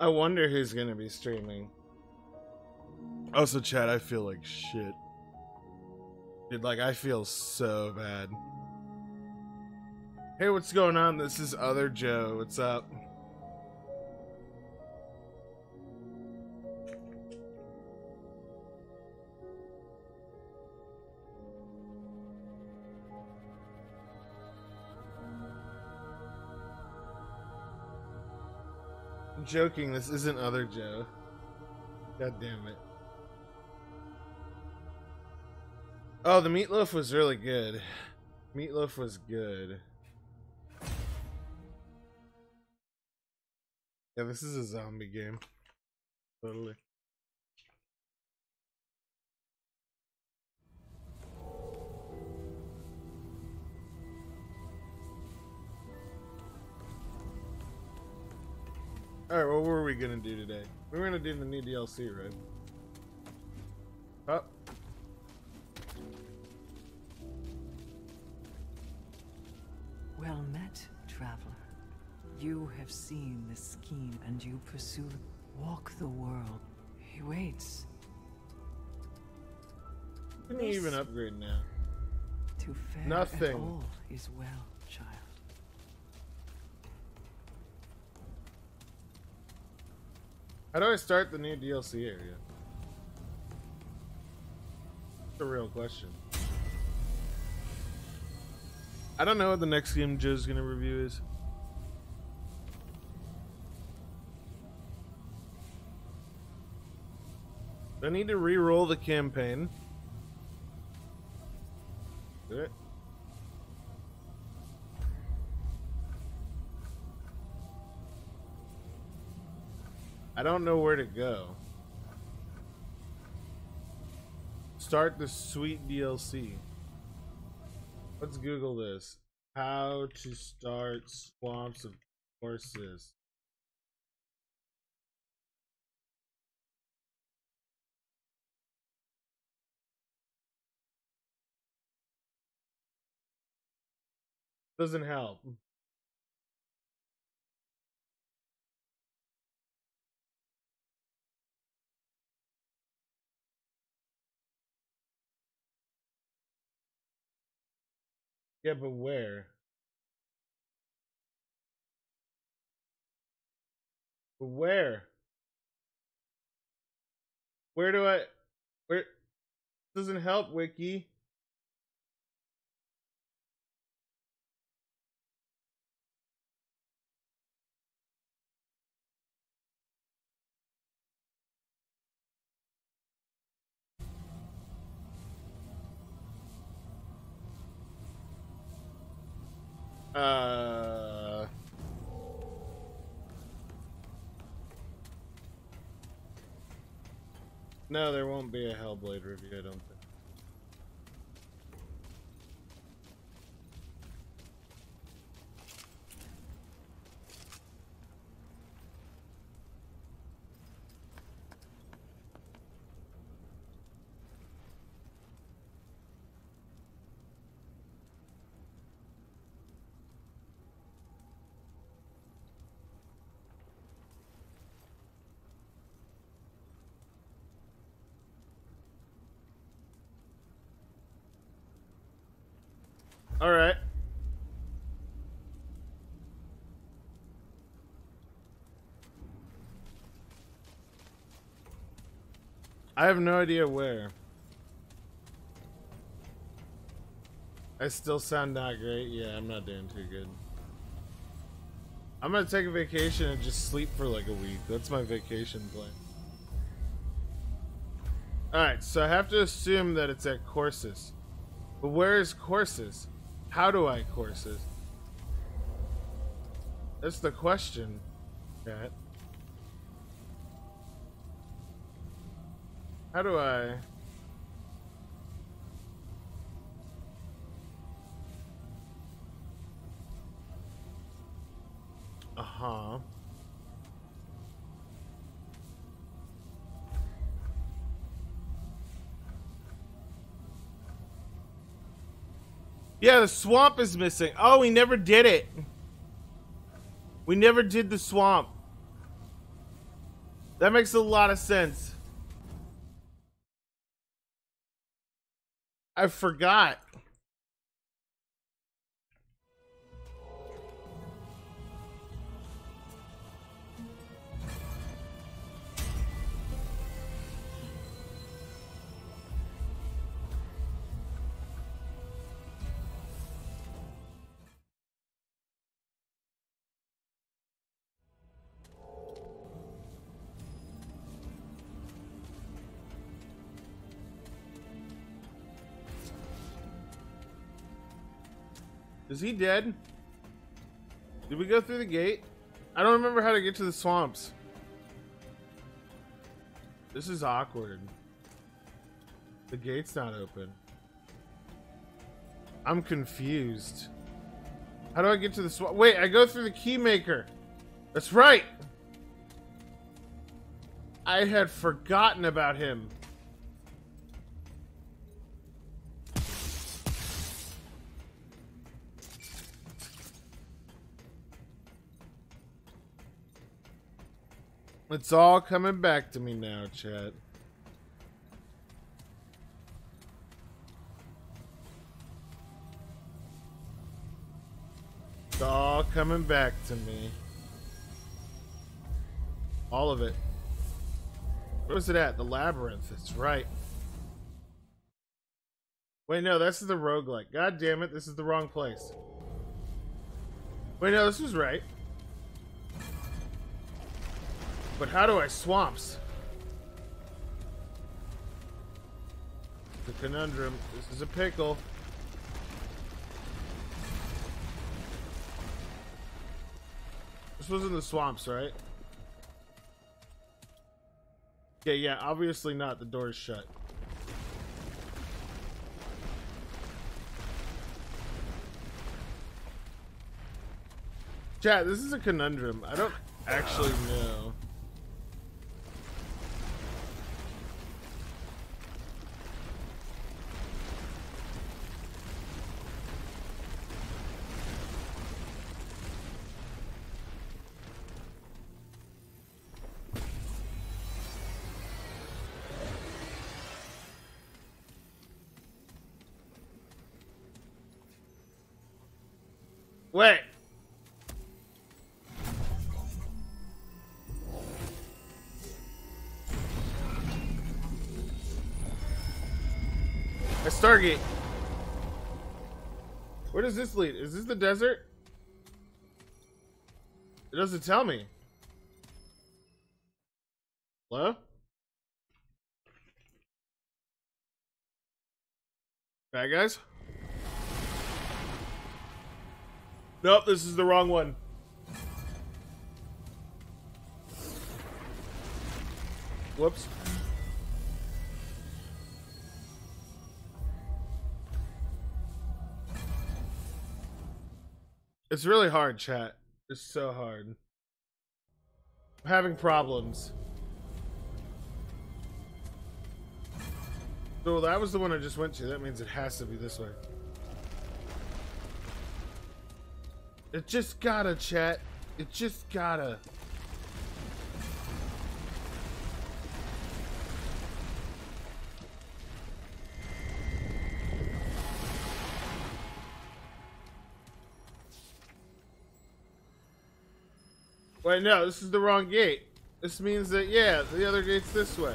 I wonder who's gonna be streaming. Also, Chad, I feel like shit. Dude, like, I feel so bad. Hey, what's going on? This is Other Joe. What's up? Joking, this isn't Other Joe. God damn it. Oh, the meatloaf was really good. Meatloaf was good. Yeah, this is a zombie game. Totally. Alright, what were we gonna do today? We were gonna do the new DLC, right? Oh. Well met, traveler. You have seen the scheme and you pursue. Walk the world. He waits Can you even upgrade now? to fare Nothing. all is well, child. How do I start the new DLC area? That's a real question. I don't know what the next game Joe's gonna review is. I need to re-roll the campaign? Do it. I don't know where to go. Start the sweet DLC. Let's Google this. How to start swamps of Corsus. Doesn't help. Yeah, but where? But where? Where do I where doesn't help wiki? Uh No, there won't be a Hellblade review, I don't think. All right. I have no idea where. I still sound not great. Yeah, I'm not doing too good. I'm gonna take a vacation and just sleep for like a week. That's my vacation plan. Alright, so I have to assume that it's at Corsus. But where is Corsus? How do I Corsus? That's the question, Cat. How do I? Uh Yeah, the swamp is missing. Oh, we never did it. We never did the swamp. That makes a lot of sense. I forgot. Is he dead? Did we go through the gate? I don't remember how to get to the swamps. This is awkward. The gate's not open. I'm confused. How do I get to the swamp? Wait, I go through the keymaker. That's right. I had forgotten about him. It's all coming back to me now, Chad. It's all coming back to me. All of it. Where was it at? The labyrinth. That's right. Wait, no, this is the roguelike. God damn it, this is the wrong place. Wait, no, this was right. But how do I swamps? The conundrum. This is a pickle. This was in the swamps, right? Yeah, yeah, obviously not. The door is shut. Chat, this is a conundrum. I don't actually know. Does this lead? Is this the desert? It doesn't tell me. Hello? Bad guys? Nope, this is the wrong one. Whoops. It's really hard, chat. It's so hard. I'm having problems. So that was the one I just went to. That means it has to be this way. It just gotta, chat. It just gotta. Wait, no, this is the wrong gate. This means that, yeah, the other gate's this way.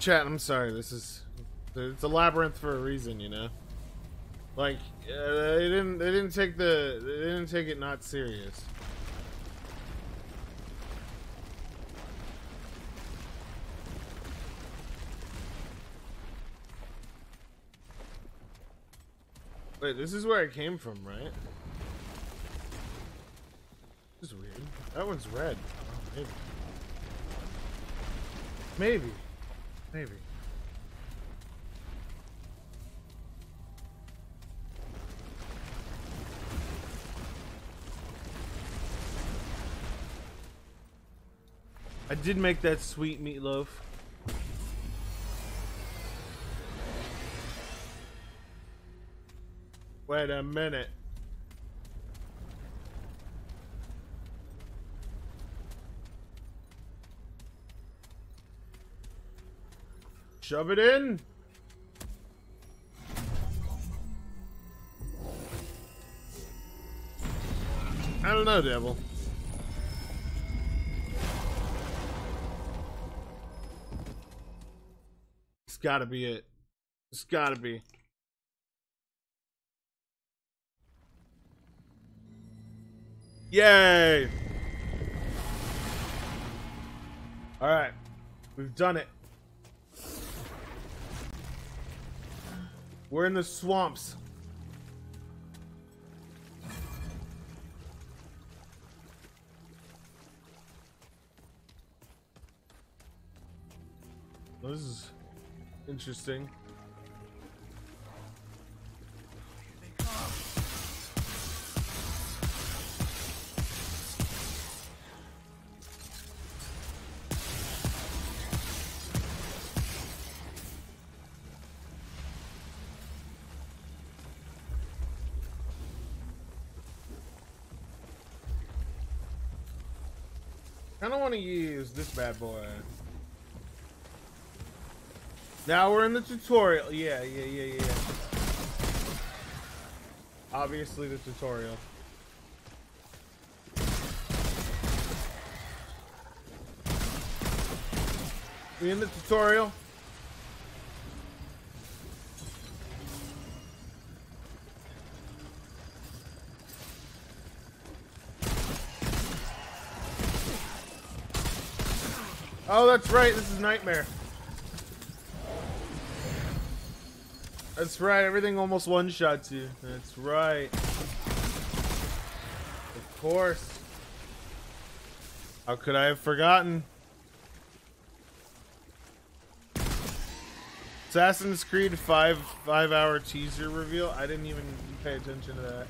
Chat, I'm sorry. This is it's a labyrinth for a reason, you know. Like uh, they didn't they didn't take the they didn't take it not serious. Wait, this is where I came from, right? This is weird. That one's red. Oh, maybe. Maybe. Maybe. I did make that sweet meatloaf. Wait a minute. Shove it in. I don't know, Devil. It's gotta be it. It's gotta be. Yay! Alright. We've done it. We're in the swamps. This is interesting. Want use this bad boy. Now we're in the tutorial. Yeah, yeah, yeah, yeah. Obviously the tutorial. We in the tutorial? That's right. This is Nightmare. That's right. Everything almost one-shots you. That's right. Of course. How could I have forgotten? Assassin's Creed 5 5 hour teaser reveal. I didn't even pay attention to that.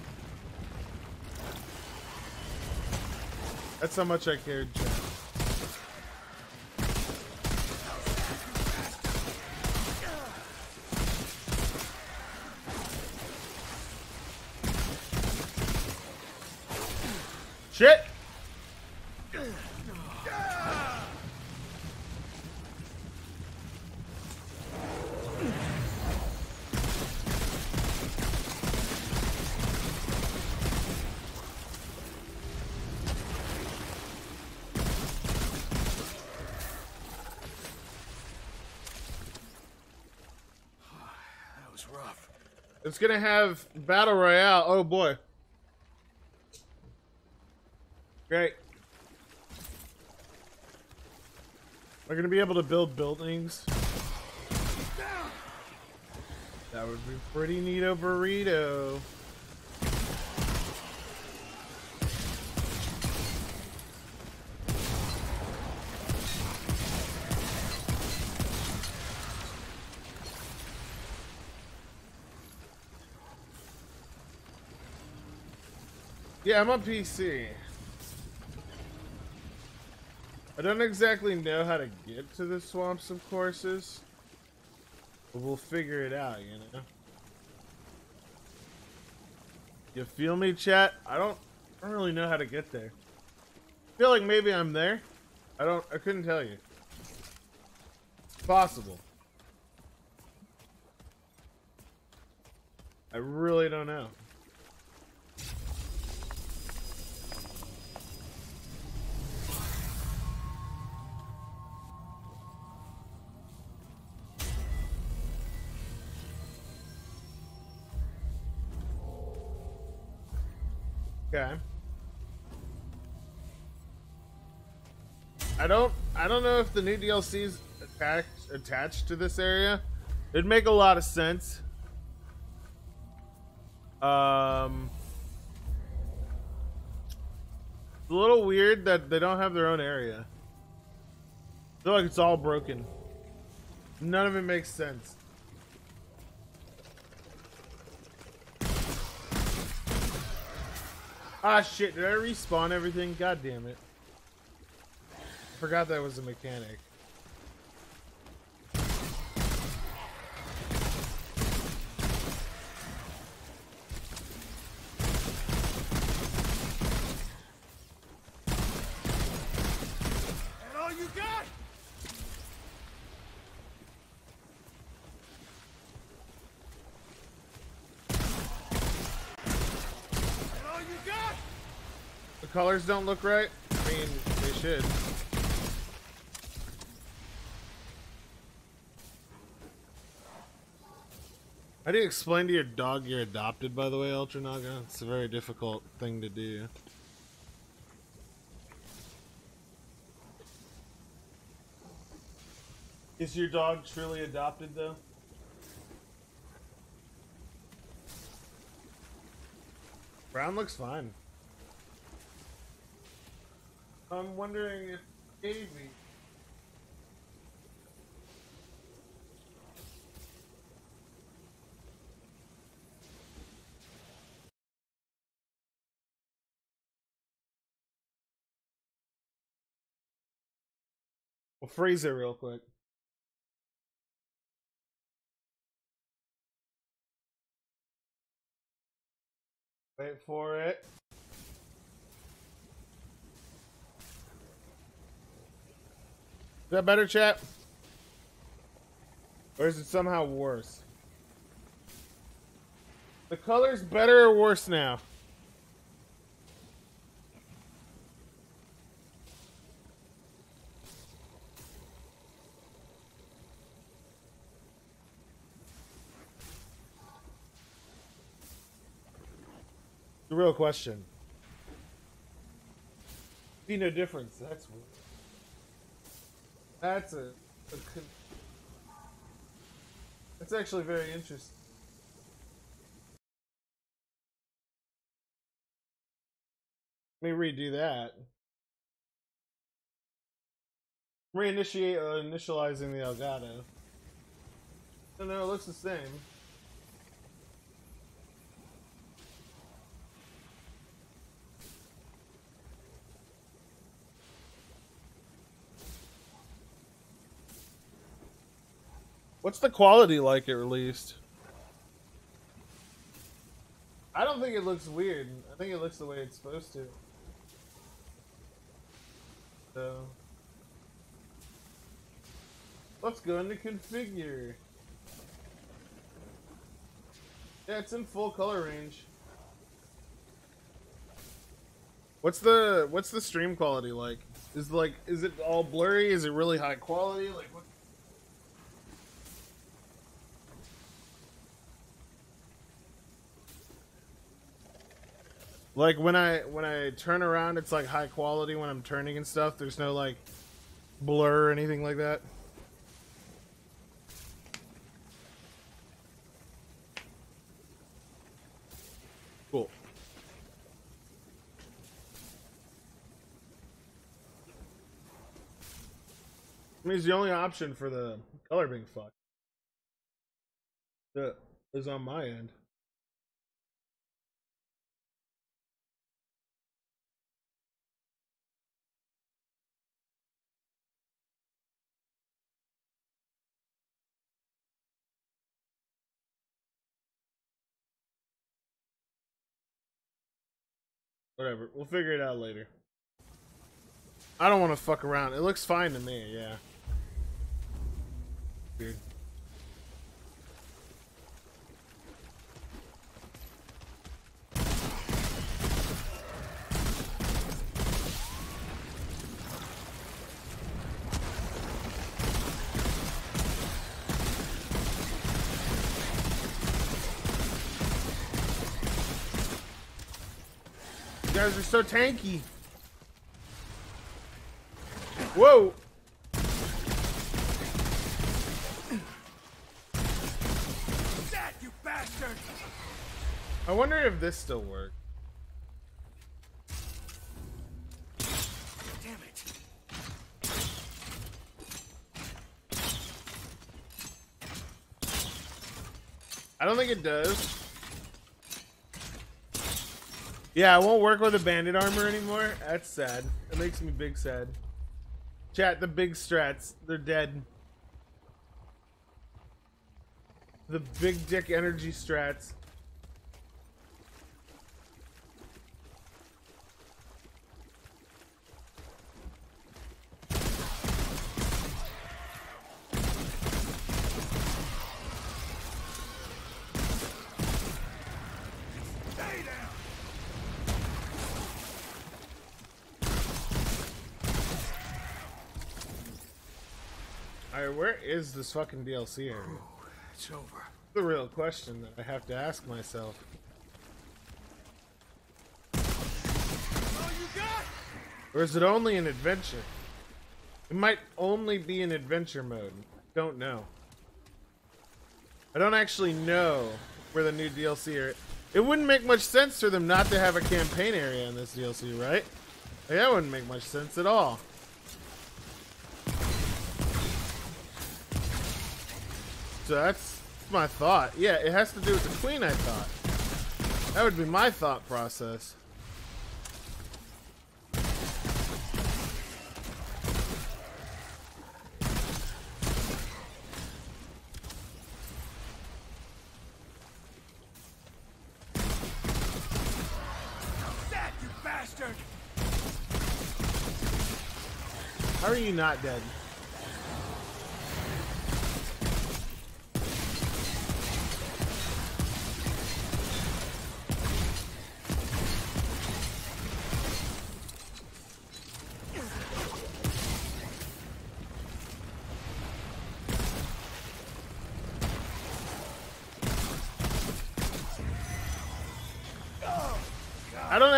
That's how much I cared, Chad. Shit! That was rough. It's gonna have battle royale. Oh boy. Great. We're gonna be able to build buildings. That would be pretty neato burrito. Yeah, I'm on PC. I don't exactly know how to get to the swamps of Corsus. But we'll figure it out, you know? You feel me, chat? I don't, I don't really know how to get there. I feel like maybe I'm there. I don't, I couldn't tell you. It's possible. I really don't know. Okay. I don't I don't know if the new DLC's attached attached to this area. It'd make a lot of sense. Um It's a little weird that they don't have their own area. I feel like it's all broken. None of it makes sense. Ah shit, did I respawn everything? God damn it. Forgot that was a mechanic. Colors don't look right? I mean, they should. How do you explain to your dog you're adopted, by the way, Ultranaga? It's a very difficult thing to do. Is your dog truly adopted, though? Brown looks fine. I'm wondering if Davy. We'll freeze it real quick. Wait for it. That better, chat? Or is it somehow worse? The color's better or worse now? The real question. See no difference. That's weird. That's a, a That's actually very interesting. Let me redo that. Reinitiate uh, initializing the Elgato. No, no, it looks the same. What's the quality like it released? I don't think it looks weird. I think it looks the way it's supposed to. So let's go into configure. Yeah, it's in full color range. What's the what's the stream quality like? Is like is it all blurry? Is it really high quality? Like what Like when I when I turn around, it's like high quality when I'm turning and stuff. There's no like blur or anything like that. Cool. I mean, it's the only option for the color being fucked. That is on my end. Whatever. We'll figure it out later. I don't want to fuck around. It looks fine to me, yeah. Weird. Guys are so tanky. Whoa. That, you bastard! I wonder if this still works. Damn it! I don't think it does. Yeah, it won't work with the bandit armor anymore. That's sad. It makes me big sad. Chat, the big strats, they're dead. The big dick energy strats. Stay down! Alright, where is this fucking DLC area? It's over. The real question that I have to ask myself. All you got? Or is it only an adventure? It might only be in adventure mode. Don't know. I don't actually know where the new DLC are. It wouldn't make much sense for them not to have a campaign area in this DLC, right? Like, that wouldn't make much sense at all. So that's my thought. Yeah, it has to do with the queen, I thought. That would be my thought process. You bastard! How are you not dead?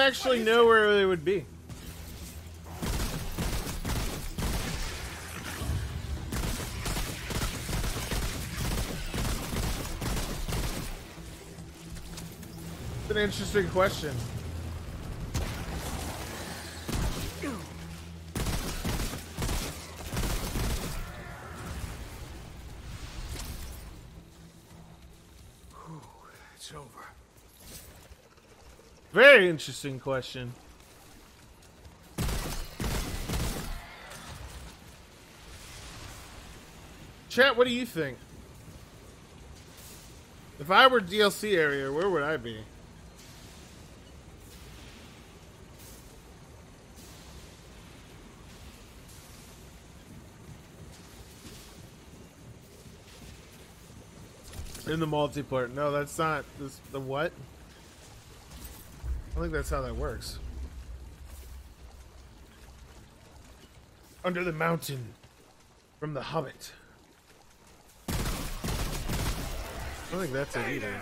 Actually know where they would be. It's an interesting question. Very interesting question. Chat, what do you think? If I were DLC area, where would I be? In the multiplayer. No, that's not this the what? I think that's how that works. Under the mountain from the Hobbit. I don't think that's it either.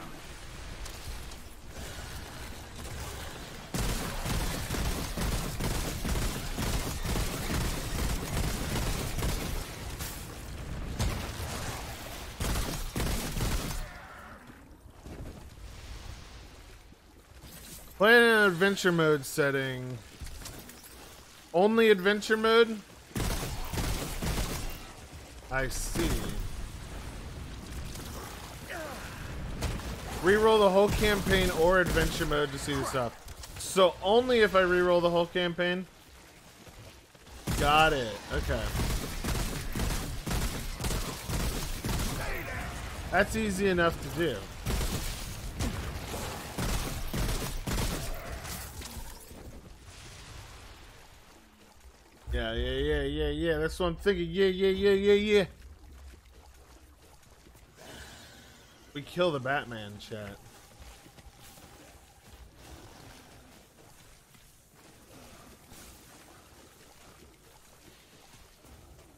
Playing in an adventure mode setting. Only adventure mode? I see. Reroll the whole campaign or adventure mode to see the stuff. So only if I reroll the whole campaign? Got it. Okay. That's easy enough to do. Yeah, yeah, yeah. That's what I'm thinking. Yeah, yeah, yeah, yeah, yeah. We kill the Batman, chat.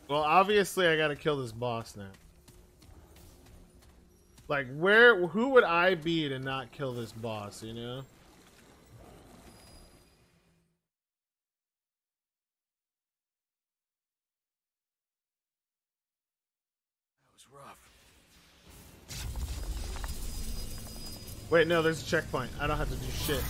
Well, obviously I gotta kill this boss now. Like, where, who would I be to not kill this boss, you know? Wait, no, there's a checkpoint. I don't have to do shit.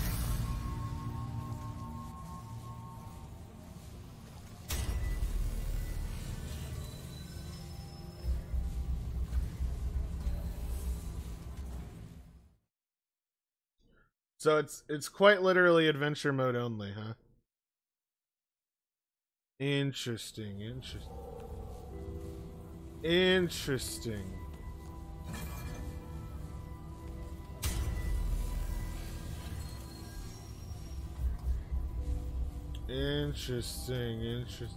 So it's it's quite literally adventure mode only, huh? Interesting, interesting. Interesting. Interesting, interesting.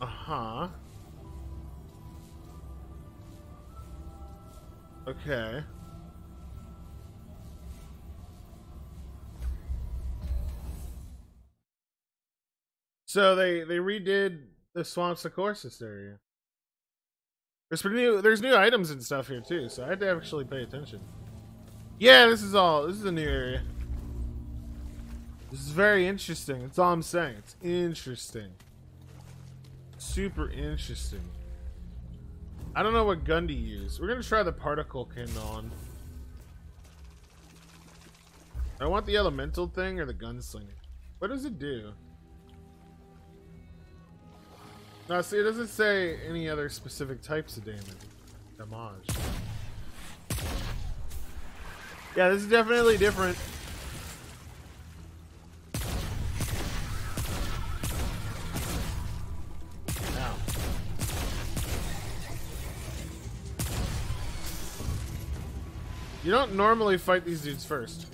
Uh-huh. Okay. So they they redid the Swamp Sequoia area. There's new there's new items and stuff here too, so I had to actually pay attention. Yeah, this is all this is a new area. This is very interesting. That's all I'm saying. It's interesting. Super interesting. I don't know what gun to use. We're gonna try the particle cannon. I want the elemental thing or the gunslinger. What does it do? No, see, it doesn't say any other specific types of damage. Damage. Yeah, this is definitely different. You don't normally fight these dudes first.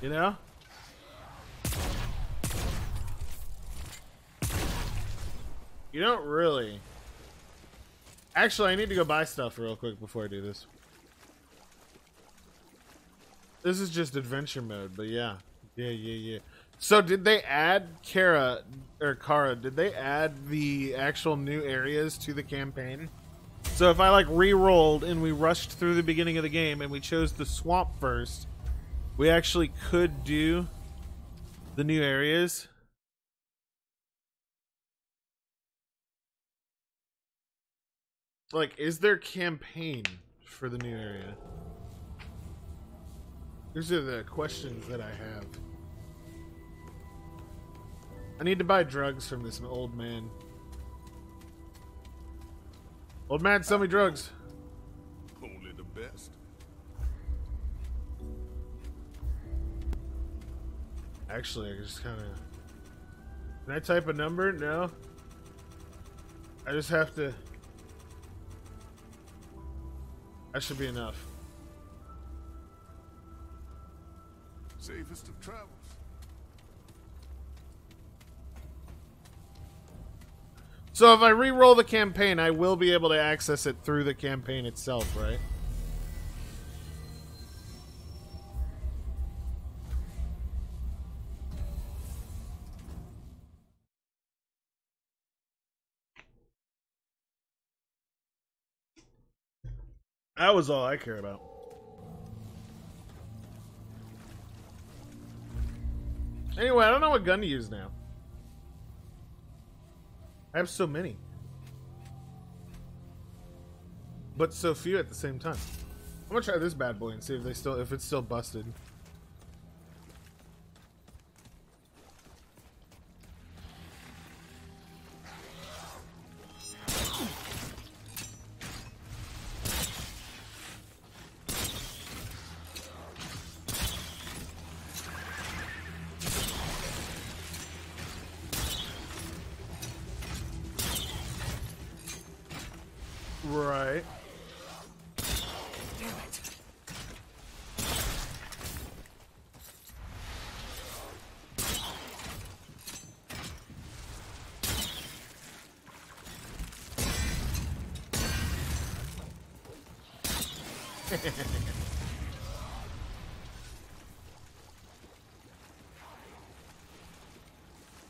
You know? You don't really. Actually, I need to go buy stuff real quick before I do this. This is just adventure mode, but yeah. Yeah, yeah, yeah. So did they add Kara or Kara, did they add the actual new areas to the campaign? So if I like re-rolled and we rushed through the beginning of the game and we chose the swamp first, we actually could do the new areas. Like, is there campaign for the new area? These are the questions that I have. I need to buy drugs from this old man. Old man, sell me drugs. Only the best. Actually, I just kind of. Can I type a number? No. I just have to. That should be enough. Safest of travels. So if I re-roll the campaign, I will be able to access it through the campaign itself, right? That was all I care about. Anyway, I don't know what gun to use now. I have so many. But so few at the same time. I'm gonna try this bad boy and see if they still if it's still busted.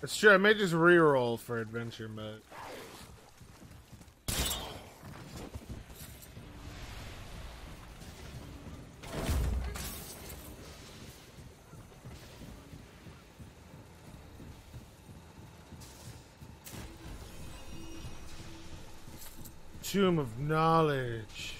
That's true. I may just re-roll for adventure mode. Tome of Knowledge.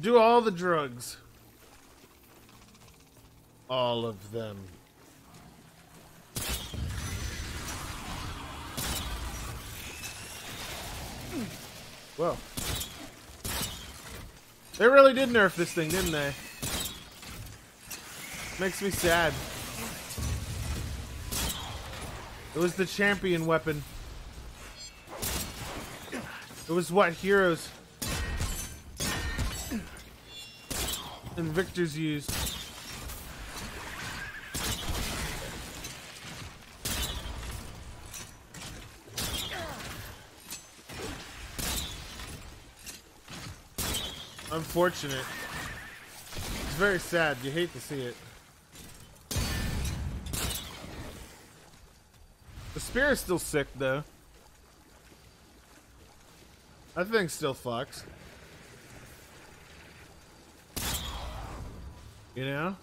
Do all the drugs. All of them. Well. They really did nerf this thing, didn't they? Makes me sad. It was the champion weapon. It was what heroes than Victor's used. Unfortunate. It's very sad. You hate to see it. The spear is still sick, though. That thing still fucks. You know?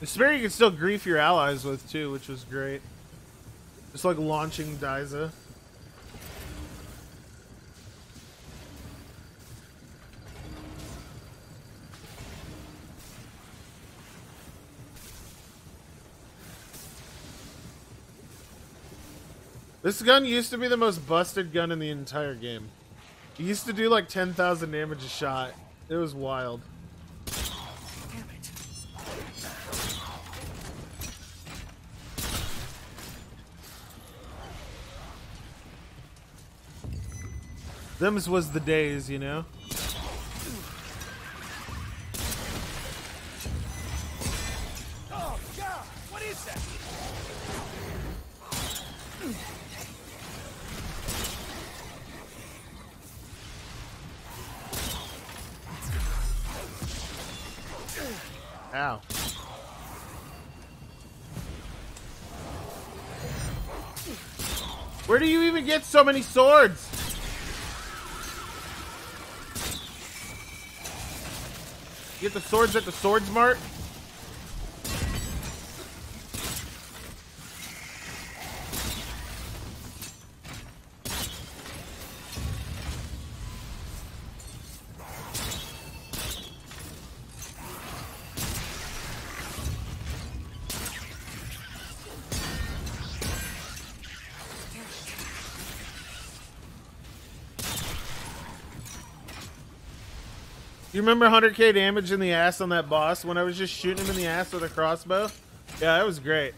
The spear you can still grief your allies with too, which was great. Just like launching Dyza. This gun used to be the most busted gun in the entire game. It used to do like 10,000 damage a shot. It was wild. Them's was the days, you know? So many swords? Get the swords at the Swords Mart? You remember 100k damage in the ass on that boss when I was just shooting him in the ass with a crossbow? Yeah, that was great.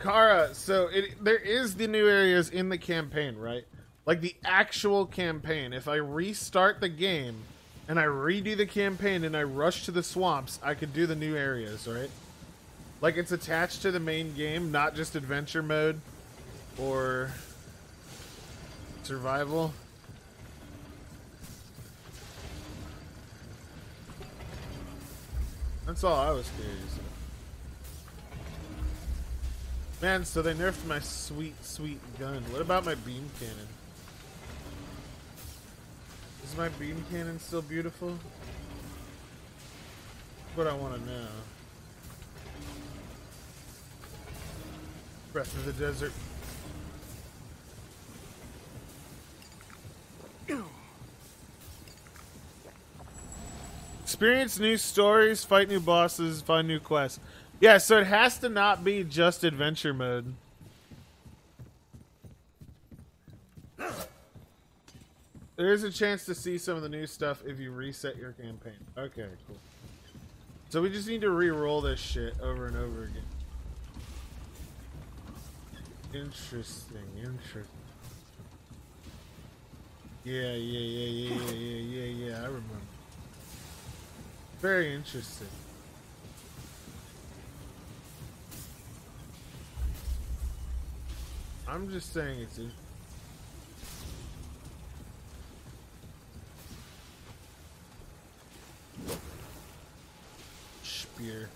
Kara, so it, there is the new areas in the campaign, right? Like the actual campaign. If I restart the game and I redo the campaign and I rush to the swamps, I could do the new areas, right? Like it's attached to the main game, not just adventure mode or survival. That's all I was curious about. Man, so they nerfed my sweet, sweet gun. What about my beam cannon? Is my beam cannon still beautiful? What I want to know. Breath of the desert. Experience new stories, fight new bosses, find new quests. Yeah, so it has to not be just adventure mode. There is a chance to see some of the new stuff if you reset your campaign. Okay, cool. So we just need to re-roll this shit over and over again. Interesting, interesting. Yeah, yeah, yeah, yeah, yeah, yeah, yeah, yeah, I remember. Very interesting. I'm just saying it's in- Spear.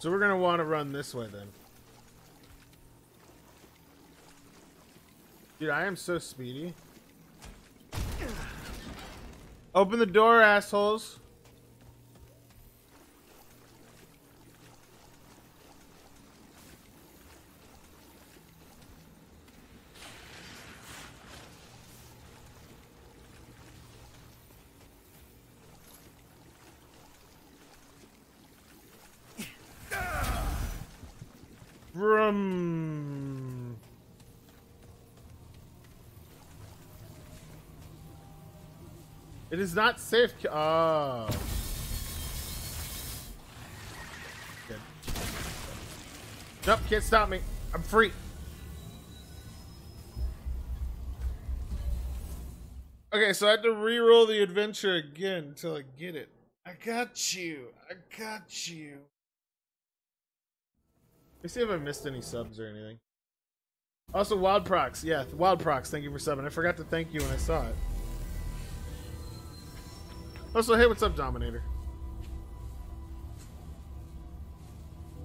So we're gonna want to run this way then. Dude, I am so speedy. Open the door, assholes. It is not safe. Oh. Good. Nope, can't stop me. I'm free. Okay, so I had to re-roll the adventure again until I get it. I got you. I got you. Let me see if I missed any subs or anything. Also, Wild Prox. Yeah, Wild Prox, thank you for subbing. I forgot to thank you when I saw it. Also, hey, what's up, Dominator?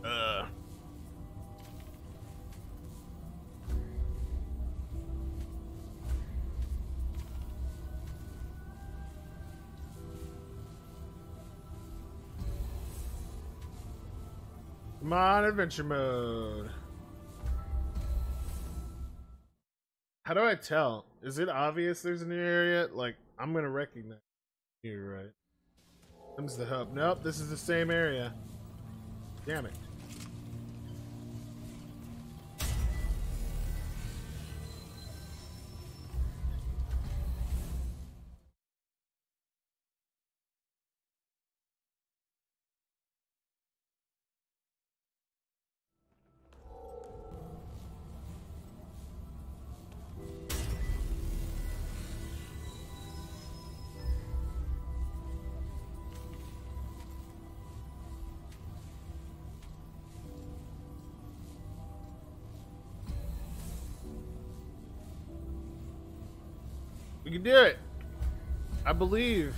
Uh. Come on, adventure mode. How do I tell? Is it obvious there's a new area? Like, I'm gonna recognize you, right? Comes the hub. Nope, this is the same area. Damn it. Do it. I believe.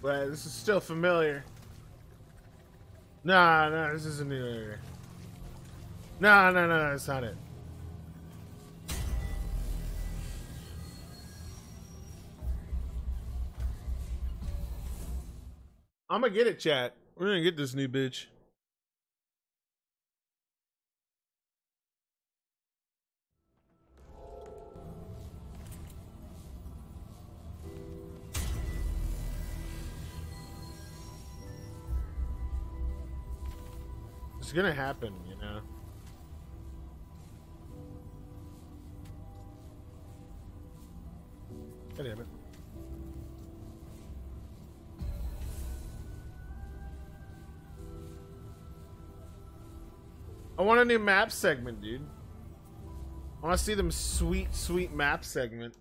But this is still familiar. Nah, nah, this is a new area. Nah, nah, nah, that's not it. Gonna get it, chat. We're gonna get this new bitch. It's gonna happen, you know. God damn it. I want a new map segment, dude. I want to see them sweet, sweet map segment.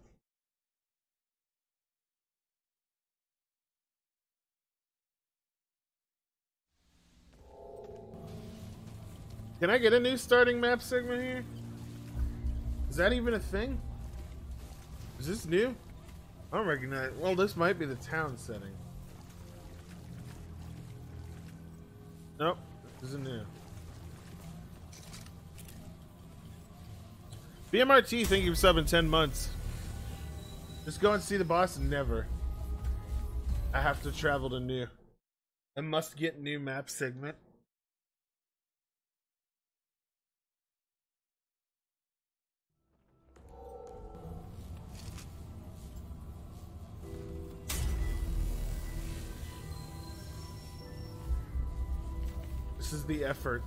Can I get a new starting map segment here? Is that even a thing? Is this new? I don't recognize. Well, this might be the town setting. Nope, this isn't new. BMRT, thank you for sub in 10 months. Just go and see the boss. Never. I have to travel to new. I must get new map segment. This is the effort.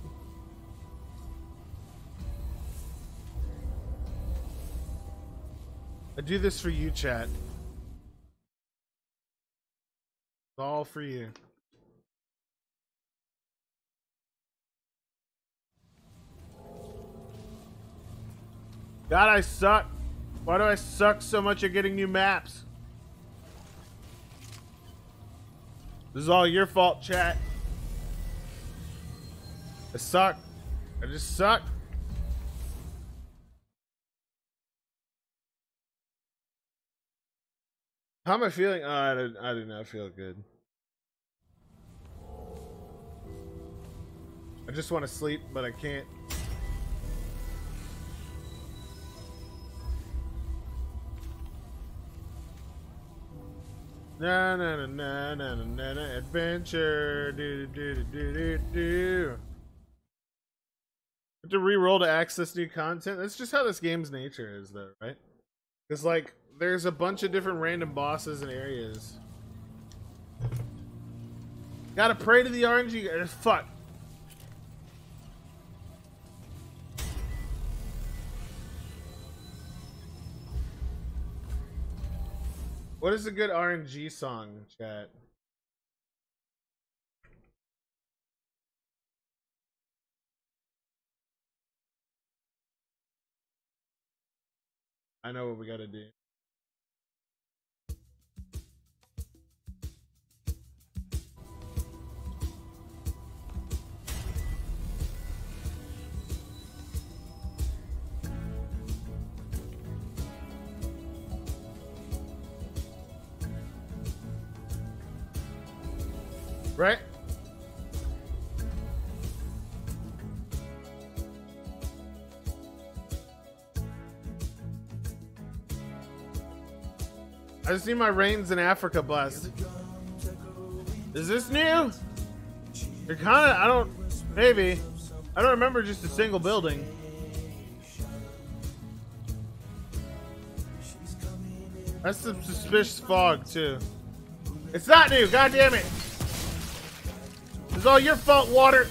I do this for you, chat. It's all for you. God, I suck. Why do I suck so much at getting new maps? This is all your fault, chat. I suck. I just suck. How am I feeling? Oh, I, do, I do not feel good. I just want to sleep, but I can't. Na na na na na na na na adventure do do do do do do. Have to re-roll to access new content. That's just how this game's nature is, though, right? Because like there's a bunch of different random bosses and areas. Gotta pray to the RNG. Fuck. What is a good RNG song, chat? I know what we gotta do. Right? I just need my rains in Africa blessed. Is this new? You're kind of, I don't, maybe. I don't remember just a single building. That's some suspicious fog, too. It's not new, god damn it! It's all your fault, water!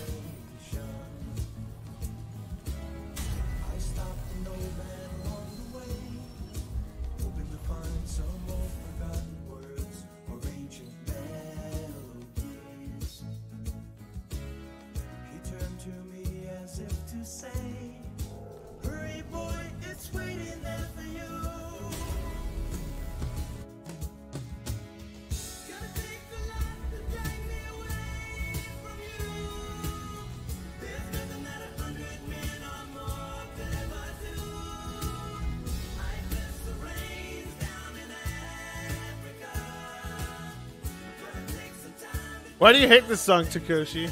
Why do you hate this song, Takoshi?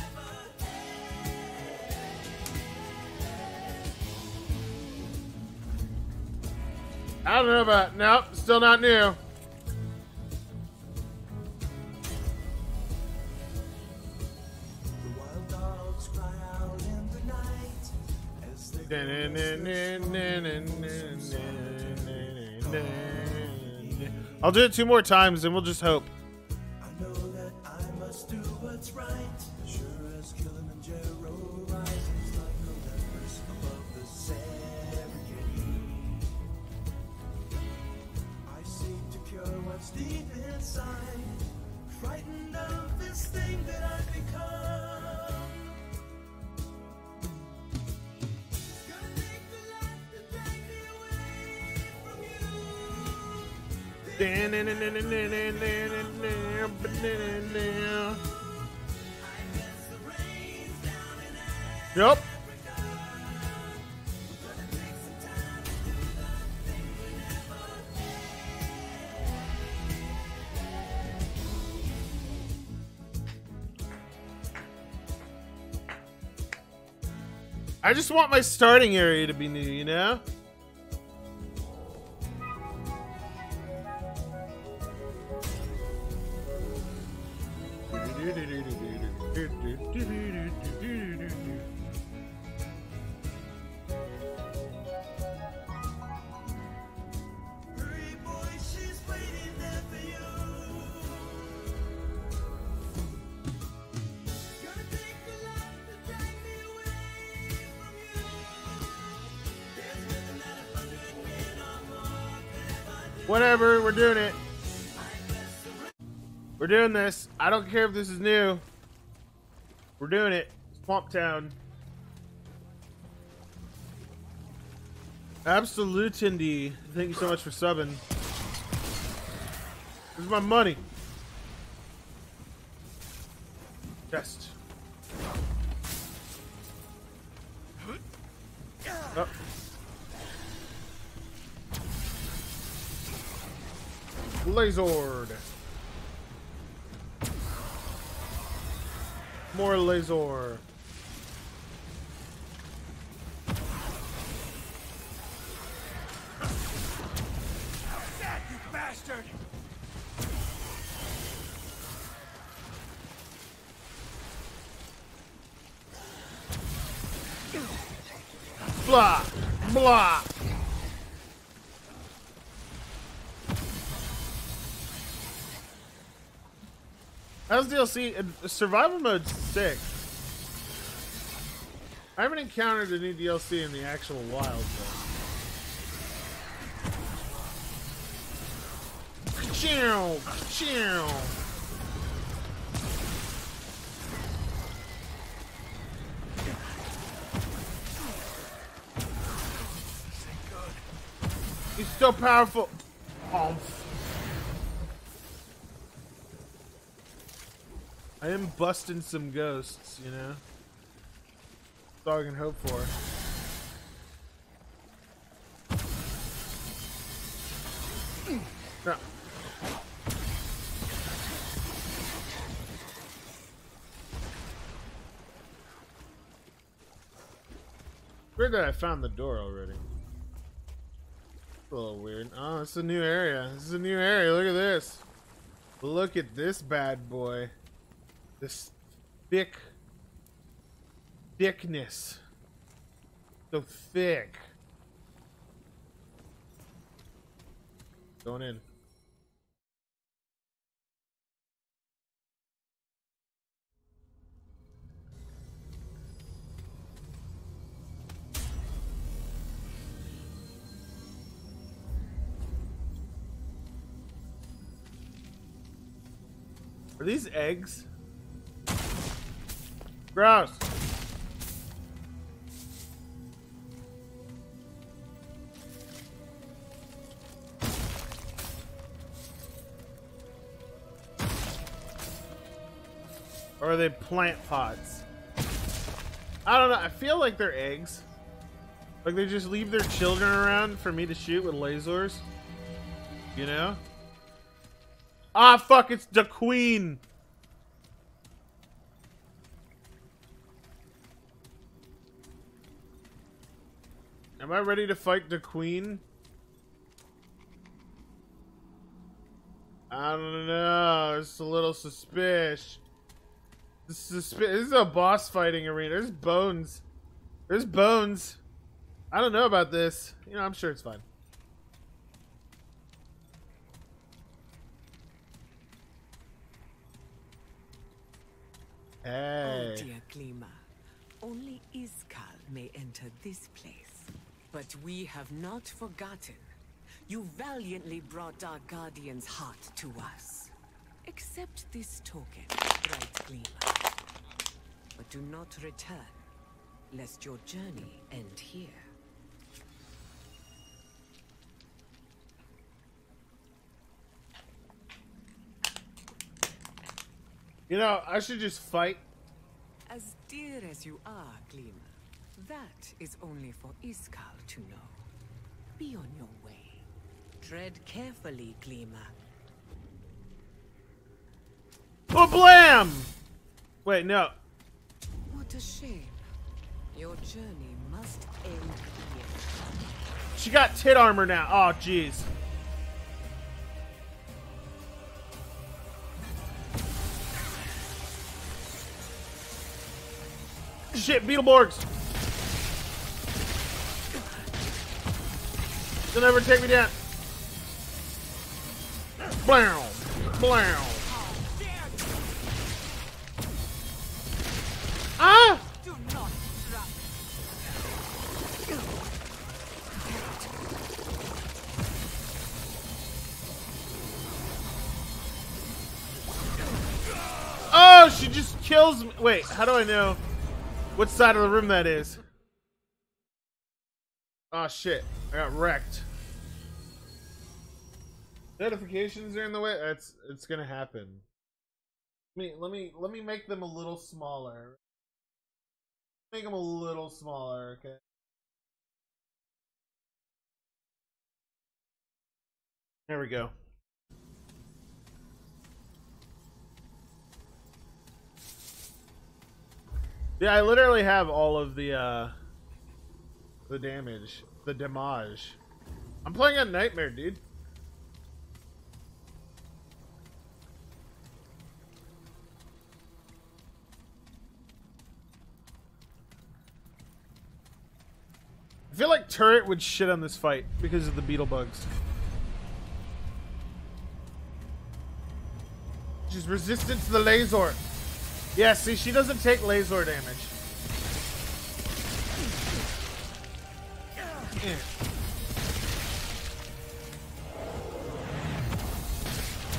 I don't know about. Nope, still not new. I'll do it two more times and we'll just hope. I just want my starting area to be new, you know? We're doing this. I don't care if this is new. We're doing it. Swamp Town. Absolutindy. Thank you so much for subbing. This is my money. Chest. Oh. Lazord. Bastard! Blah. Blah. How's DLC? Uh, Survival mode's sick. I haven't encountered a new DLC in the actual wild though. Chill, chill. He's so powerful. Humph. I am busting some ghosts, you know? All I can hope for. No. Weird that I found the door already. A little weird. Oh, it's a new area. This is a new area. Look at this. Look at this bad boy. This thick thickness. So thick. Going in. Are these eggs? Gross. Are they plant pods? I don't know. I feel like they're eggs. Like they just leave their children around for me to shoot with lasers. You know? Ah, fuck, it's the queen. Am I ready to fight the queen? I don't know. It's a little suspicious. This is, suspi- this is a boss fighting arena. There's bones. There's bones. I don't know about this. You know, I'm sure it's fine. Oh, hey. Oh, dear Glima. Only Iskal may enter this place. But we have not forgotten. You valiantly brought our guardian's heart to us. Accept this token, bright. But do not return, lest your journey end here. You know, I should just fight. As dear as you are, Glima, that is only for Iskal to know. Be on your way. Tread carefully, Glima. Oh, blam! Wait, no. What a shame. Your journey must end here. She got tit armor now. Oh, jeez. Shit, Beetleborgs! They'll never take me down. Blam! Blow! Ah! Do not. Oh, she just kills me. Wait, how do I know what side of the room that is? Oh shit, I got wrecked. Notifications are in the way. It's it's gonna happen. Let me let me let me make them a little smaller. Make them a little smaller, okay? There we go. Yeah, I literally have all of the uh the damage, the damage. I'm playing a nightmare, dude. I feel like Turret would shit on this fight because of the beetle bugs. She's resistant to the laser. Yeah, see, she doesn't take laser damage. Yeah.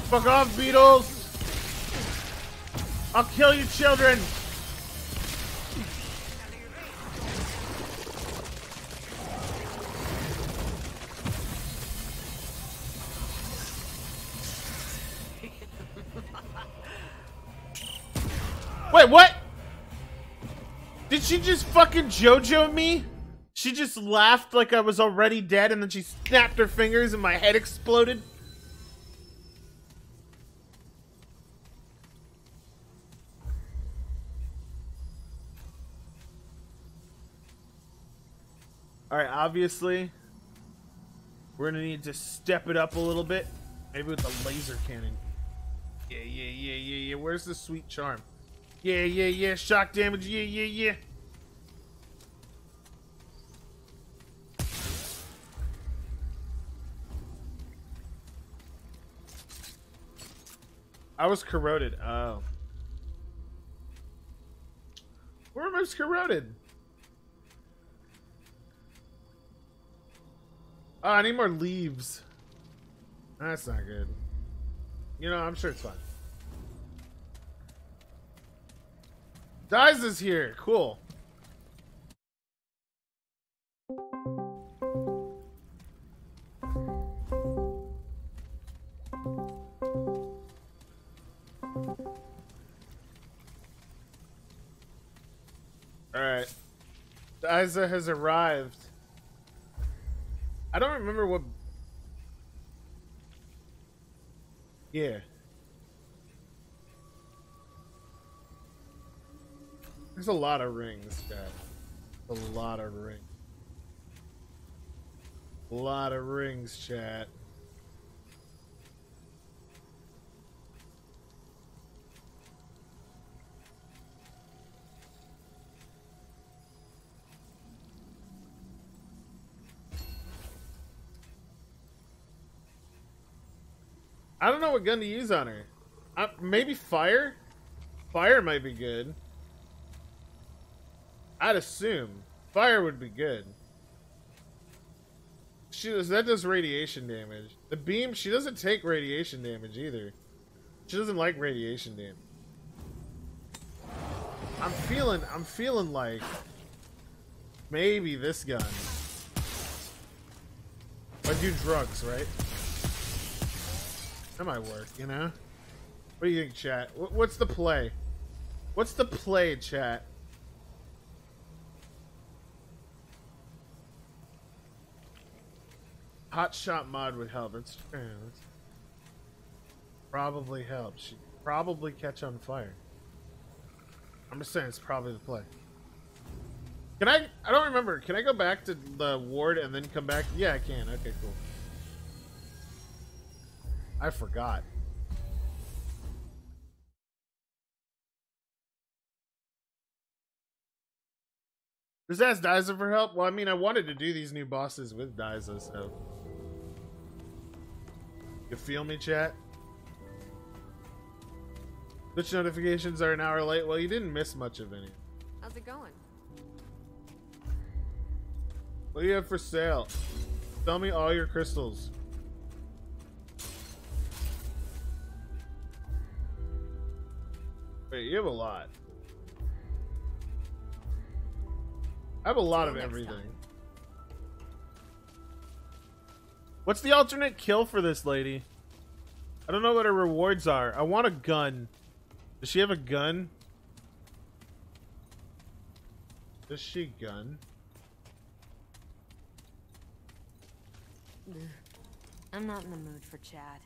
Fuck off, beetles! I'll kill you, children! Fucking JoJo me? She just laughed like I was already dead and then she snapped her fingers and my head exploded? Alright, obviously, we're gonna need to step it up a little bit. Maybe with the laser cannon. Yeah, yeah, yeah, yeah, yeah. Where's the sweet charm? Yeah, yeah, yeah. Shock damage. Yeah, yeah, yeah. I was corroded. Oh. Where am I corroded? Oh, I need more leaves. That's not good. You know, I'm sure it's fine. Dies is here. Cool. Alright. Diza has arrived. I don't remember what. Yeah. There's a lot of rings, Dad. A lot of rings. A lot of rings, chat. I don't know what gun to use on her. Uh, maybe fire? Fire might be good. I'd assume fire would be good. She does that does radiation damage. The beam she doesn't take radiation damage either. She doesn't like radiation damage. I'm feeling I'm feeling like maybe this gun. I do drugs, right? That might work, you know? What do you think, chat? What's the play? What's the play, chat? Hot shot mod would help. It's probably help. She probably catch on fire. I'm just saying it's probably the play. Can I? I don't remember. Can I go back to the ward and then come back? Yeah, I can. Okay, cool. I forgot. Just ask Dyza for help. Well, I mean, I wanted to do these new bosses with Dyza, so. You feel me, chat? Twitch notifications are an hour late. Well, you didn't miss much of any. How's it going? What do you have for sale? Sell me all your crystals. Wait, you have a lot. I have a lot of everything. time. What's the alternate kill for this lady? I don't know what her rewards are. I want a gun. Does she have a gun? Does she gun? I'm not in the mood for Chad.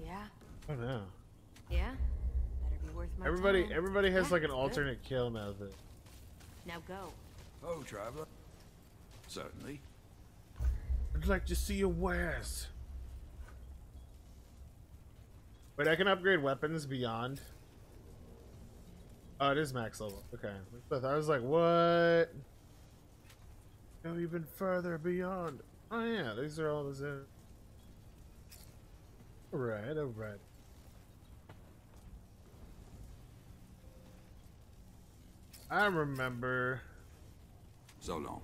Yeah? Oh no. Yeah? Better be worth my Everybody time. everybody has Yeah, like an good. alternate kill method. Now go. Oh, traveler. Certainly. I'd like to see your wares. Wait, I can upgrade weapons beyond. Oh, it is max level. Okay. I was like, what? Go even further beyond. Oh yeah, these are all the same. Alright, alright. I remember. So long.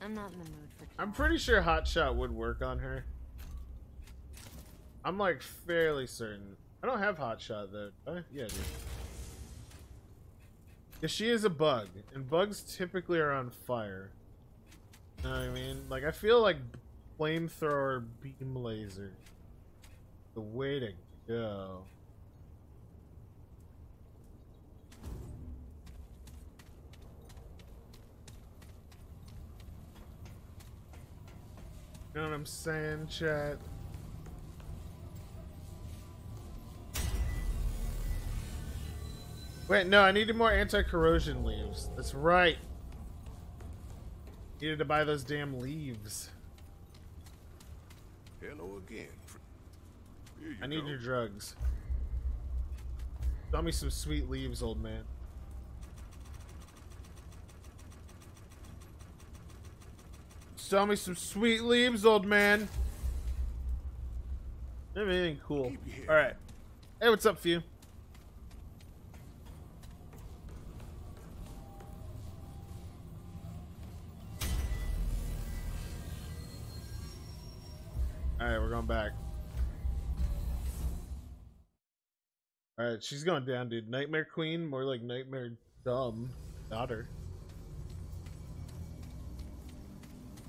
I'm not in the mood for Chad. I'm pretty sure Hot Shot would work on her. I'm like fairly certain. I don't have hot shot though. Uh, do I? Yeah, dude. Yeah, she is a bug, and bugs typically are on fire. You know what I mean? Like I feel like flamethrower beam laser. The way to go. You know what I'm saying, chat? Wait, no, I needed more anti-corrosion leaves. That's right. Needed to buy those damn leaves. Hello again. I need go. your drugs. Sell me some sweet leaves, old man. Sell me some sweet leaves, old man. Anything cool. Keep your head Alright. Hey, what's up, Few? Alright, we're going back. Alright, she's going down, dude. Nightmare Queen, more like Nightmare Dumb. Daughter.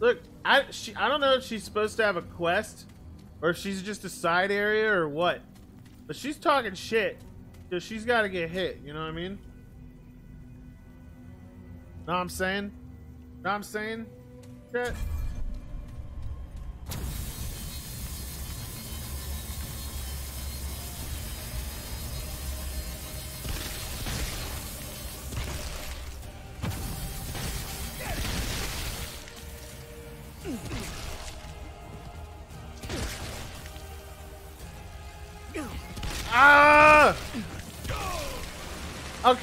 Look, I she I don't know if she's supposed to have a quest or if she's just a side area or what. But she's talking shit. So she's gotta get hit, you know what I mean? Know what I'm saying? Know what I'm saying? Chat?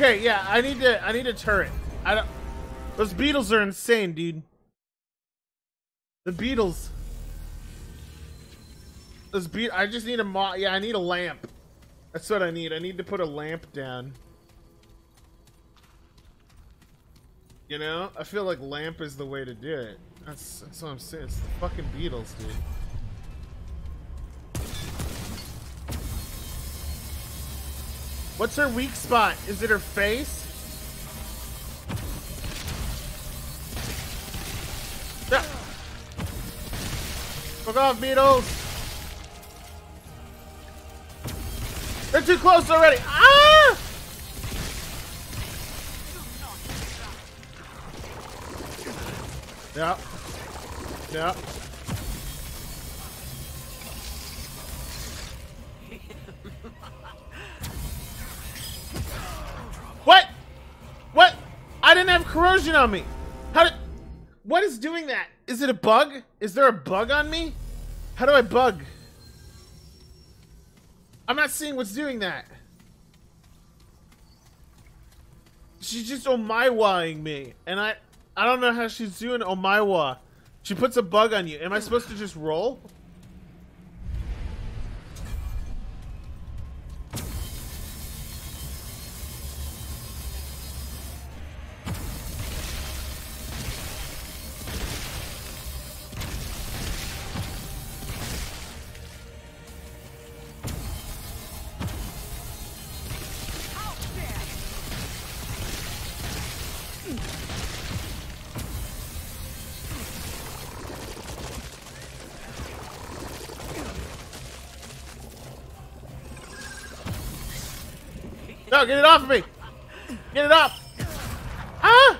Okay, yeah, I need to I need a turret. I don't Those beetles are insane, dude. The beetles. Those be I just need a mo yeah, I need a lamp. That's what I need. I need to put a lamp down. You know? I feel like lamp is the way to do it. That's that's what I'm saying. It's the fucking beetles, dude. What's her weak spot? Is it her face? Yeah. Fuck off, beetles! They're too close already! Ah! Yeah. Yeah. Didn't have corrosion on me. How did? What is doing that? Is it a bug? Is there a bug on me? How do I bug? I'm not seeing what's doing that. She's just omaiwaing me, and I, I don't know how she's doing omaiwa. She puts a bug on you. Am I supposed to just roll? Get it off of me! Get it off! Ah!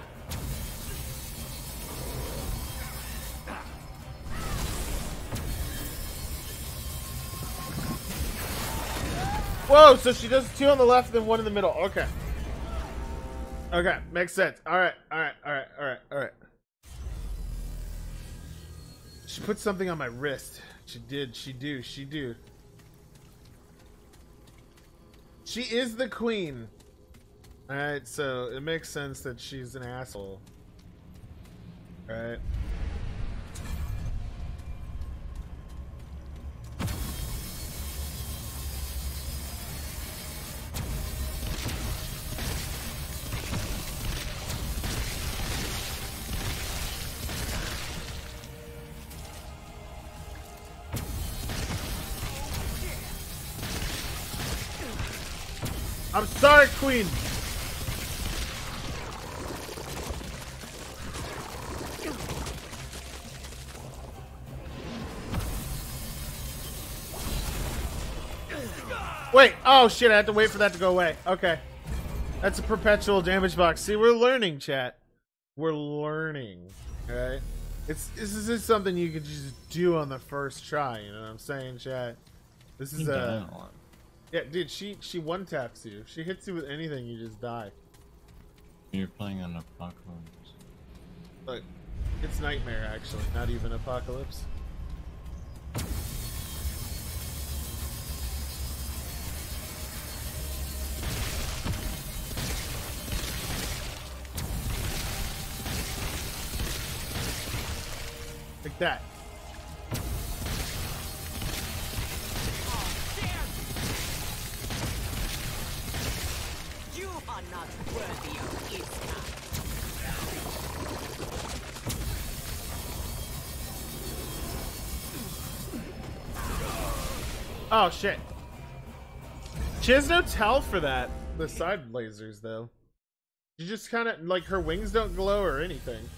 Whoa, so she does two on the left and one in the middle. Okay. Okay, makes sense. Alright, alright, alright, alright, alright. She put something on my wrist. She did, she do, she do. She is the queen. Alright, so it makes sense that she's an asshole. Alright. I'm Queen. Wait, oh shit, I have to wait for that to go away. Okay. That's a perpetual damage box. See, we're learning, chat. We're learning. Okay? It's this is something you can just do on the first try, you know what I'm saying, chat? This is a die a lot. Yeah, dude, she she one taps you. She hits you with anything, you just die. You're playing on Apocalypse. Look, it's nightmare actually, not even apocalypse. Like that. Oh shit. She has no tell for that. The side lasers though. She just kind of like her wings don't glow or anything.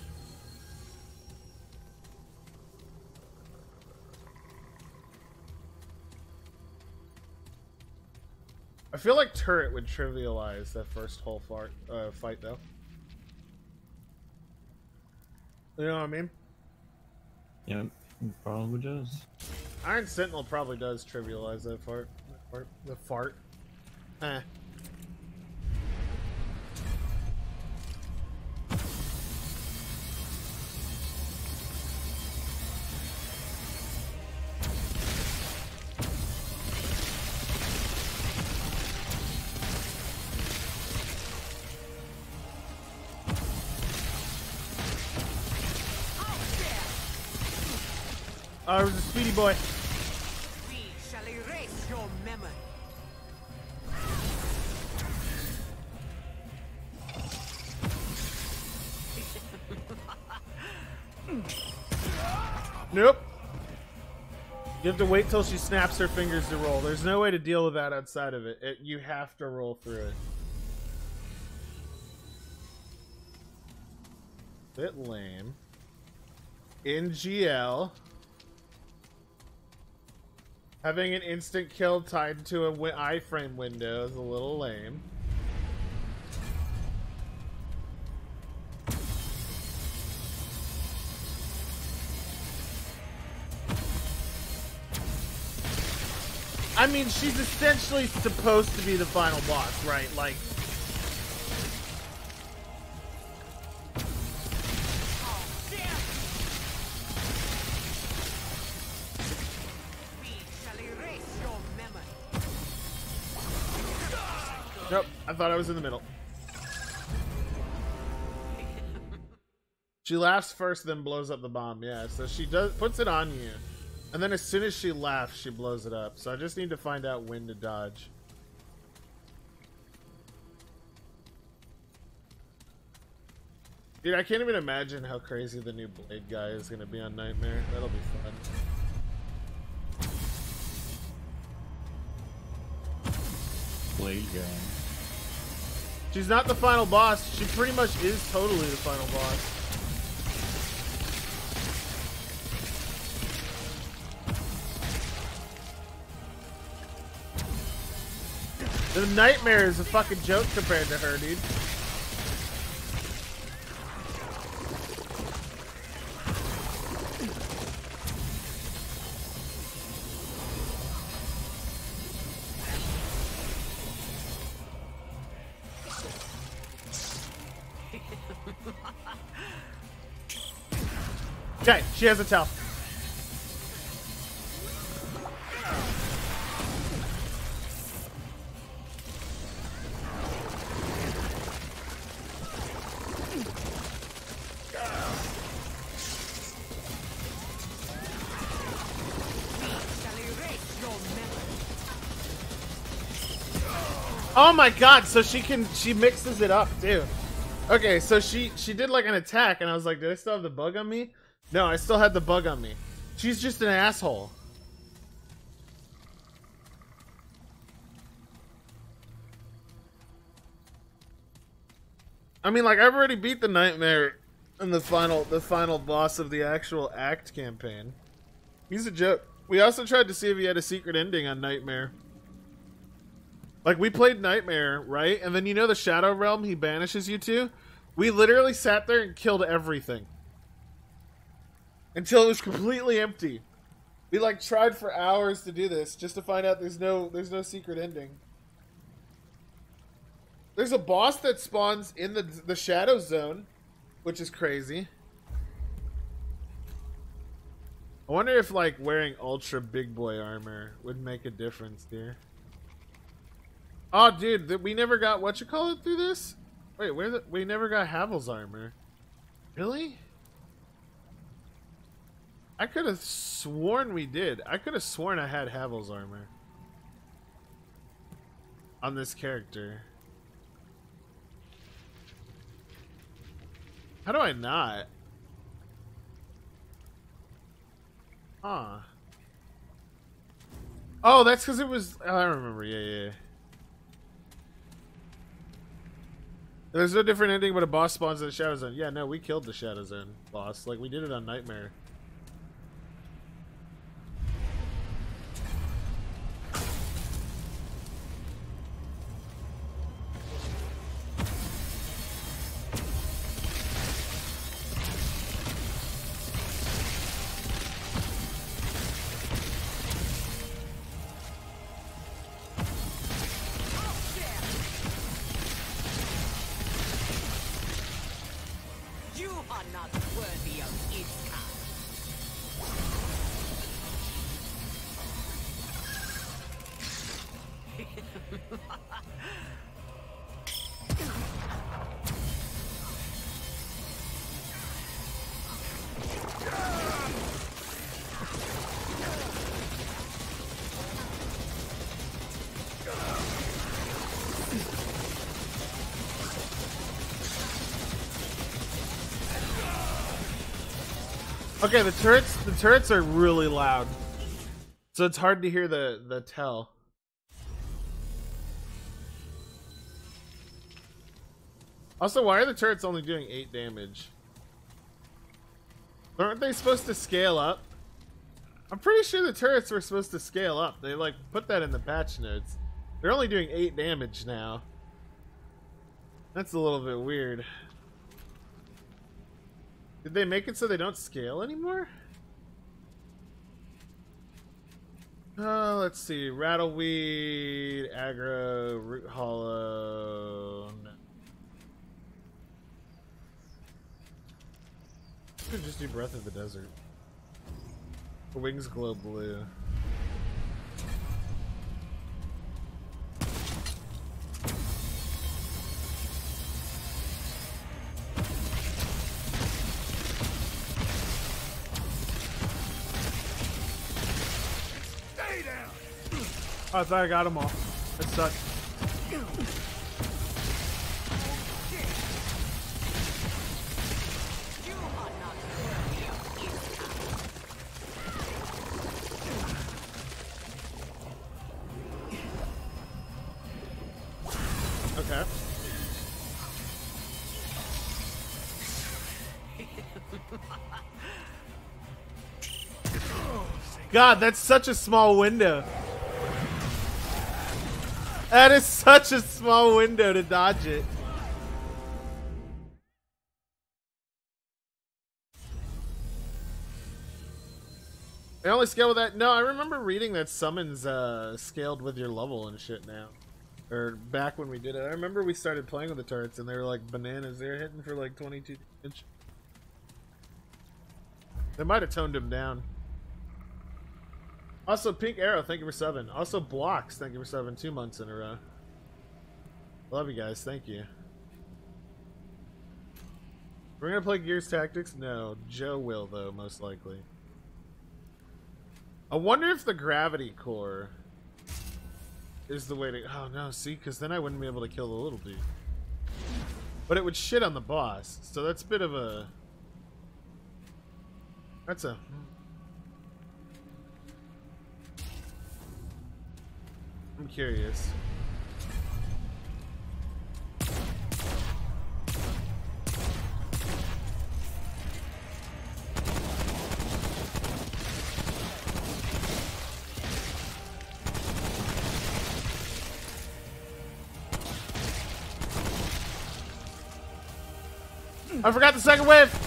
I feel like turret would trivialize that first whole fart, uh, fight though. You know what I mean? Yeah, probably does. Iron Sentinel probably does trivialize that fart. that fart the fart. Eh. Oh, it was a speedy boy. We shall erase your memory. Nope. You have to wait till she snaps her fingers to roll. There's no way to deal with that outside of it. it you have to roll through it. Bit lame. NGL. Having an instant kill tied to a wi- iframe window is a little lame. I mean, she's essentially supposed to be the final boss, right? Like, nope, I thought I was in the middle. She laughs first, then blows up the bomb. Yeah, so she does puts it on you, and then as soon as she laughs, she blows it up. So I just need to find out when to dodge. Dude, I can't even imagine how crazy the new Blade guy is gonna be on Nightmare. That'll be fun. Blade guy. She's not the final boss. She pretty much is totally the final boss. The nightmare is a fucking joke compared to her, dude. She has a towel. Oh my god, so she can she mixes it up too. Okay, so she she did like an attack and I was like, did I still have the bug on me? No, I still had the bug on me. She's just an asshole. I mean, like I've already beat the nightmare in the final, the final boss of the actual act campaign. He's a joke. We also tried to see if he had a secret ending on Nightmare. Like we played Nightmare, right? And then you know the Shadow Realm he banishes you to? We literally sat there and killed everything. Until it was completely empty. We like tried for hours to do this just to find out there's no there's no secret ending. There's a boss that spawns in the the shadow zone, which is crazy. I wonder if like wearing ultra big boy armor would make a difference here. Oh, dude, th- we never got what you call it through this. Wait, where the we never got Havel's armor. Really? I could have sworn we did. I could have sworn I had Havel's armor on this character. How do I not? Huh. Oh, that's because it was. Oh, I remember. Yeah, yeah. yeah. There's no different ending, but a boss spawns in the Shadow Zone. Yeah, no, we killed the Shadow Zone boss. Like, we did it on Nightmare. Okay, the turrets the turrets are really loud. So it's hard to hear the the tell. Also, why are the turrets only doing 8 damage? Aren't they supposed to scale up? I'm pretty sure the turrets were supposed to scale up. They like put that in the patch notes. They're only doing 8 damage now. That's a little bit weird. Did they make it so they don't scale anymore? Uh, let's see. Rattleweed, aggro, root hollow. Could just do Breath of the Desert. Wings glow blue. I thought I got them all. That sucks. Okay. God, that's such a small window. That is such a small window to dodge it. They only scale with that. No, I remember reading that summons uh, scaled with your level and shit now. Or back when we did it. I remember we started playing with the turrets and they were like bananas. They were hitting for like 22 damage. They might have toned him down. Also, Pink Arrow, thank you for seven. Also, Blocks, thank you for seven. Two months in a row. Love you guys, thank you. We're gonna play Gears Tactics? No, Joe will though, most likely. I wonder if the gravity core is the way to. Oh no, see, because then I wouldn't be able to kill the little dude. But it would shit on the boss, so that's a bit of a. That's a. Hmm. I'm curious. I forgot the second wave!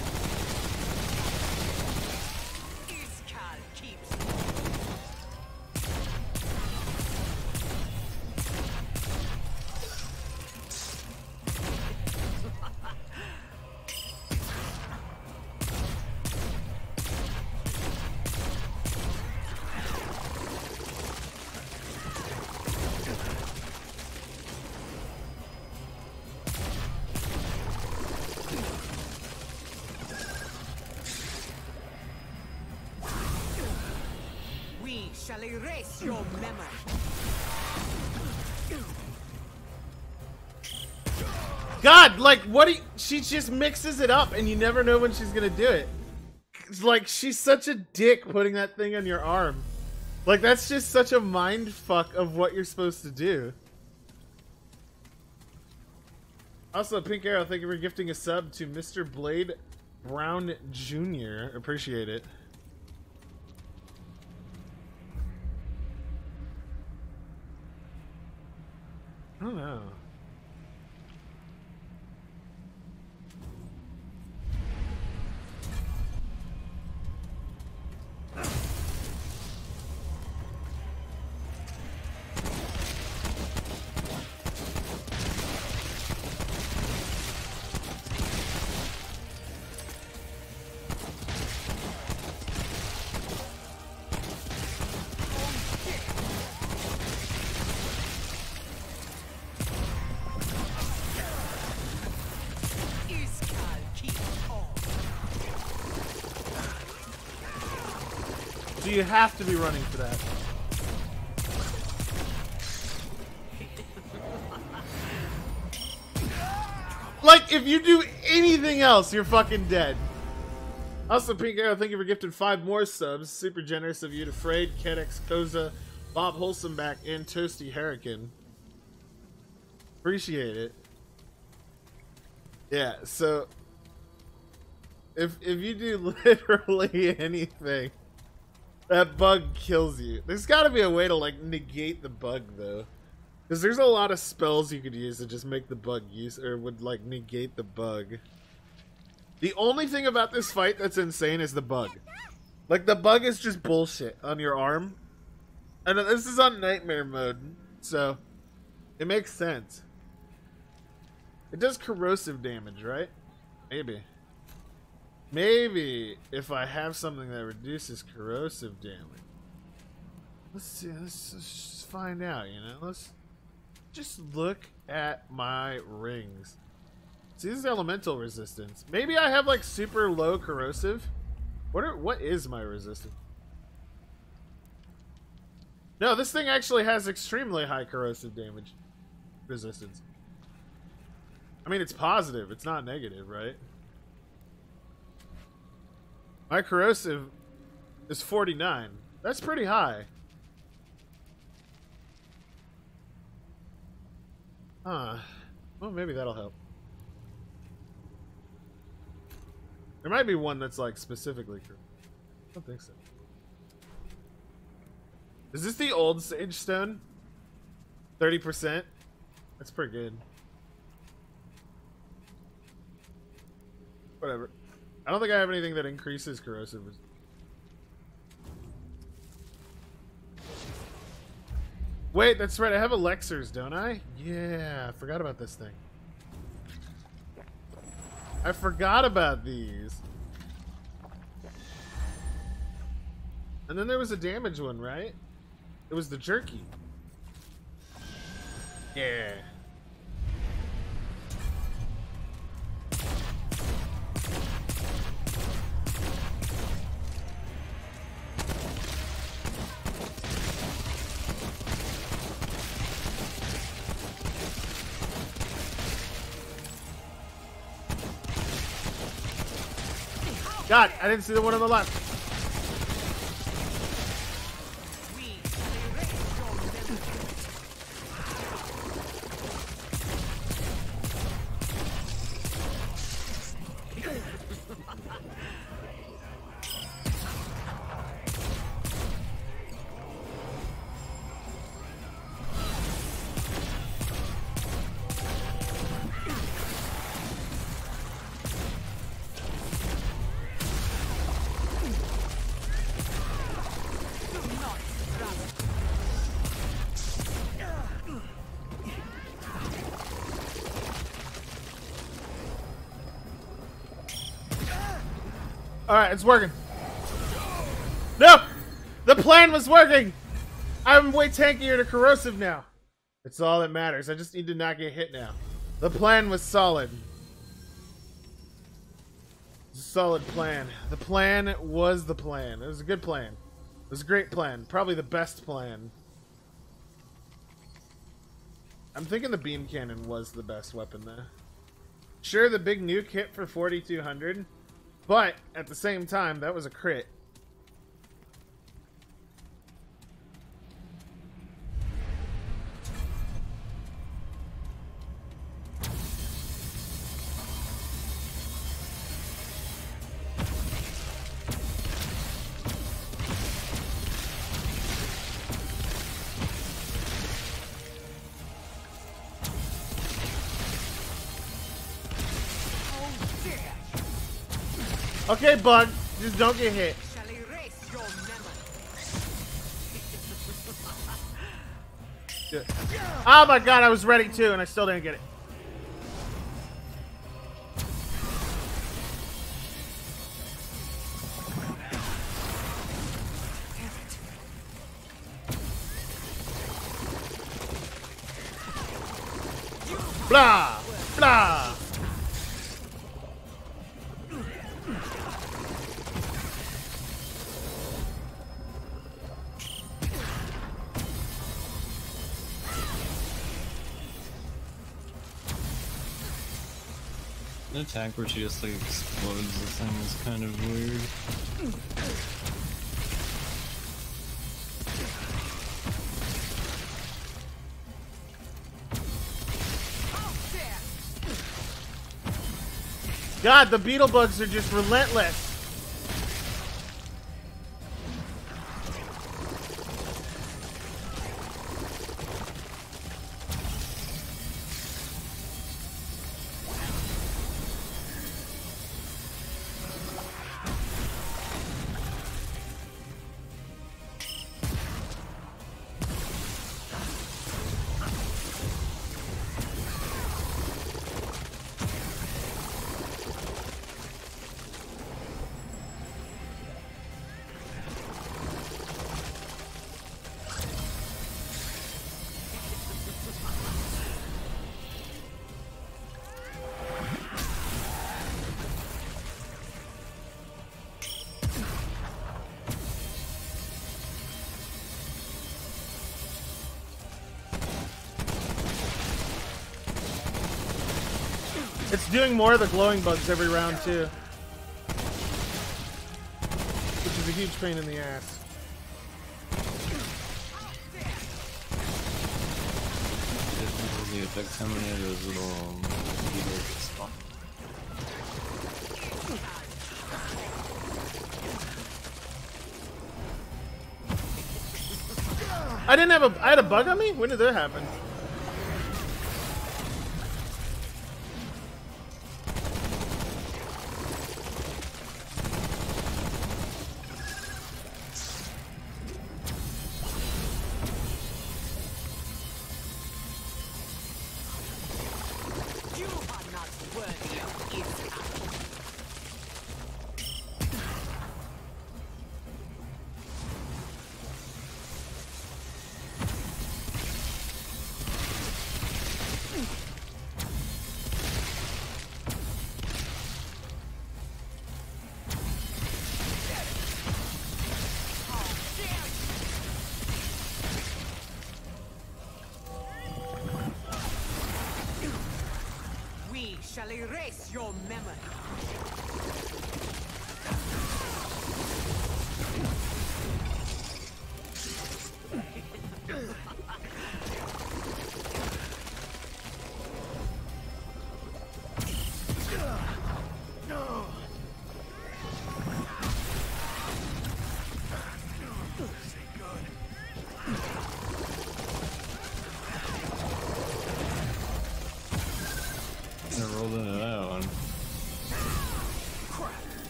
God, like what? Do you, she just mixes it up, and you never know when she's gonna do it. It's like she's such a dick putting that thing on your arm. Like that's just such a mind fuck of what you're supposed to do. Also, Pink Arrow, thank you for gifting a sub to Mr. Blade Brown Jr. Appreciate it. I don't know. You have to be running for that. like, if you do anything else, you're fucking dead. Also, Pink Arrow, thank you for gifting five more subs. Super generous of you to Frayed, Kedex, Koza, Bob Wholesomeback, and Toasty Hurricane. Appreciate it. Yeah, so if if you do literally anything, that bug kills you. There's got to be a way to like negate the bug though, because there's a lot of spells you could use to just make the bug use or would like negate the bug. The only thing about this fight that's insane is the bug. Like the bug is just bullshit on your arm, and this is on nightmare mode, so it makes sense. It does corrosive damage, right? Maybe. Maybe if I have something that reduces corrosive damage. Let's see. Let's, let's just find out. You know. Let's just look at my rings. See, this is elemental resistance. Maybe I have like super low corrosive. What are what is my resistance? No, this thing actually has extremely high corrosive damage resistance. I mean, it's positive. It's not negative, right? My corrosive is 49. That's pretty high. Huh. Well, maybe that'll help. There might be one that's like specifically cor- I don't think so. Is this the old Sage Stone? 30%? That's pretty good. Whatever. I don't think I have anything that increases corrosive. Wait, that's right. I have elixirs, don't I? Yeah, I forgot about this thing. I forgot about these. And then there was a damage one, right? It was the jerky. Yeah. God, I didn't see the one on the left. It's working. No, the plan was working. I'm way tankier to corrosive now. It's all that matters. I just need to not get hit now. The plan was solid. A solid plan. The plan was the plan. It was a good plan. It was a great plan. Probably the best plan. I'm thinking the beam cannon was the best weapon though. Sure, the big nuke hit for 4,200, but at the same time, that was a crit. Okay, bud. just don't get hit. Shall erase your memory. Oh my god, I was ready too, and I still didn't get it. Attack where she just like explodes the thing is kind of weird. God, the beetle bugs are just relentless. It's doing more of the glowing bugs every round too. Which is a huge pain in the ass. The effects how many of those little beetles spawn. I didn't have a. I had a bug on me. When did that happen?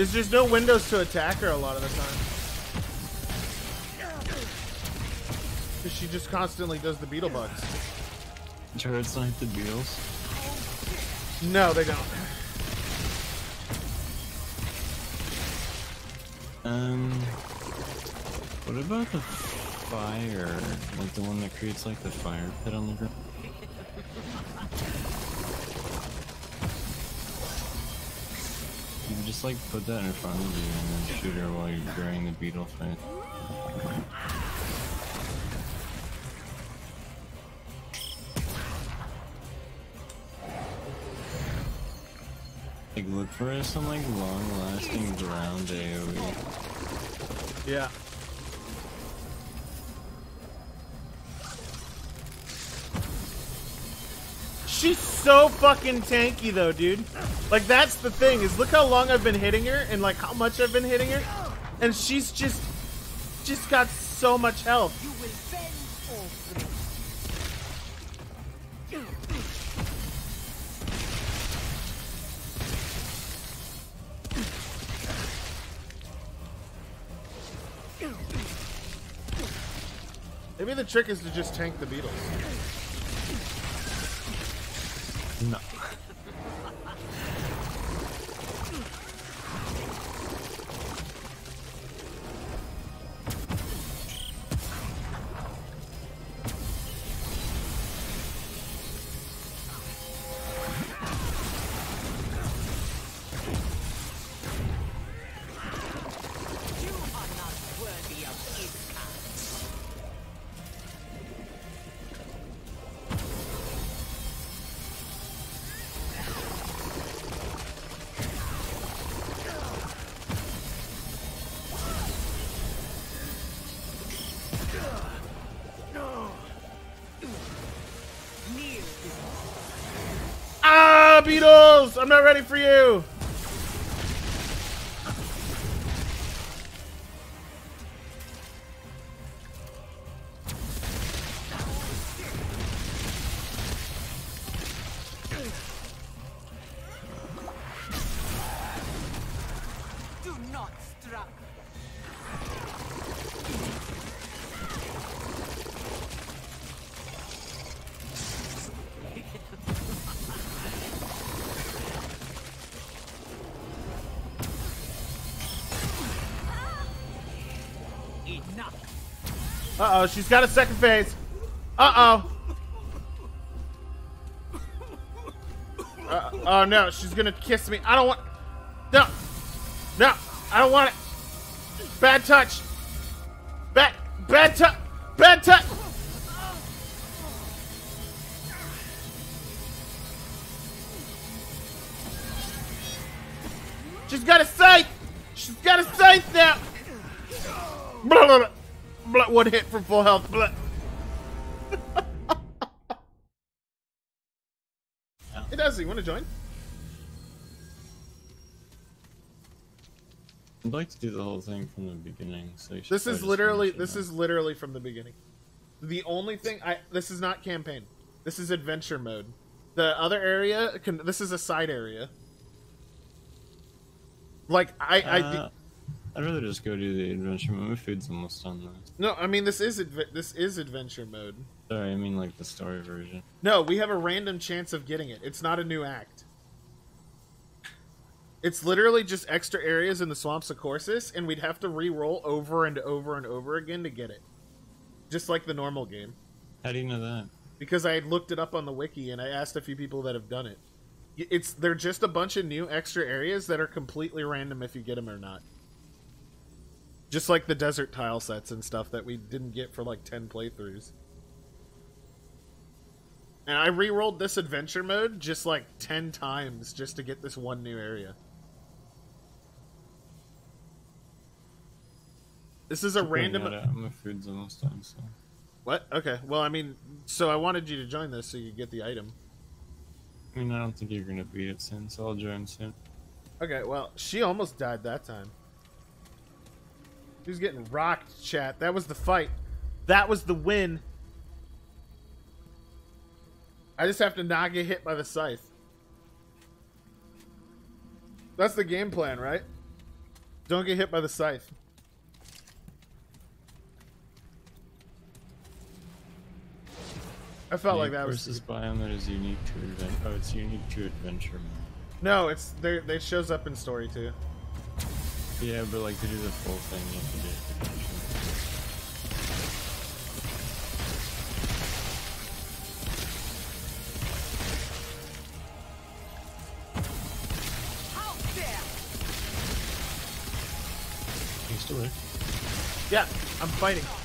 There's just no windows to attack her a lot of the time. Because she just constantly does the beetle bugs. turrets don't hit the beetles? No, they don't. Um, what about the fire? Like the one that creates like the fire pit on the ground? Just like put that in front of you and then shoot her while you're during the beetle fight. Like look for some like long lasting ground AoE. Yeah. She's so fucking tanky though, dude. Like that's the thing is look how long I've been hitting her and like how much I've been hitting her, and she's just just got so much health. You will bend or. Maybe the trick is to just tank the beetles. Enough. Uh oh, she's got a second phase. Uh oh. Uh, oh no, she's gonna kiss me. I don't want. No, no, I don't want it. Bad touch. Bad, bad touch. Full health. It does. You want to join? I'd like to do the whole thing from the beginning. So This is literally this is literally from the beginning. The only thing I this is not campaign. This is adventure mode. The other area can this is a side area. Like I I Uh, I'd rather just go do the adventure mode. My food's almost done though. no I mean this is adve- this is adventure mode. Sorry, I mean like the story version. No, we have a random chance of getting it. It's not a new act. It's literally just extra areas in the swamps of Corsus, and we'd have to re-roll over and over and over again to get it. Just like the normal game. How do you know that? Because I had looked it up on the wiki and I asked a few people that have done it. It's they're just a bunch of new extra areas that are completely random if you get them or not. Just like the desert tile sets and stuff that we didn't get for like 10 playthroughs. And I re-rolled this adventure mode just like 10 times just to get this one new area. This is a random Yeah, my food's almost done. So What? Okay. Well, I mean, so I wanted you to join this so you could get the item. I mean, I don't think you're gonna beat it soon, so I'll join soon. Okay, well, she almost died that time. She was getting rocked, chat. That was the fight. That was the win. I just have to not get hit by the scythe. That's the game plan, right? Don't get hit by the scythe. I felt like Unique that was versus biome that is unique to adventure. Oh, it's unique to adventure mode. no. It's they. They shows up in story too. Yeah, but like to do the full thing, you have to do it adventure. How dare! You still there? Yeah, I'm fighting.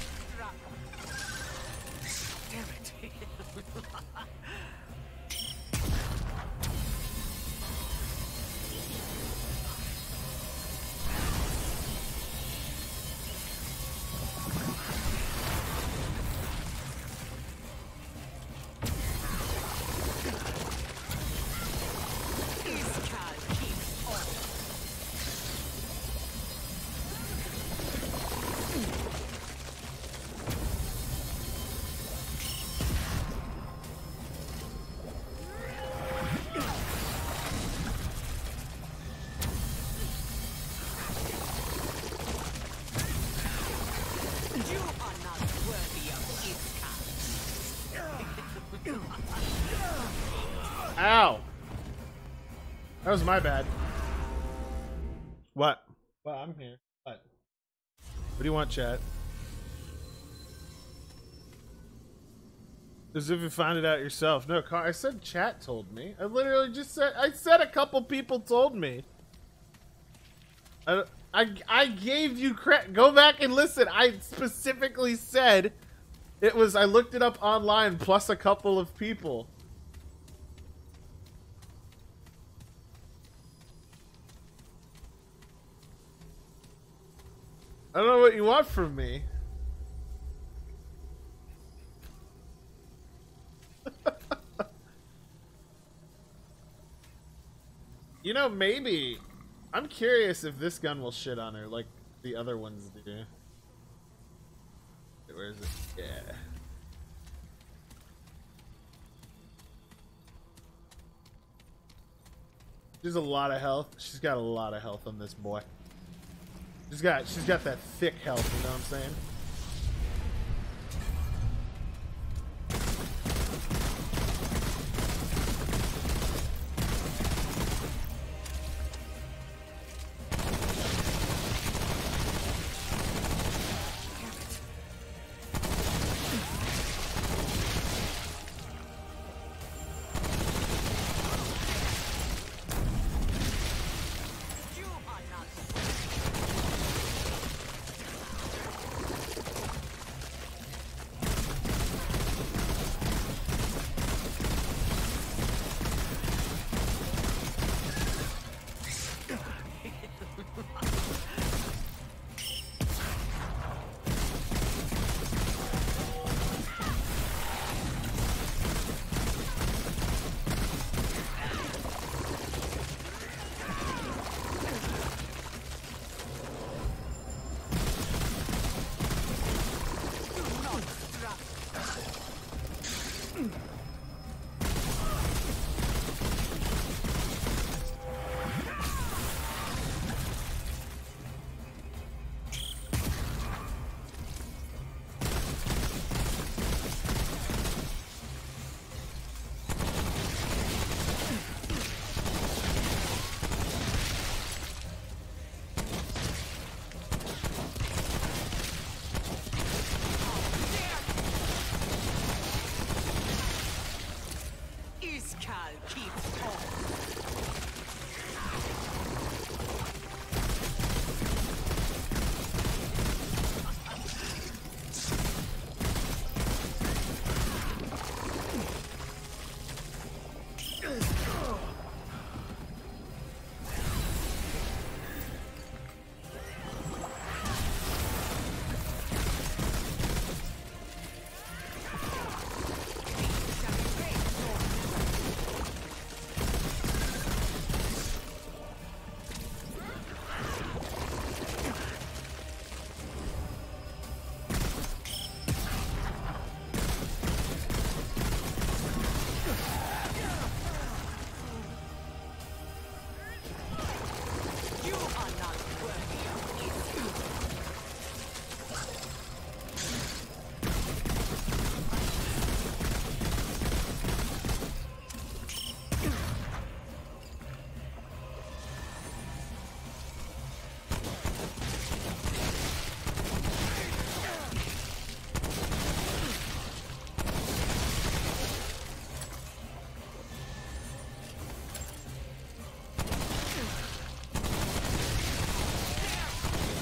My bad. What? Well, I'm here. What? What do you want, chat? As if you found it out yourself. No, Car- I said chat told me. I literally just said. I said a couple people told me. I, I, I gave you credit. Go back and listen. I specifically said it was. I looked it up online plus a couple of people. I don't know what you want from me. you know, maybe. I'm curious if this gun will shit on her like the other ones do. Where is it? Yeah. She's a lot of health. She's got a lot of health on this boy. She's got she's got that thick health, you know what I'm saying?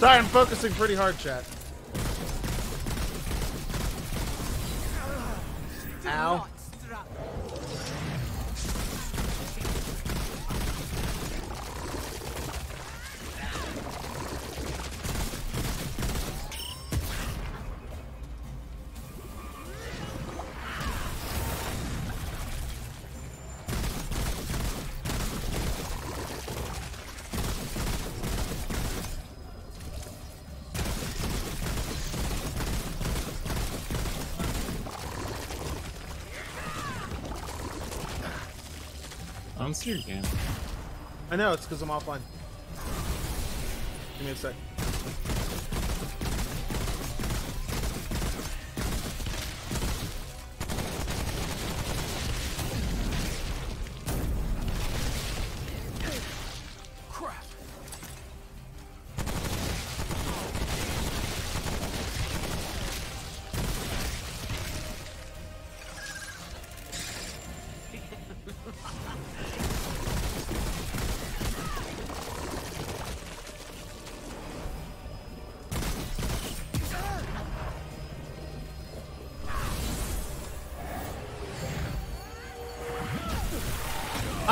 Sorry, I'm focusing pretty hard, chat. I know, it's because I'm offline. Give me a sec.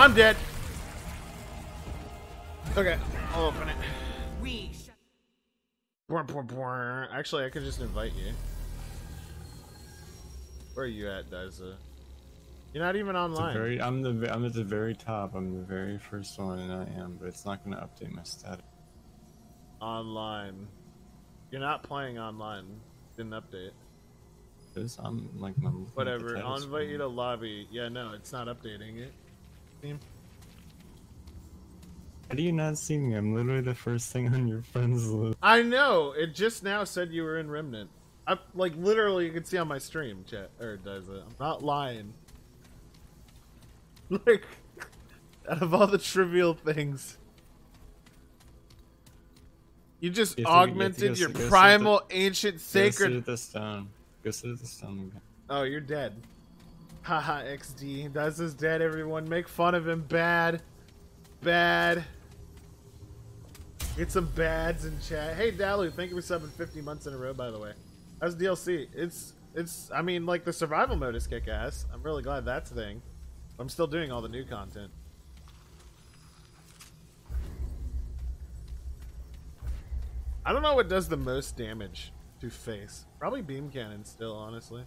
I'm dead. Okay, I'll open it. We. Actually, I could just invite you. Where are you at, Daza? You're not even online. very, I'm the, I'm at the very top. I'm the very first one, and I am, but it's not gonna update my status. Online. You're not playing online. Didn't update. Because I'm like, I'm looking at the Whatever. I'll title invite you to lobby. Yeah, no, it's not updating it. Team. How do you not see me? I'm literally the first thing on your friends list. I know. It just now said you were in Remnant. I like literally you can see on my stream chat or does it? I'm not lying. Like out of all the trivial things. You just You have you to augmented your sit- go sit at primal ancient Go sit sacred at the stone. Go sit at the stone again. Oh, you're dead. Haha, XD. Daz is dead, everyone. Make fun of him. Bad. Bad. Get some bads in chat. Hey, Dalu, thank you for subbing 50 months in a row, by the way. How's DLC? It's, it's, I mean, like, the survival mode is kick ass. I'm really glad that's a thing. I'm still doing all the new content. I don't know what does the most damage to face. Probably beam cannon still, honestly.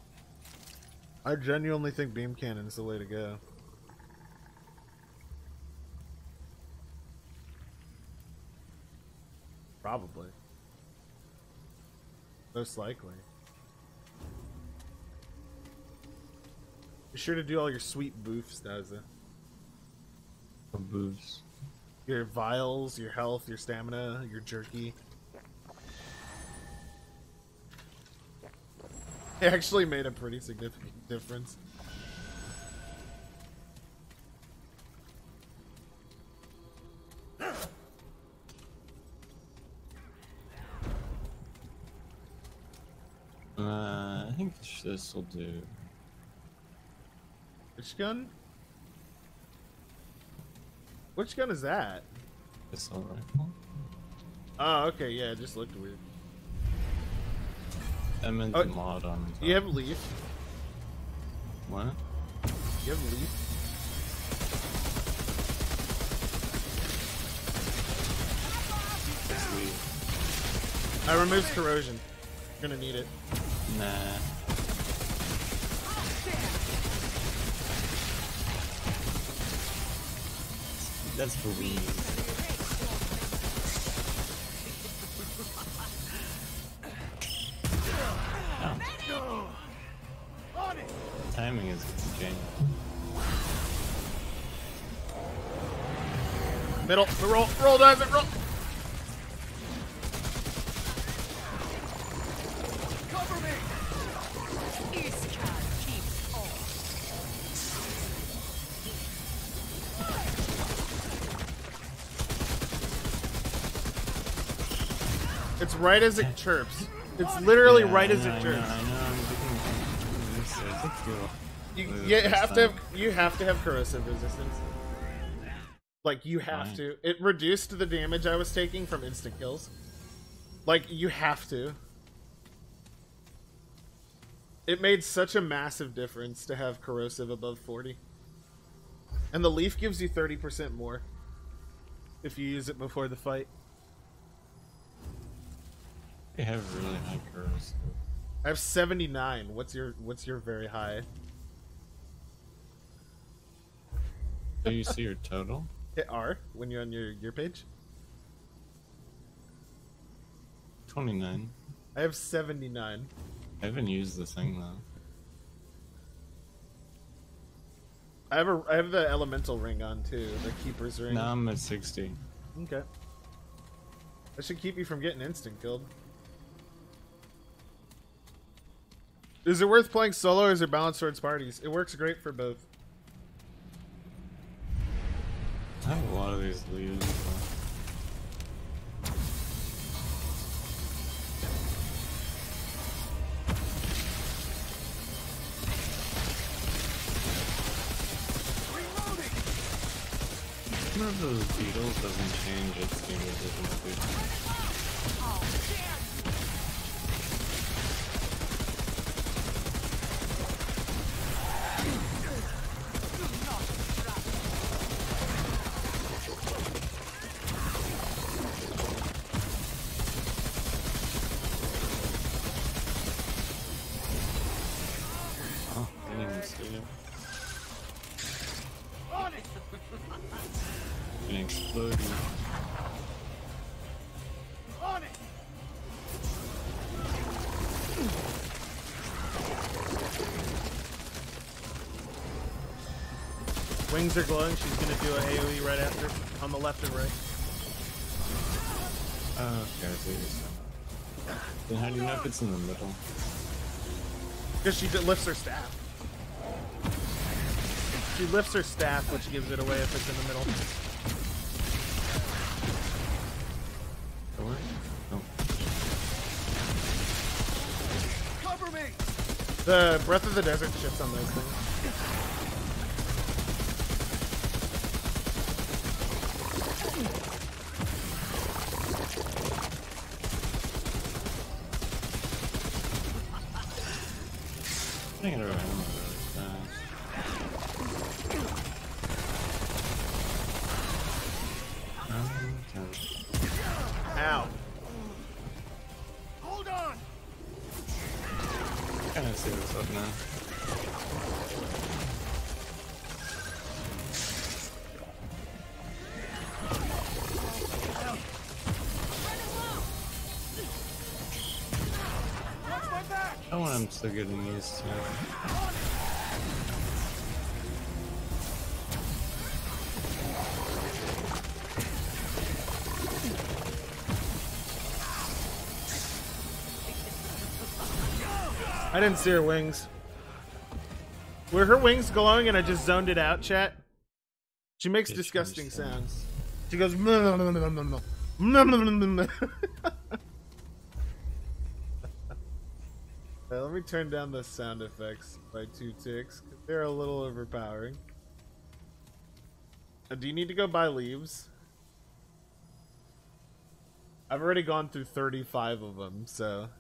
I genuinely think beam cannon is the way to go. Probably. Most likely. Be sure to do all your sweet boofs, Daza. For boobs. Your vials, your health, your stamina, your jerky. It actually made a pretty significant difference. Think this will do. Which gun? Which gun is that? Pistol rifle. Oh, ah, okay, yeah, it just looked weird. I meant Oh, the mod on top. You have a leaf. What? You have leaf. I removes corrosion. You're gonna need it. Nah. That's for me. Oh. Timing is Jane. Middle, roll, roll, does it, roll. Right as it chirps. It's literally Yeah, right I as know, it I know, chirps. I know, I'm getting this is a. You, you have first to have you have to have corrosive resistance. Like you have Why? to. It reduced the damage I was taking from instant kills. Like, you have to. It made such a massive difference to have corrosive above 40. And the leaf gives you 30% more if you use it before the fight. They have really high corrosive. I have 79. What's your what's your very high? Do you see your total? Hit R when you're on your your page. 29. I have 79. I haven't used the thing though. I have a I have the elemental ring on too, the keeper's ring. Now I'm at 60. Okay. That should keep you from getting instant killed. Is it worth playing solo or is it balanced towards parties? It works great for both. I have a lot of these leaves. so- One of those beetles doesn't change its damage as Wings are glowing. She's gonna do a AOE right after, on the left and right. Oh, okay, I see what you're saying. Then how do you know if it's in the middle? Because she lifts her staff. She lifts her staff, which gives it away if it's in the middle. Or? Cover me! The Breath of the Desert shifts on those things. didn't see her wings. Were her wings glowing and I just zoned it out, chat? She makes disgusting sounds. She goes. let me turn down the sound effects by two ticks. They're a little overpowering. Do you need to go buy leaves? I've already gone through 35 of them, so...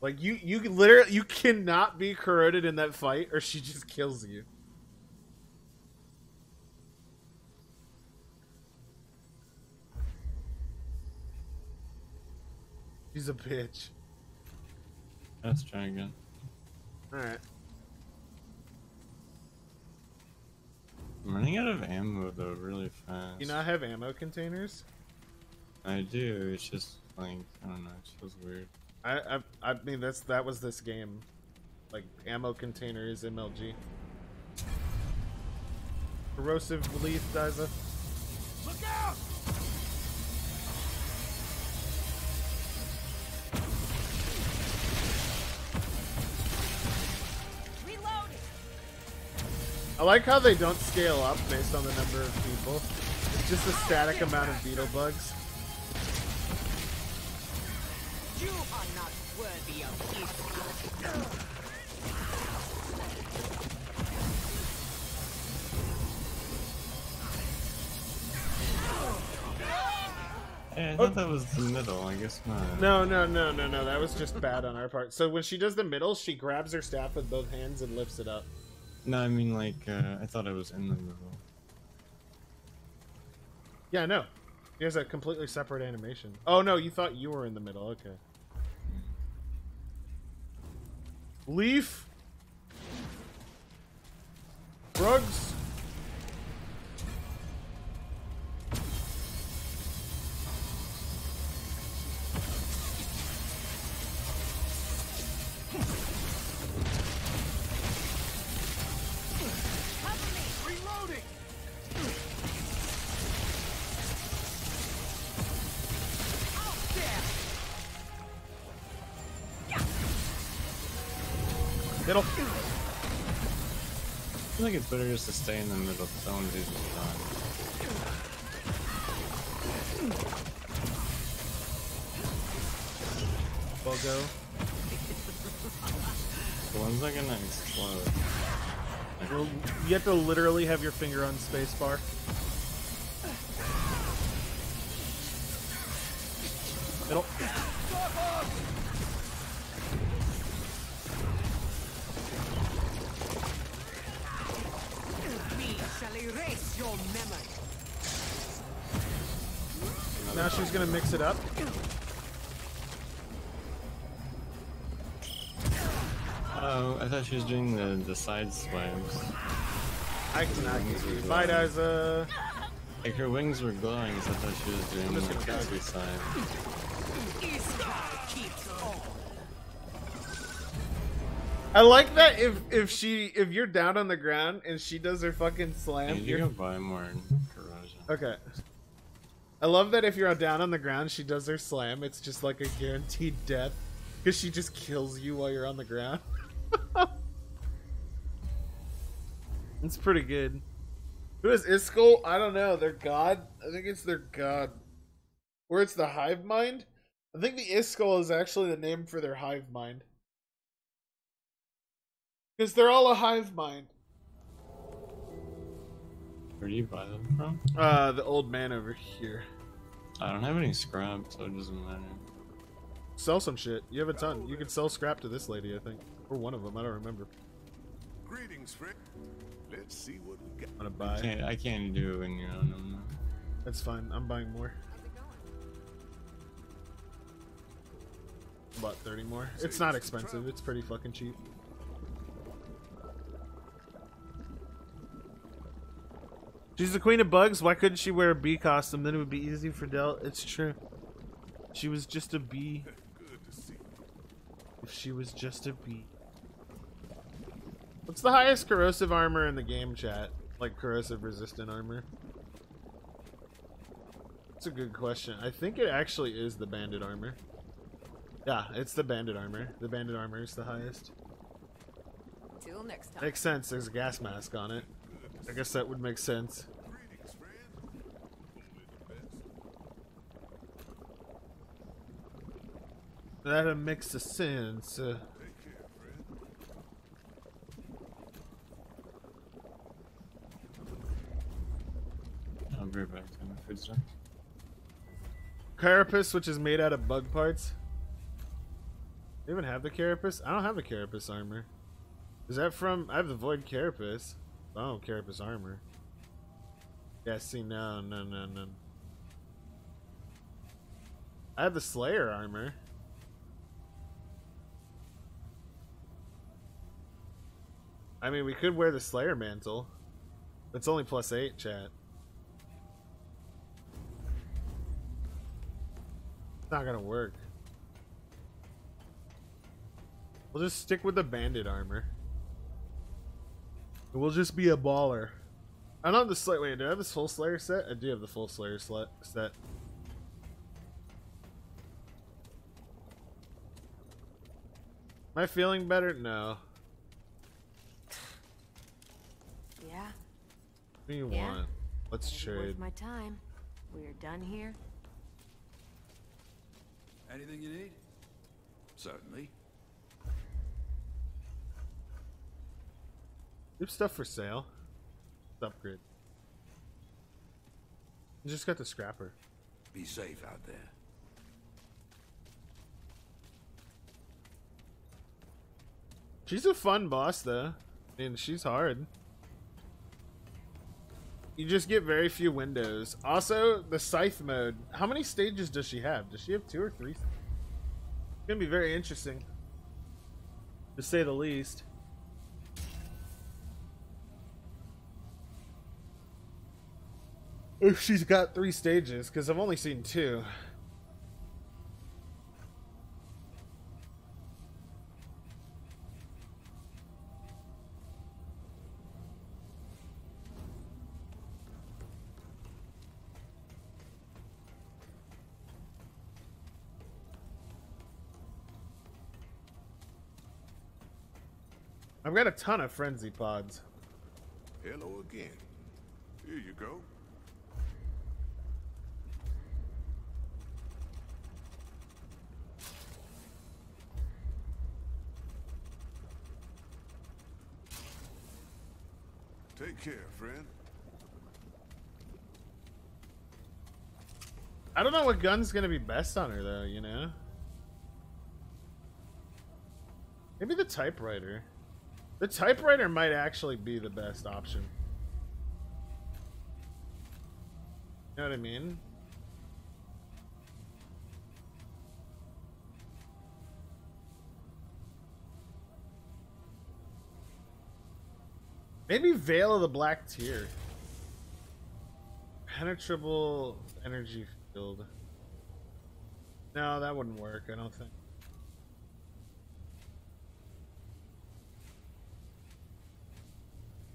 Like you, you literally, you cannot be corroded in that fight, or she just kills you. She's a bitch. Let's try again. All right. I'm running out of ammo though, really fast. You not have ammo containers? I do. It's just like I don't know. It feels weird. I, I, I mean that's that was this game. Like ammo containers, MLG. Corrosive leaf, Diza. Look out! Reloading! I like how they don't scale up based on the number of people. It's just a static amount of beetle bugs. Hey, I thought that was the middle. I guess not. No, no, no, no, no. That was just bad on our part. So when she does the middle, she grabs her staff with both hands and lifts it up. No, I mean like uh, I thought it was in the middle. Yeah, no. He has a completely separate animation. Oh no, you thought you were in the middle. Okay. Leaf. Drugs. It's better just to stay in the middle. Time. Bogo. Gonna explode. Well, you have to literally have your finger on spacebar. Middle. It up. Oh, I thought she was doing the the side slams. I cannot get. Bye, Diza. Like her wings were glowing, so I thought she was doing just like gonna the side. Iskal. I like that if if she if you're down on the ground and she does her fucking slam. Hey, you you're- go buy more corrosion. Okay. I love that if you're down on the ground, she does her slam. It's just like a guaranteed death because she just kills you while you're on the ground. it's pretty good. Who is Iskal? I don't know. Their god? I think it's their god. Or it's the hive mind? I think the Iskal is actually the name for their hive mind. Because they're all a hive mind. Where do you buy them from? Uh, the old man over here. I don't have any scrap, so it doesn't matter. Sell some shit. You have a ton. You can sell scrap to this lady, I think. Or one of them. I don't remember. Greetings, friend. Let's see what we got. I'm gonna I buy. can't, I can't do it when you're on them. That's fine. I'm buying more. About 30 more. It's not expensive. It's pretty fucking cheap. She's the queen of bugs. Why couldn't she wear a bee costume? Then it would be easy for Del. It's true. She was just a bee. Good to see. If she was just a bee. What's the highest corrosive armor in the game, chat? Like corrosive resistant armor? That's a good question. I think it actually is the bandit armor. Yeah, it's the bandit armor. The bandit armor is the highest. Till next time. Makes sense. There's a gas mask on it. I guess that would make sense. Greetings, friend. Only the best. That makes a sense. Uh. I'll be back to my food stuff. carapace, which is made out of bug parts. You even have the carapace? I don't have the carapace armor. Is that from? I have the void carapace. I don't have carapace armor. Yeah, see, no, no, no, no. I have the Slayer armor. I mean, we could wear the Slayer mantle. It's only plus eight, chat. It's not gonna work. We'll just stick with the bandit armor. We'll just be a baller. I don't have the Slayer. Wait, do I have this full Slayer set? I do have the full Slayer sle- set. Am I feeling better? No. Yeah, What do you Yeah. want? Let's that'd trade. worth my time. We're done here. Anything you need? Certainly. Have stuff for sale. Let's upgrade. You just got the scrapper. Be safe out there. She's a fun boss, though. I mean, she's hard. You just get very few windows. Also, the scythe mode. How many stages does she have? Does she have two or three? It's gonna be very interesting, to say the least. If she's got three stages, because I've only seen two. I've got a ton of frenzy pods. Hello again. Here you go. Take care, friend. I don't know what gun's gonna be best on her though, you know? Maybe the typewriter. The typewriter might actually be the best option. You know what I mean? Maybe Veil of the Black Tear. Penetrable energy field. No, that wouldn't work, I don't think.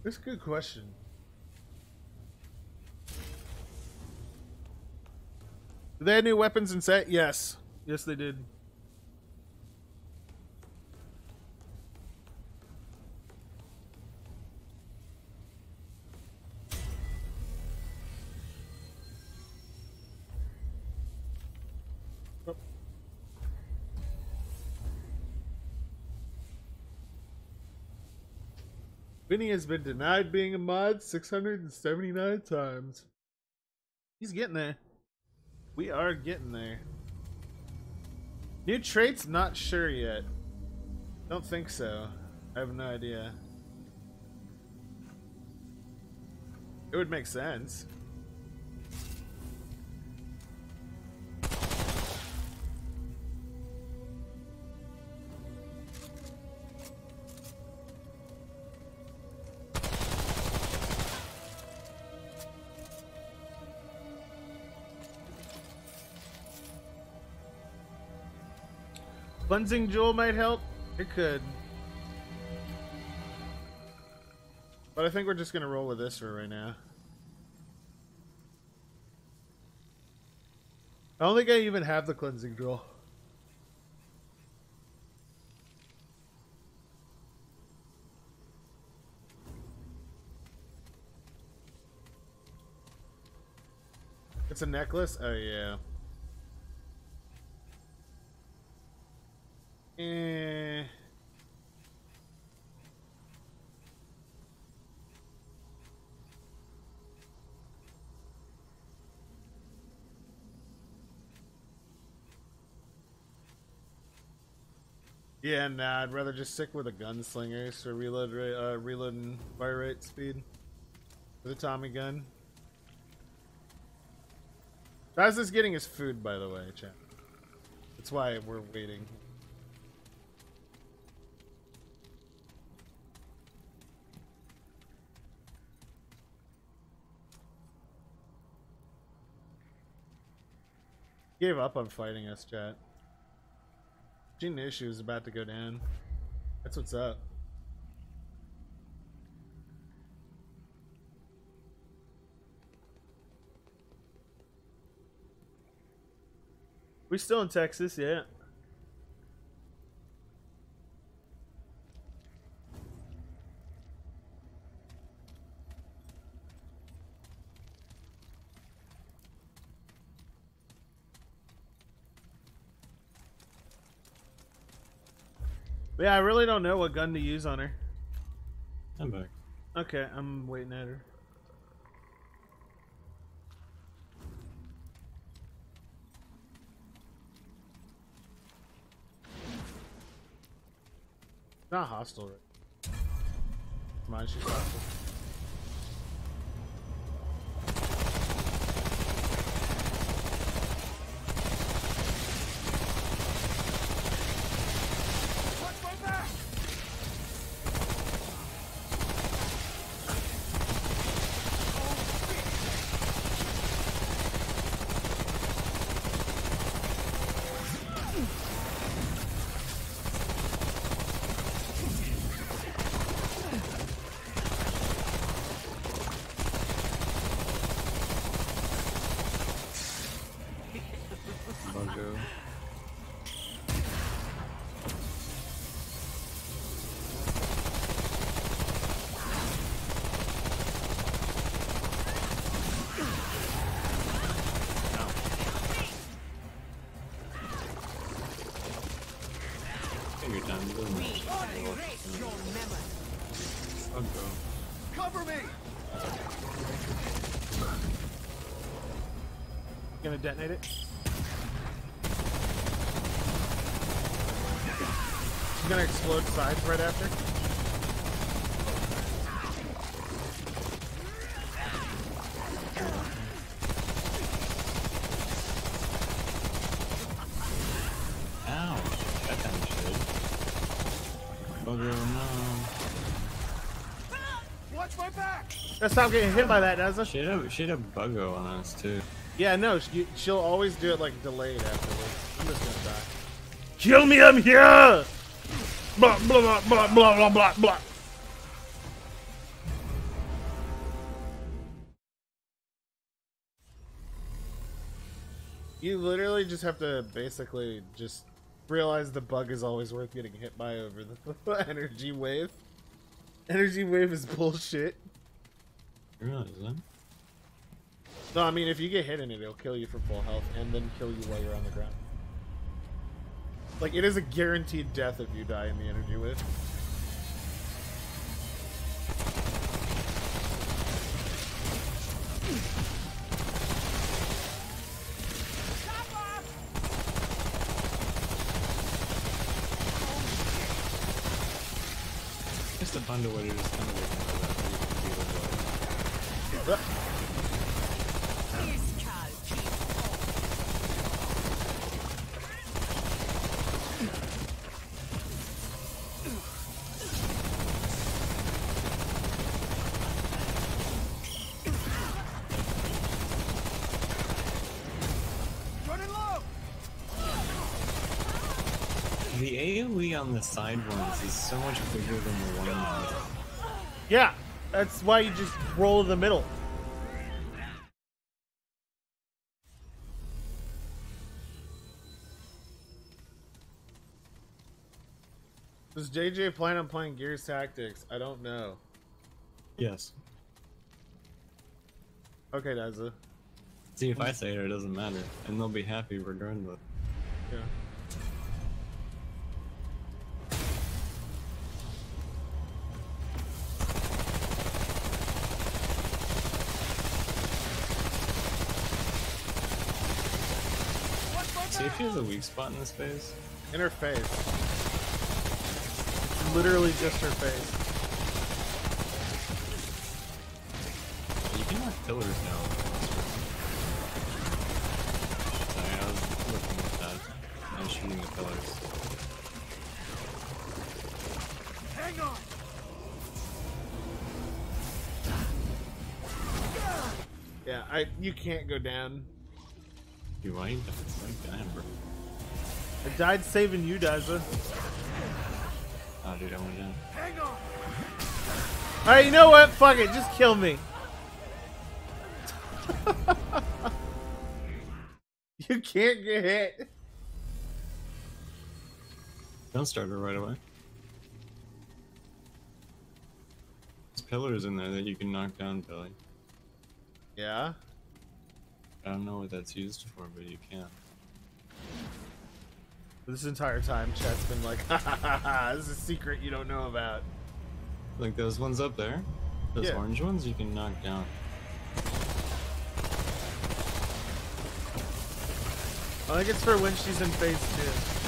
That's a good question. Did they have new weapons in set? Yes. Yes, they did. Vinny has been denied being a mod 679 times. He's getting there. We are getting there. New traits? Not sure yet. Don't think so. I have no idea. It would make sense. Cleansing Jewel might help. It could. But I think we're just gonna roll with this for right now. I don't think I even have the cleansing jewel. It's a necklace? Oh yeah. Eh. Yeah, nah, I'd rather just stick with a gunslinger so reload uh, reload fire rate speed with a Tommy gun. How's this getting his food, by the way, chat? That's why we're waiting. Gave up on fighting us, chat. Gene issue is about to go down. That's what's up. We still in Texas, yeah. But yeah, I really don't know what gun to use on her. I'm back. Okay, I'm waiting at her. Not hostile. Right? Hostile. Gonna detonate it. She's gonna explode sides right after. Ow! That kind of shit. Buggo, oh no. Watch my back! Let's stop getting hit by that, Neza. She had a, she had a buggo on us too. Yeah, no, she, she'll always do it like delayed afterwards. I'm just gonna die. Kill me, I'm here! Blah, blah, blah, blah, blah, blah, blah, blah. You literally just have to basically just realize the bug is always worth getting hit by over the energy wave. Energy wave is bullshit. You realize that? No, I mean if you get hit in it, it'll kill you from full health and then kill you while you're on the ground. Like it is a guaranteed death if you die in the energy wave. Just a bundle where you just kind of ignore that. so you can deal with it. Iskal keep Running low! The AoE on the side ones is so much bigger than the one on the Yeah, that's why you just roll in the middle. Does JJ plan on playing Gears Tactics? I don't know. Yes. Okay, Daza. See, if I say it, it doesn't matter. And they'll be happy regardless. Yeah. She has a weak spot in this phase. In her face. Literally just her face. You can knock pillars down. Sorry, I was looking at that. I was shooting the pillars. Hang on! Yeah, I you can't go down. You might, it's like dying, bro. I died saving you, Daza. Oh, dude, I went down. Hang on! Alright, you know what? Fuck it, just kill me. you can't get hit. Don't start her right away. There's pillars in there that you can knock down, Billy. Yeah? I don't know what that's used for, but you can. This entire time, chat's been like, ha ha ha ha, this is a secret you don't know about. Like those ones up there, those Yeah. orange ones, you can knock down. I think it's for when she's in phase two.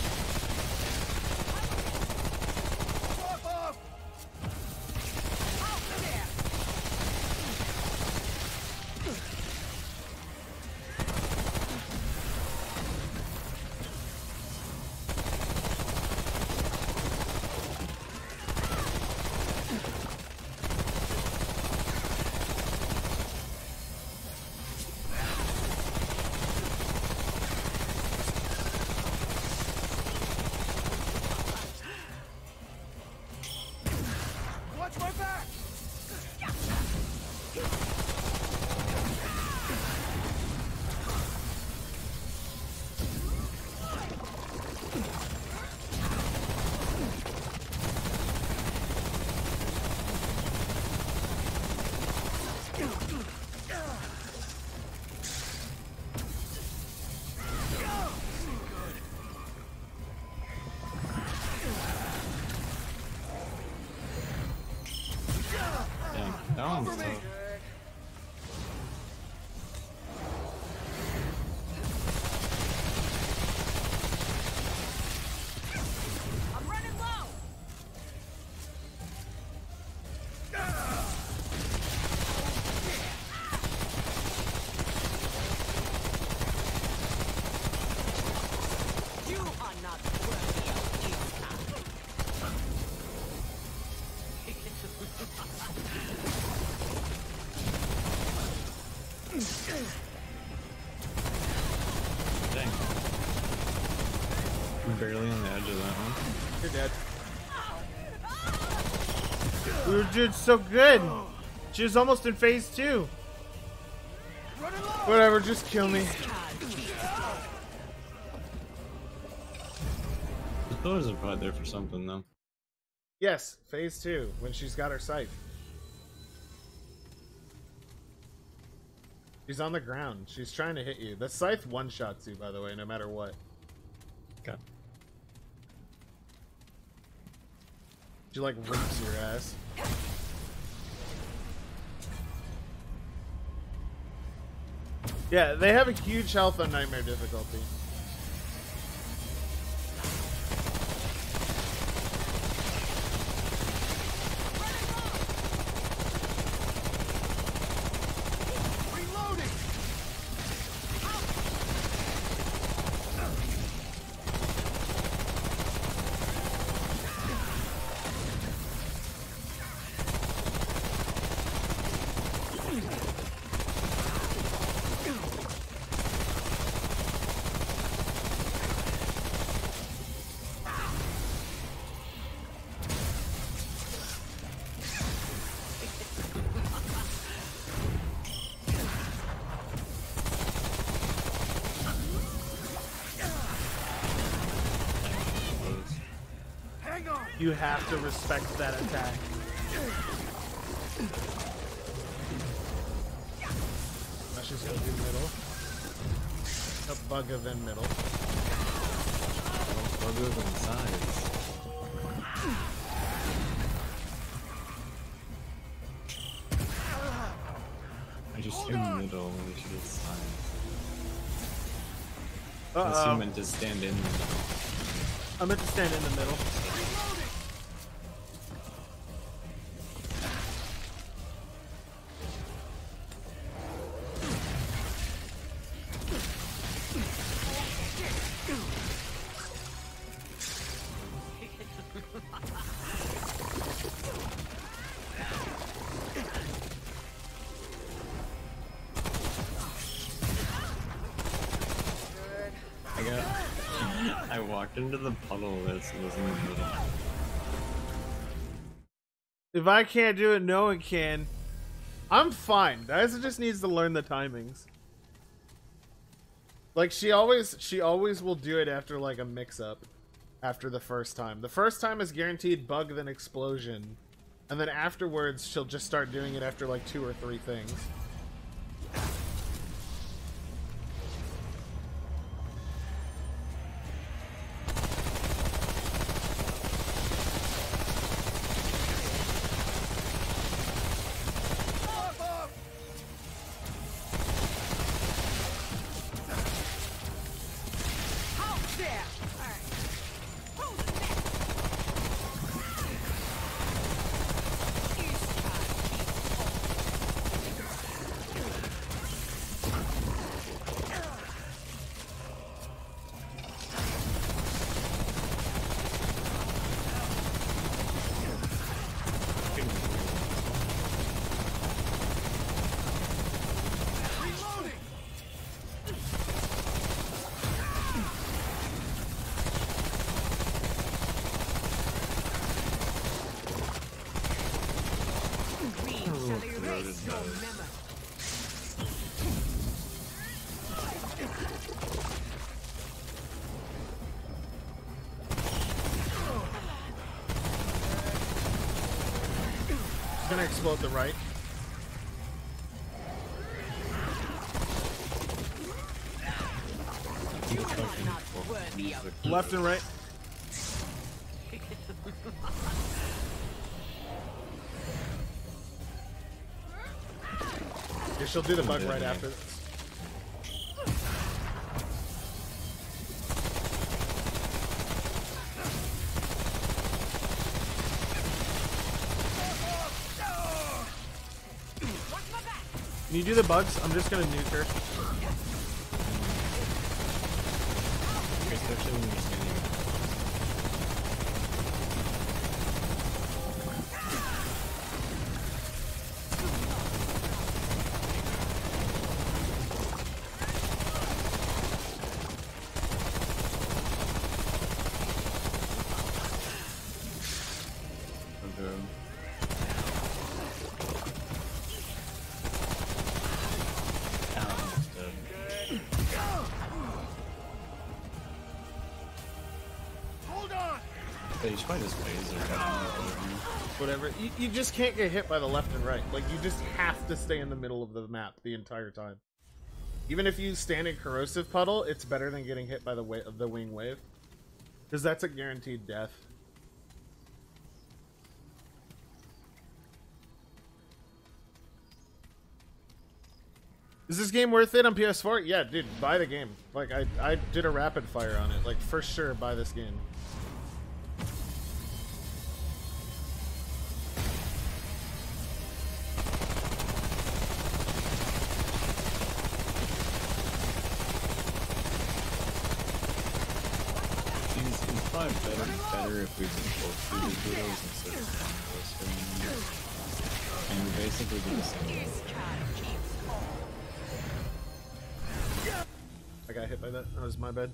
Doing so good. She was almost in phase two. Whatever, just kill me. The are probably there for something though. Yes, phase two, when she's got her scythe. She's on the ground. She's trying to hit you. The scythe one shots you, by the way, no matter what. Okay. She like rips your ass. Yeah, they have a huge health on nightmare difficulty. You have to respect that attack. Let's just go do middle. A bug of in middle. Bugger than size. I just hear middle when we should have size. I Uh assume oh. meant to stand in the middle. I meant to stand in the middle. Into the puddle was in the middle. If I can't do it, no one can. I'm fine. Dysa just needs to learn the timings. Like she always she always will do it after like a mix up after the first time. The first time is guaranteed bug then explosion. And then afterwards she'll just start doing it after like two or three things. Gonna explode the right. Left and right. Yeah, she'll do the bug right after you do the bugs? I'm just gonna nuke her. Yeah, you should probably just phase or whatever. You, you just can't get hit by the left and right. Like you just have to stay in the middle of the map the entire time. Even if you stand in corrosive puddle, it's better than getting hit by the wa- the wing wave, because that's a guaranteed death. Is this game worth it on PS4? Yeah, dude, buy the game. Like I, I did a rapid fire on it. Like for sure, buy this game. If we just both do these videos instead of posting. And we basically do the same. I got hit by that. That was my bad.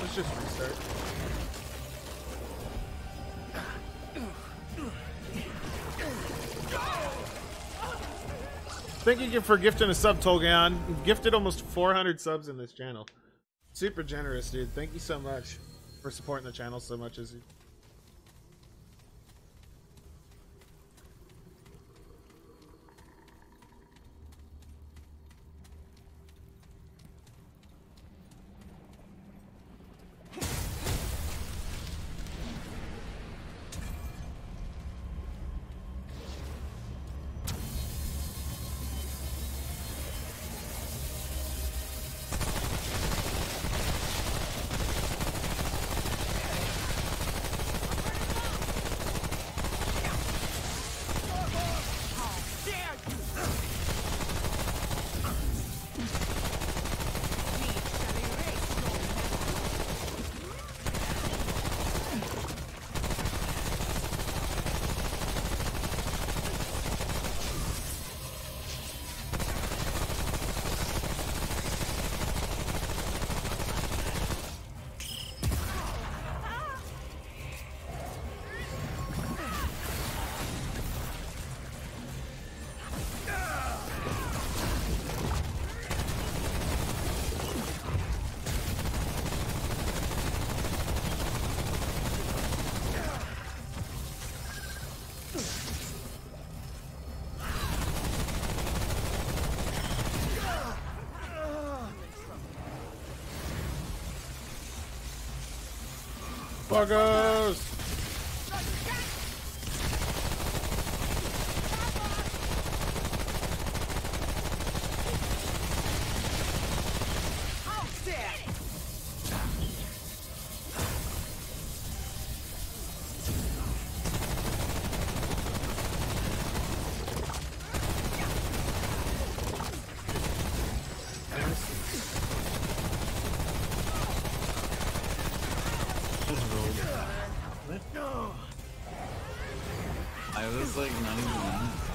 Let's just Thank you for gifting a sub, Tolgan. Gifted almost 400 subs in this channel. Super generous, dude. Thank you so much for supporting the channel so much as you. Buggers!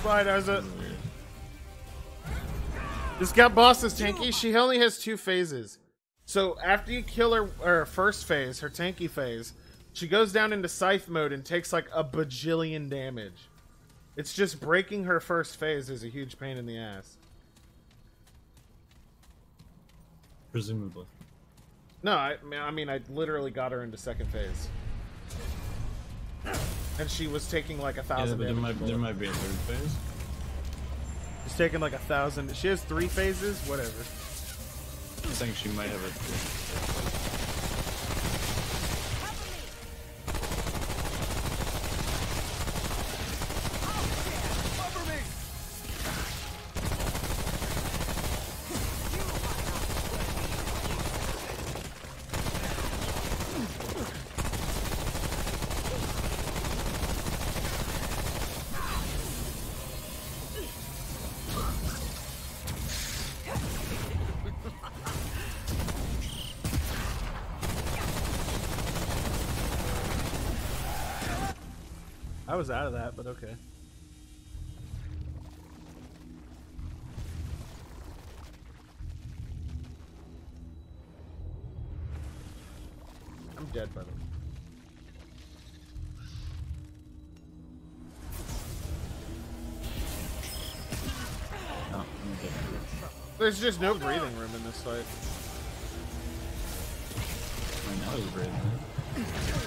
As this got boss is tanky. She only has two phases. So after you kill her, her first phase, her tanky phase, she goes down into scythe mode and takes like a bajillion damage. It's just breaking her first phase is a huge pain in the ass. Presumably. No, I, I mean I literally got her into second phase, and she was taking like a thousand. Yeah, but there might, there might be a third phase. She's taking like a thousand. She has three phases. Whatever. I think she might have a third. I was out of that, but okay. I'm dead, by the way. There's just no breathing room in this fight. I know there's breathing.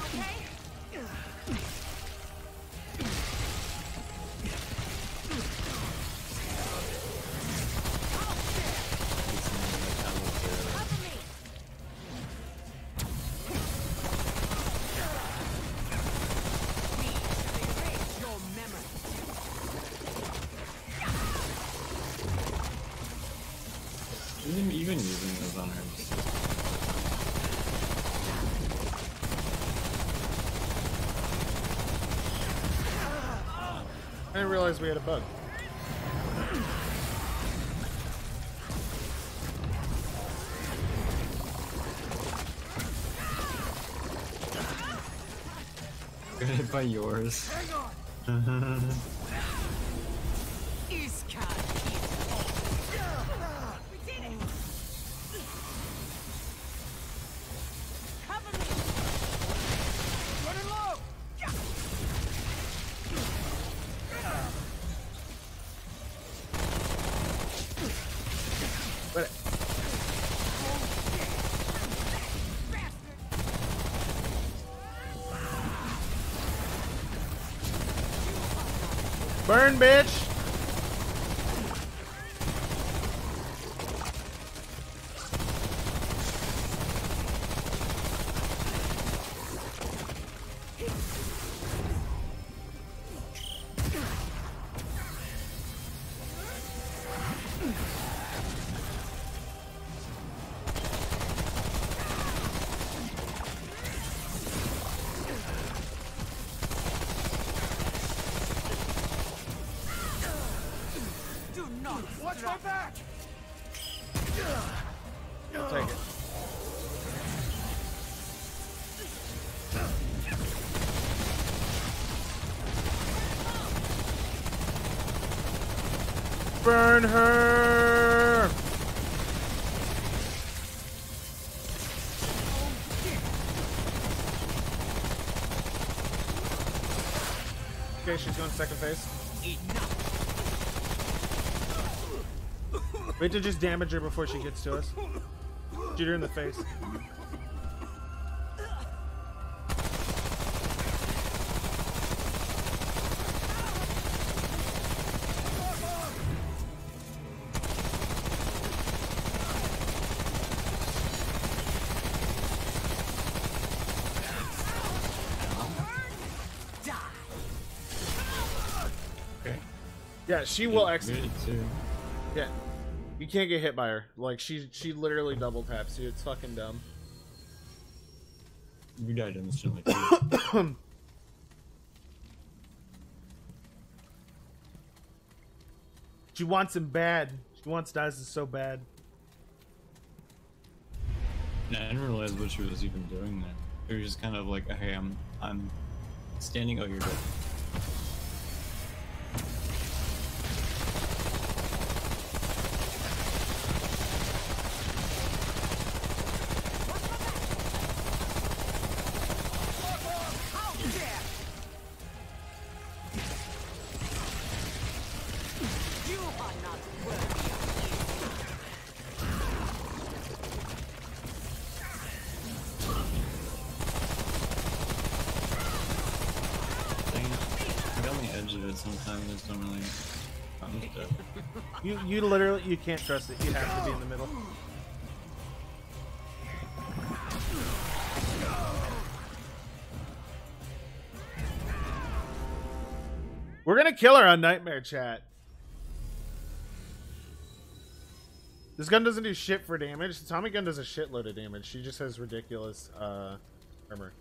Realize we had a bug. By yours. Bitch! Watch my back! Take it. Burn her! Okay, she's going second phase. Wait to just damage her before she gets to us. Shoot her in the face. Okay. Yeah, she will. Good. Yeah, you can't get hit by her. Like she, she literally double taps you. It's fucking dumb. You died instantly. She wants him bad. She wants Dices so bad. Yeah, I didn't realize what she was even doing there. It was just kind of like, hey, I'm I'm standing. Oh, you're dead. You can't trust it. You have to be in the middle. We're gonna kill her on Nightmare Chat. This gun doesn't do shit for damage. The Tommy gun does a shitload of damage. She just has ridiculous uh, armor.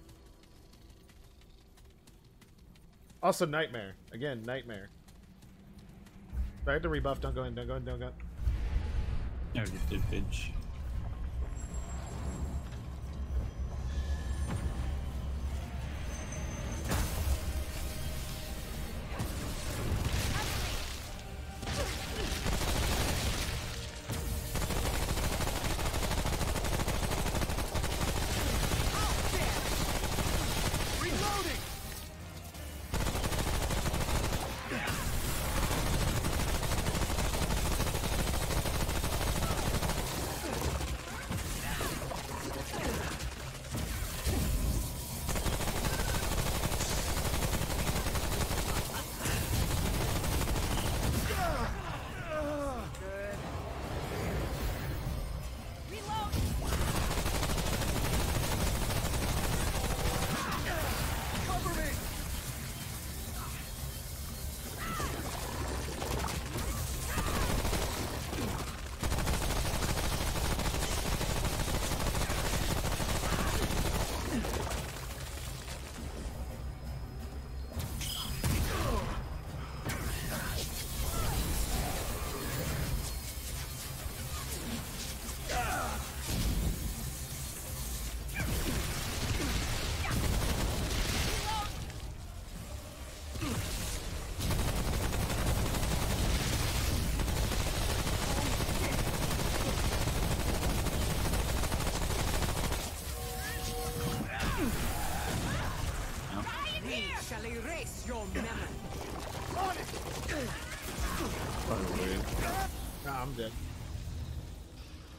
Also, Nightmare. Again, Nightmare. I had to rebuff. Don't go in. Don't go in. Don't go. I already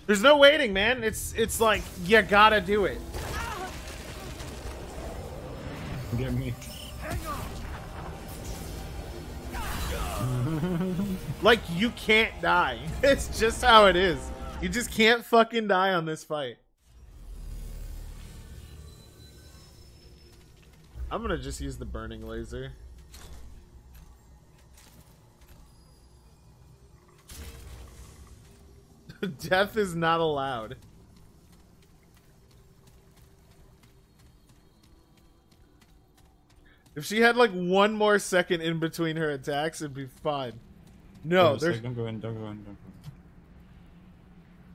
There's no waiting, man. It's it's like you gotta do it. get me. Like you can't die. It's just how it is. You just can't fucking die on this fight. I'm gonna just use the burning laser. Death is not allowed. If she had like one more second in between her attacks, it'd be fine. No, there's sec, don't go in, don't go in, don't go in.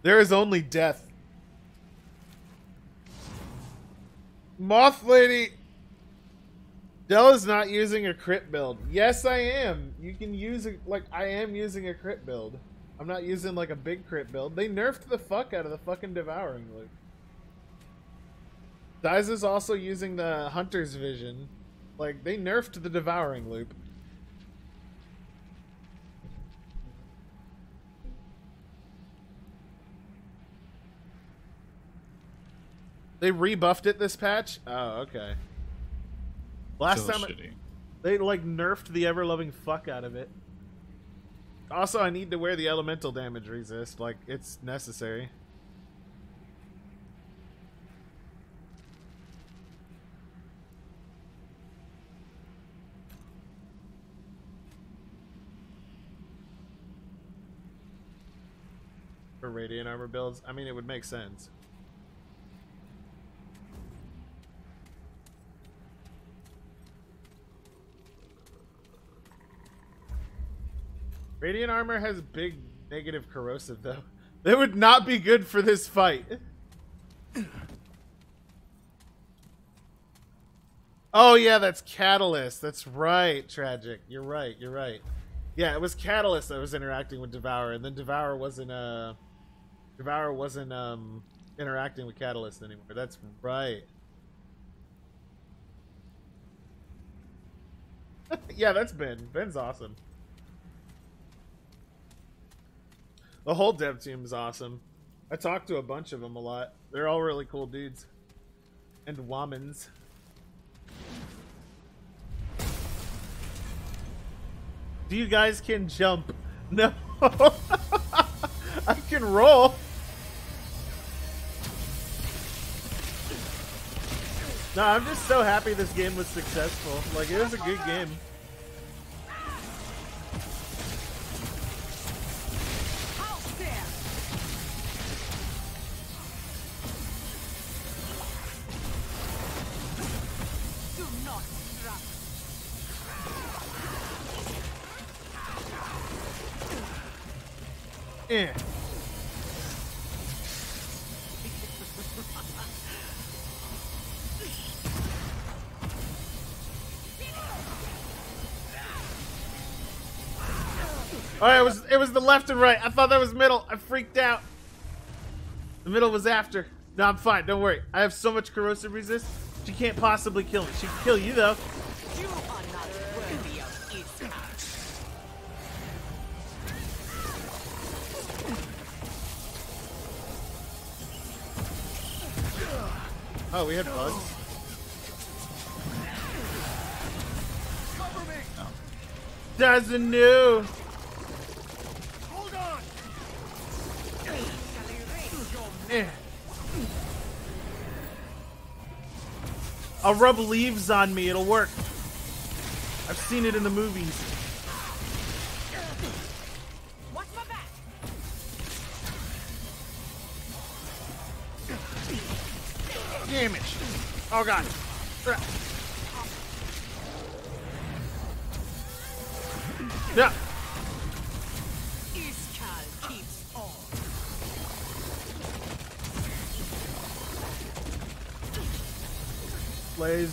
there is only death. Moth Lady! Della's not using a crit build. Yes, I am. You can use a, like, I am using a crit build. I'm not using, like, a big crit build. They nerfed the fuck out of the fucking Devouring Loop. Diza's also using the Hunter's Vision. Like, they nerfed the Devouring Loop. They rebuffed it this patch? Oh, okay. Last Still time it- shitty. they like nerfed the ever loving fuck out of it. Also, I need to wear the elemental damage resist, like it's necessary. For radiant armor builds, I mean it would make sense. Radiant armor has big negative corrosive though. That would not be good for this fight. Oh yeah, that's Catalyst. That's right, Tragic. You're right, you're right. Yeah, it was Catalyst that was interacting with Devour, and then Devour wasn't uh Devour wasn't um interacting with Catalyst anymore. That's right. yeah, that's Ben. Ben's awesome. The whole dev team is awesome. I talked to a bunch of them a lot. They're all really cool dudes. And womans. Do you guys can jump? No. I can roll. No, I'm just so happy this game was successful. Like, it was a good game. Left and right. I thought that was middle. I freaked out. The middle was after. No, I'm fine. Don't worry. I have so much corrosive resist. She can't possibly kill me. She can kill you though. You are not worthy of. Oh, we had bugs. Cover me! Doesn't know. I'll rub leaves on me. It'll work. I've seen it in the movies. Watch my back! Damage. Oh god.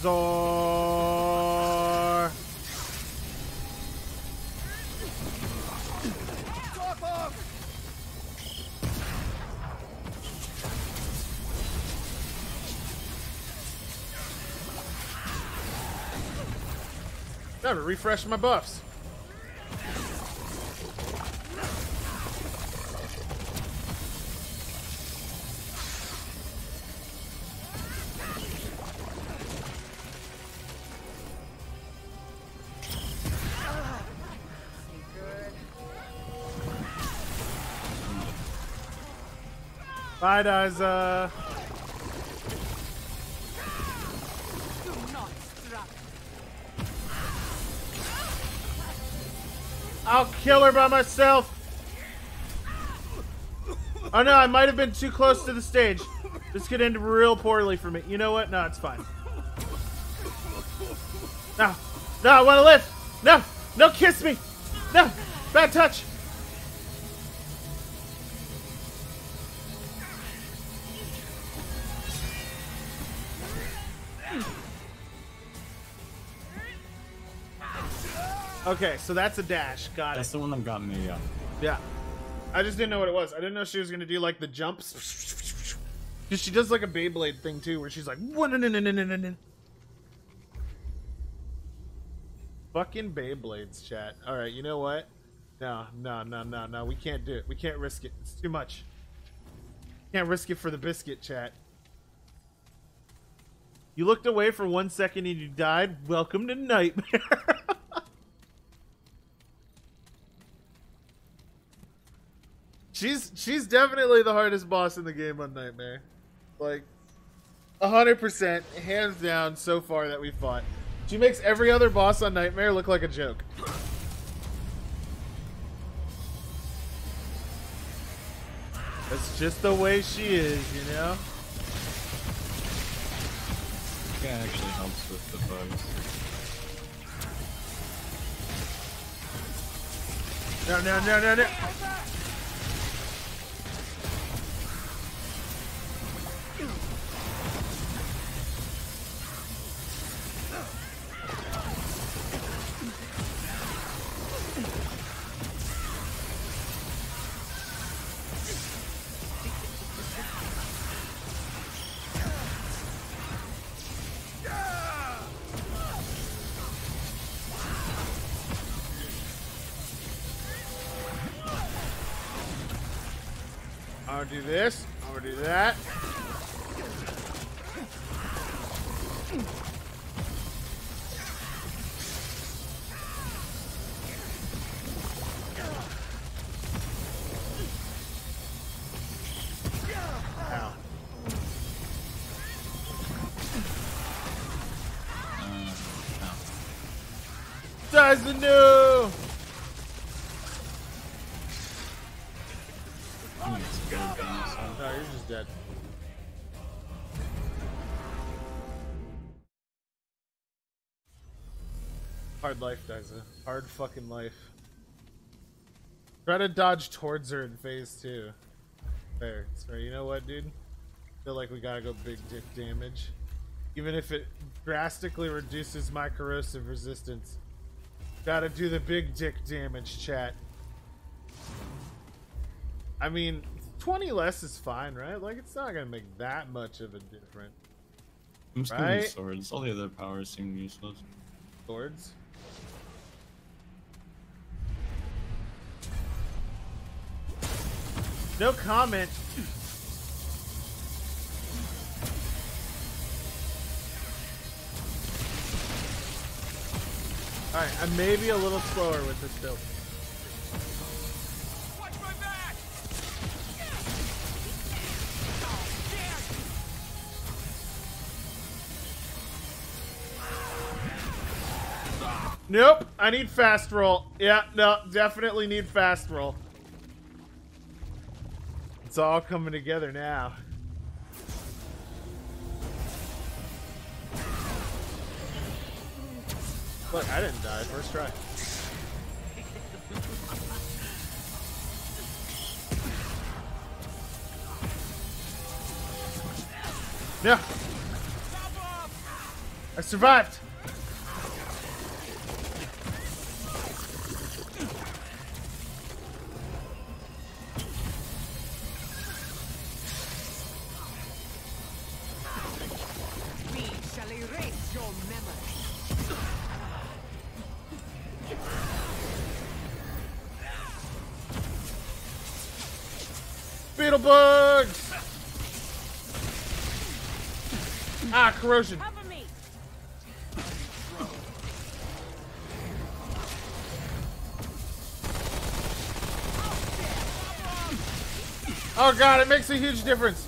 Time to refresh my buffs. Not. Uh, I'll kill her by myself. Oh no, I might have been too close to the stage. This could end real poorly for me. You know what? No, it's fine. No, no, I want to live. No, no, kiss me. No, bad touch. Okay, so that's a dash. Got it. That's the one that got me. Yeah. Yeah. I just didn't know what it was. I didn't know she was gonna do like the jumps. Cause she does like a Beyblade thing too, where she's like, fucking Beyblades, chat. All right, you know what? No, no, no, no, no. We can't do it. We can't risk it. It's too much. Can't risk it for the biscuit, chat. You looked away for one second and you died. Welcome to Nightmare. She's she's definitely the hardest boss in the game on Nightmare. Like hundred percent, hands down, so far that we fought. She makes every other boss on Nightmare look like a joke. That's just the way she is, you know? It actually helps with the bugs. No, no, no, no, no. This. I'm gonna do that. Dies the new. Hard life, Diza. Hard fucking life. Try to dodge towards her in phase two. There. So you know what, dude? Feel like we gotta go big dick damage. Even if it drastically reduces my corrosive resistance. Gotta do the big dick damage, chat. I mean, 20 less is fine, right? Like, it's not gonna make that much of a difference. I'm just gonna use swords. All the other powers seem useless. Swords. No comment. Alright, I may be a little slower with this build. Watch my back! Nope, I need fast roll. Yeah, no, definitely need fast roll. It's all coming together now. Look, I didn't die. First try. No! I survived! Corrosion. Cover me. Oh god, it makes a huge difference.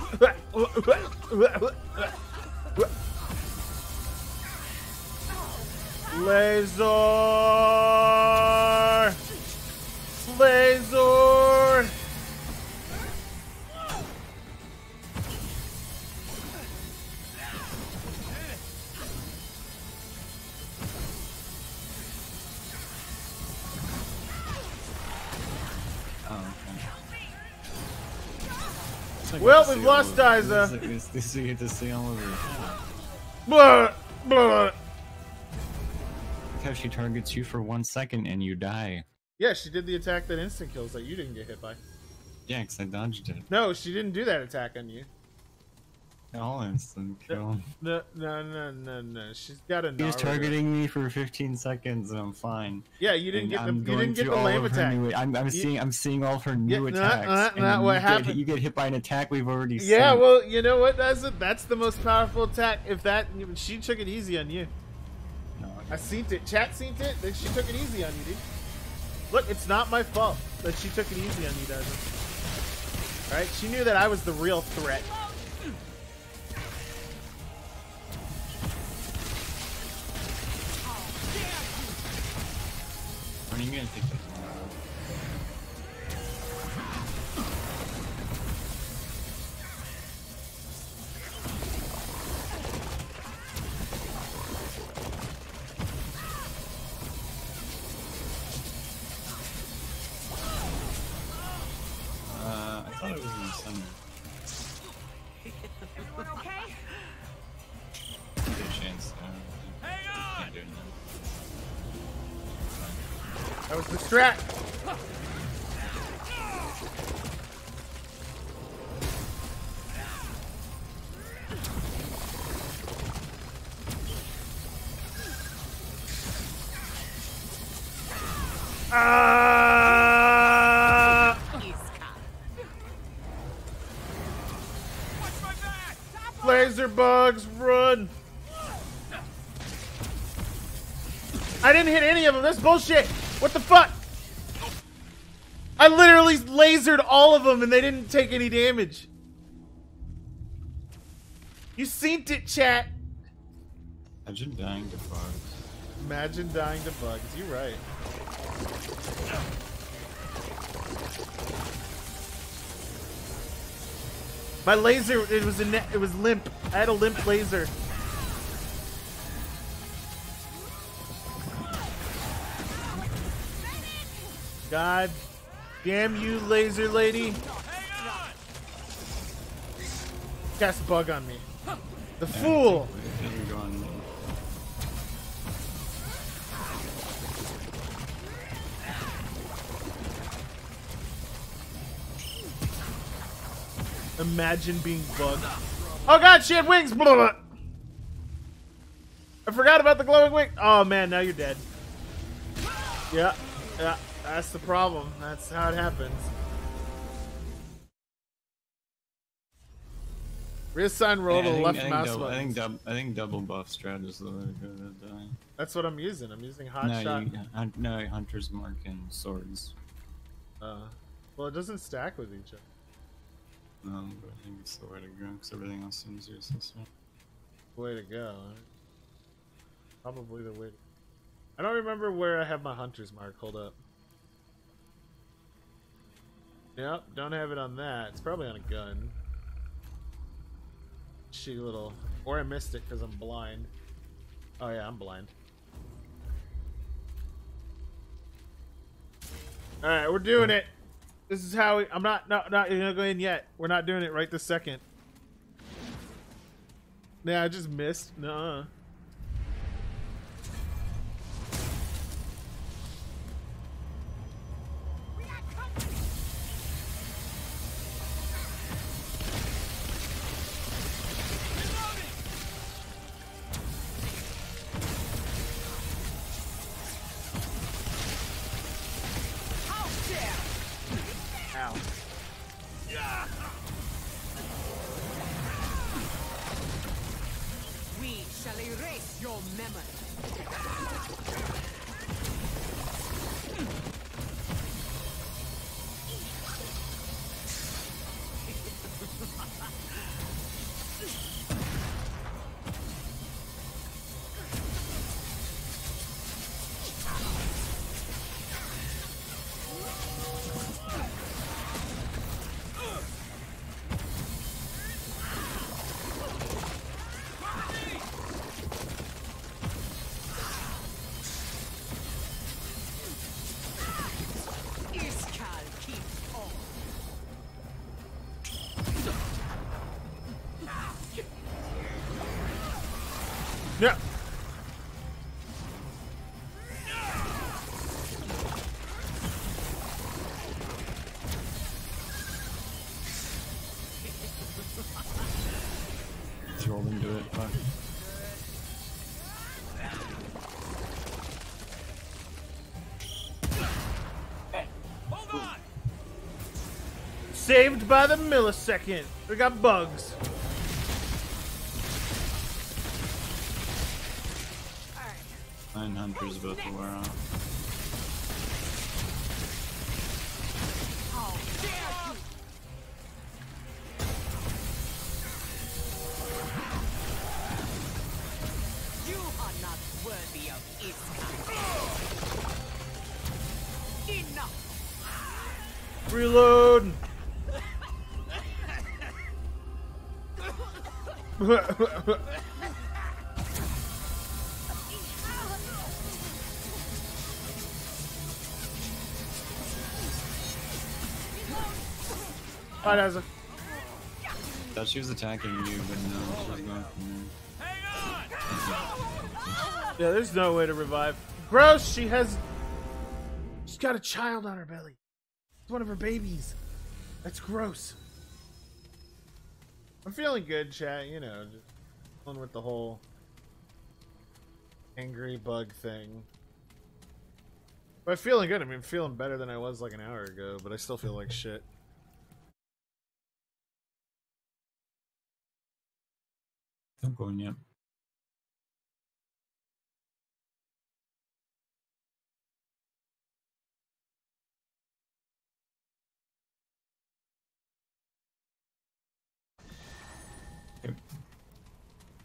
Well, we get to we've lost Isa. It's like we s- we get to see all of her. Blah, blah. Look how she targets you for one second and you die. Yeah, she did the attack that instant kills that you didn't get hit by. Yeah, 'cause I dodged it. No, she didn't do that attack on you. All instant kill. No, no, no, no, no. She's got a. He was Naruto. targeting me for 15 seconds and I'm fine. Yeah, you didn't And get the. I'm You didn't get the all lame of her attack. New, I'm, I'm You- seeing I'm seeing all of her new Yeah, attacks. and nah, then what you happened- Get, you get hit by an attack we've already seen. Yeah, well, you know what? That's a, that's the most powerful attack. If that she took it easy on you. No, I seen it. Chat seen it. That she took it easy on you, dude. Look, it's not my fault that she took it easy on you, Dazzle. Right? She knew that I was the real threat. When are you Laser bugs, run! I didn't hit any of them. That's bullshit. What the fuck? I literally lasered all of them and they didn't take any damage. You seen it, chat. Imagine dying to bugs. Imagine dying to bugs. You're right. My laser, it was a it was limp. I had a limp laser. God damn you, laser lady. Cast a bug on me. The fool. Imagine being bugged. Oh god, she had wings! Blah, blah. I forgot about the glowing wing. Oh man, now you're dead. Yeah, yeah, that's the problem. That's how it happens. Reassign roll I to left I think, mouse double, I think, dub, I think double buff strat is the way to go die. That's what I'm using. I'm using hot No, shot. you, no, hunters mark and swords. Uh, well, it doesn't stack with each other. No, but I think it's the way to go because everything else seems useless. Way to go. Probably the way. To... I don't remember where I have my hunter's mark. Hold up. Yep, don't have it on that. It's probably on a gun. She little. Or I missed it because I'm blind. Oh yeah, I'm blind. All right, we're doing it. This is how we, I'm not not not gonna go in yet. We're not doing it right this second. Nah, I just missed. Nuh-uh. Ow. Saved by the millisecond. We got bugs. Nine hunters about to wear off. How Alright, Ezra. Thought she was attacking you, but no, she was going from Hang on! Yeah, there's no way to revive. Gross. She has. She's got a child on her belly. It's one of her babies. That's gross. I'm feeling good, chat. You know, just on with the whole angry bug thing. But feeling good. I mean, feeling better than I was like an hour ago, but I still feel like shit. I'm going yet.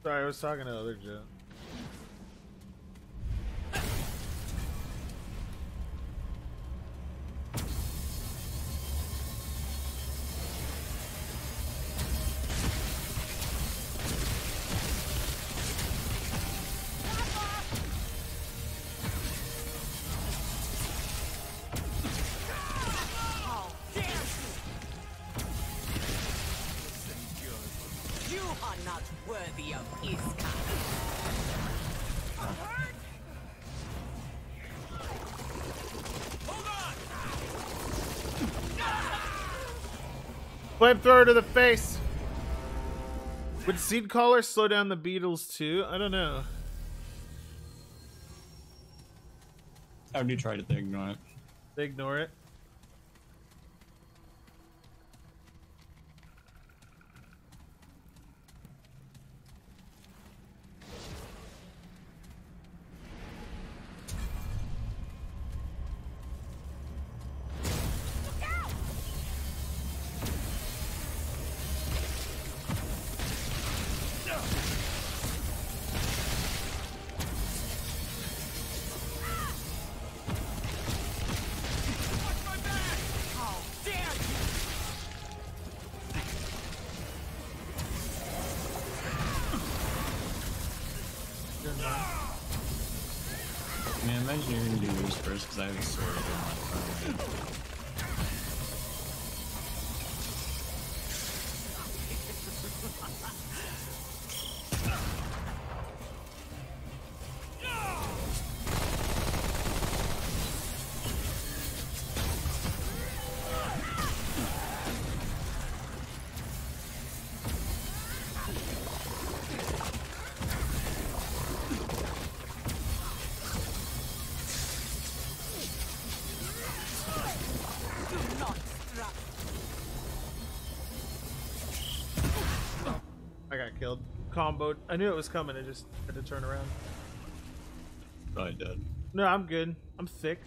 Sorry, I was talking to other Joe. Flamethrower to the face. Would Seed Caller slow down the beetles too? I don't know. I already tried it, they ignore it. They ignore it. Comboed. I knew it was coming. I just had to turn around. Probably dead. No, I'm good. I'm thick.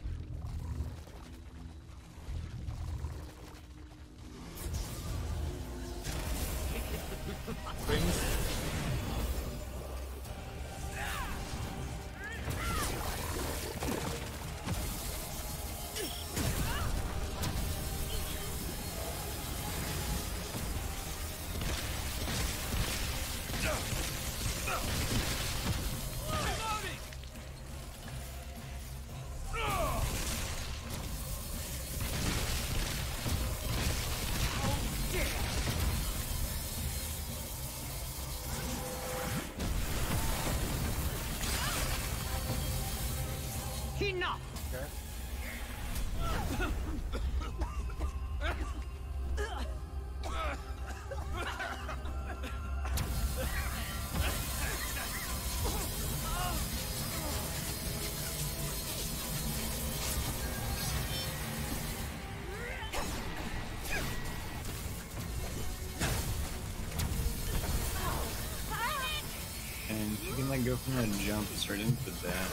Can like go from that jump straight into that.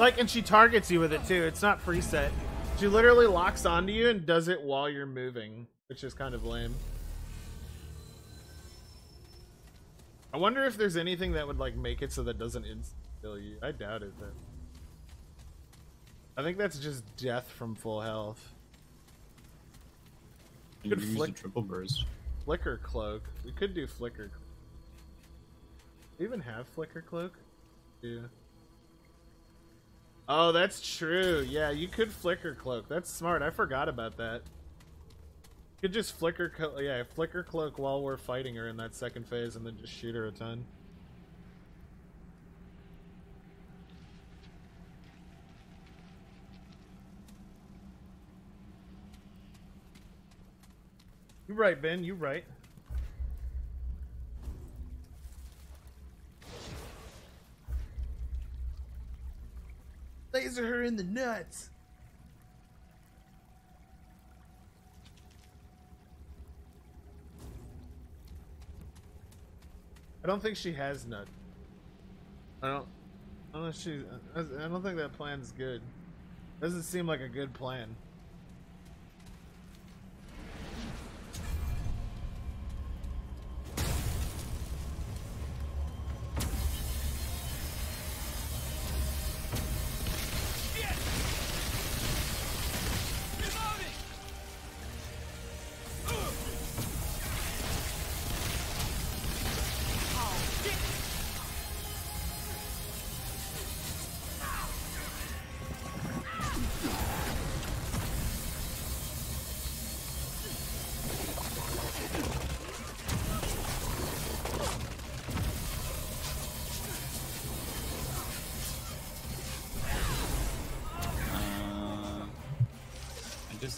Like, and she targets you with it too. It's not preset. She literally locks onto you and does it while you're moving, which is kind of lame. I wonder if there's anything that would like make it so that doesn't instill you. I doubt it though. I think that's just death from full health. You can use flick. the triple burst. Flicker cloak. We could do flicker. Do we even have flicker cloak? Yeah. Oh, that's true. Yeah, you could flicker cloak. That's smart. I forgot about that. You could just flicker, yeah, flicker cloak while we're fighting her in that second phase, and then just shoot her a ton. You right, Ben. You're right. Laser her in the nuts. I don't think she has nut. I don't. I don't know if she. I I don't think that plan's good. Doesn't seem like a good plan.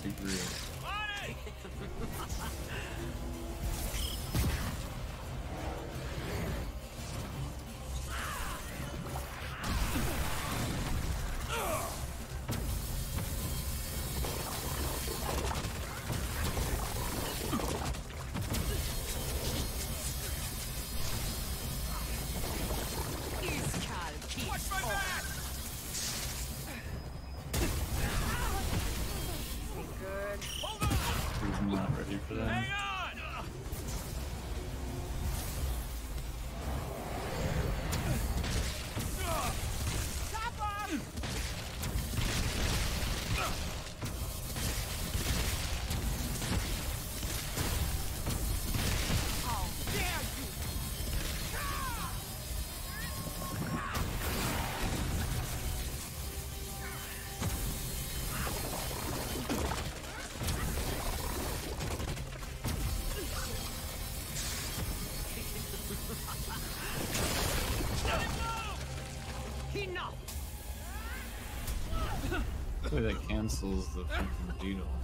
I disagree. Who's not ready for that? Cancels the beetle. Oh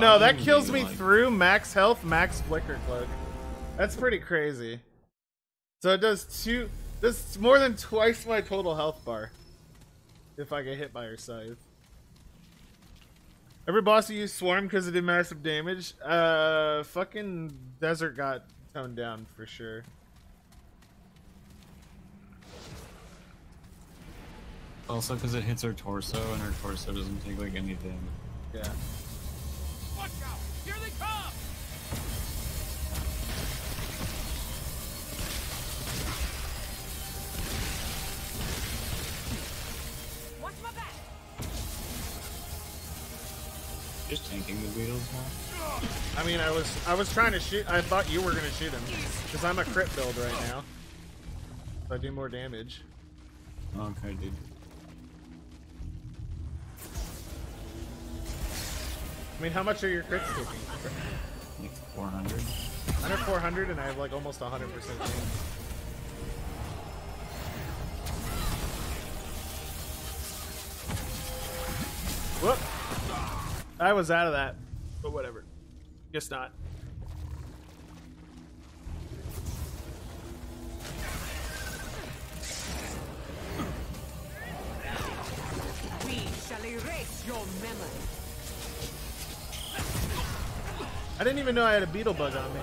No, that kills me like- through max health, max flicker cloak. That's pretty crazy. So it does two. This more than twice my total health bar. If I get hit by her scythe. Every boss who used swarm because it did massive damage. Uh, fucking desert got toned down for sure. Also, because it hits her torso, and her torso doesn't take like anything. Yeah. Just tanking the beetles now. I mean, I was I was trying to shoot. I thought you were gonna shoot him because I'm a crit build right now. So I do more damage. Okay, dude. I mean, how much are your crits taking? Like 400. Under 400, and I have like almost 100% chance. Whoop! I was out of that, but whatever. Guess not. We shall erase your memory. I didn't even know I had a beetle bug on me.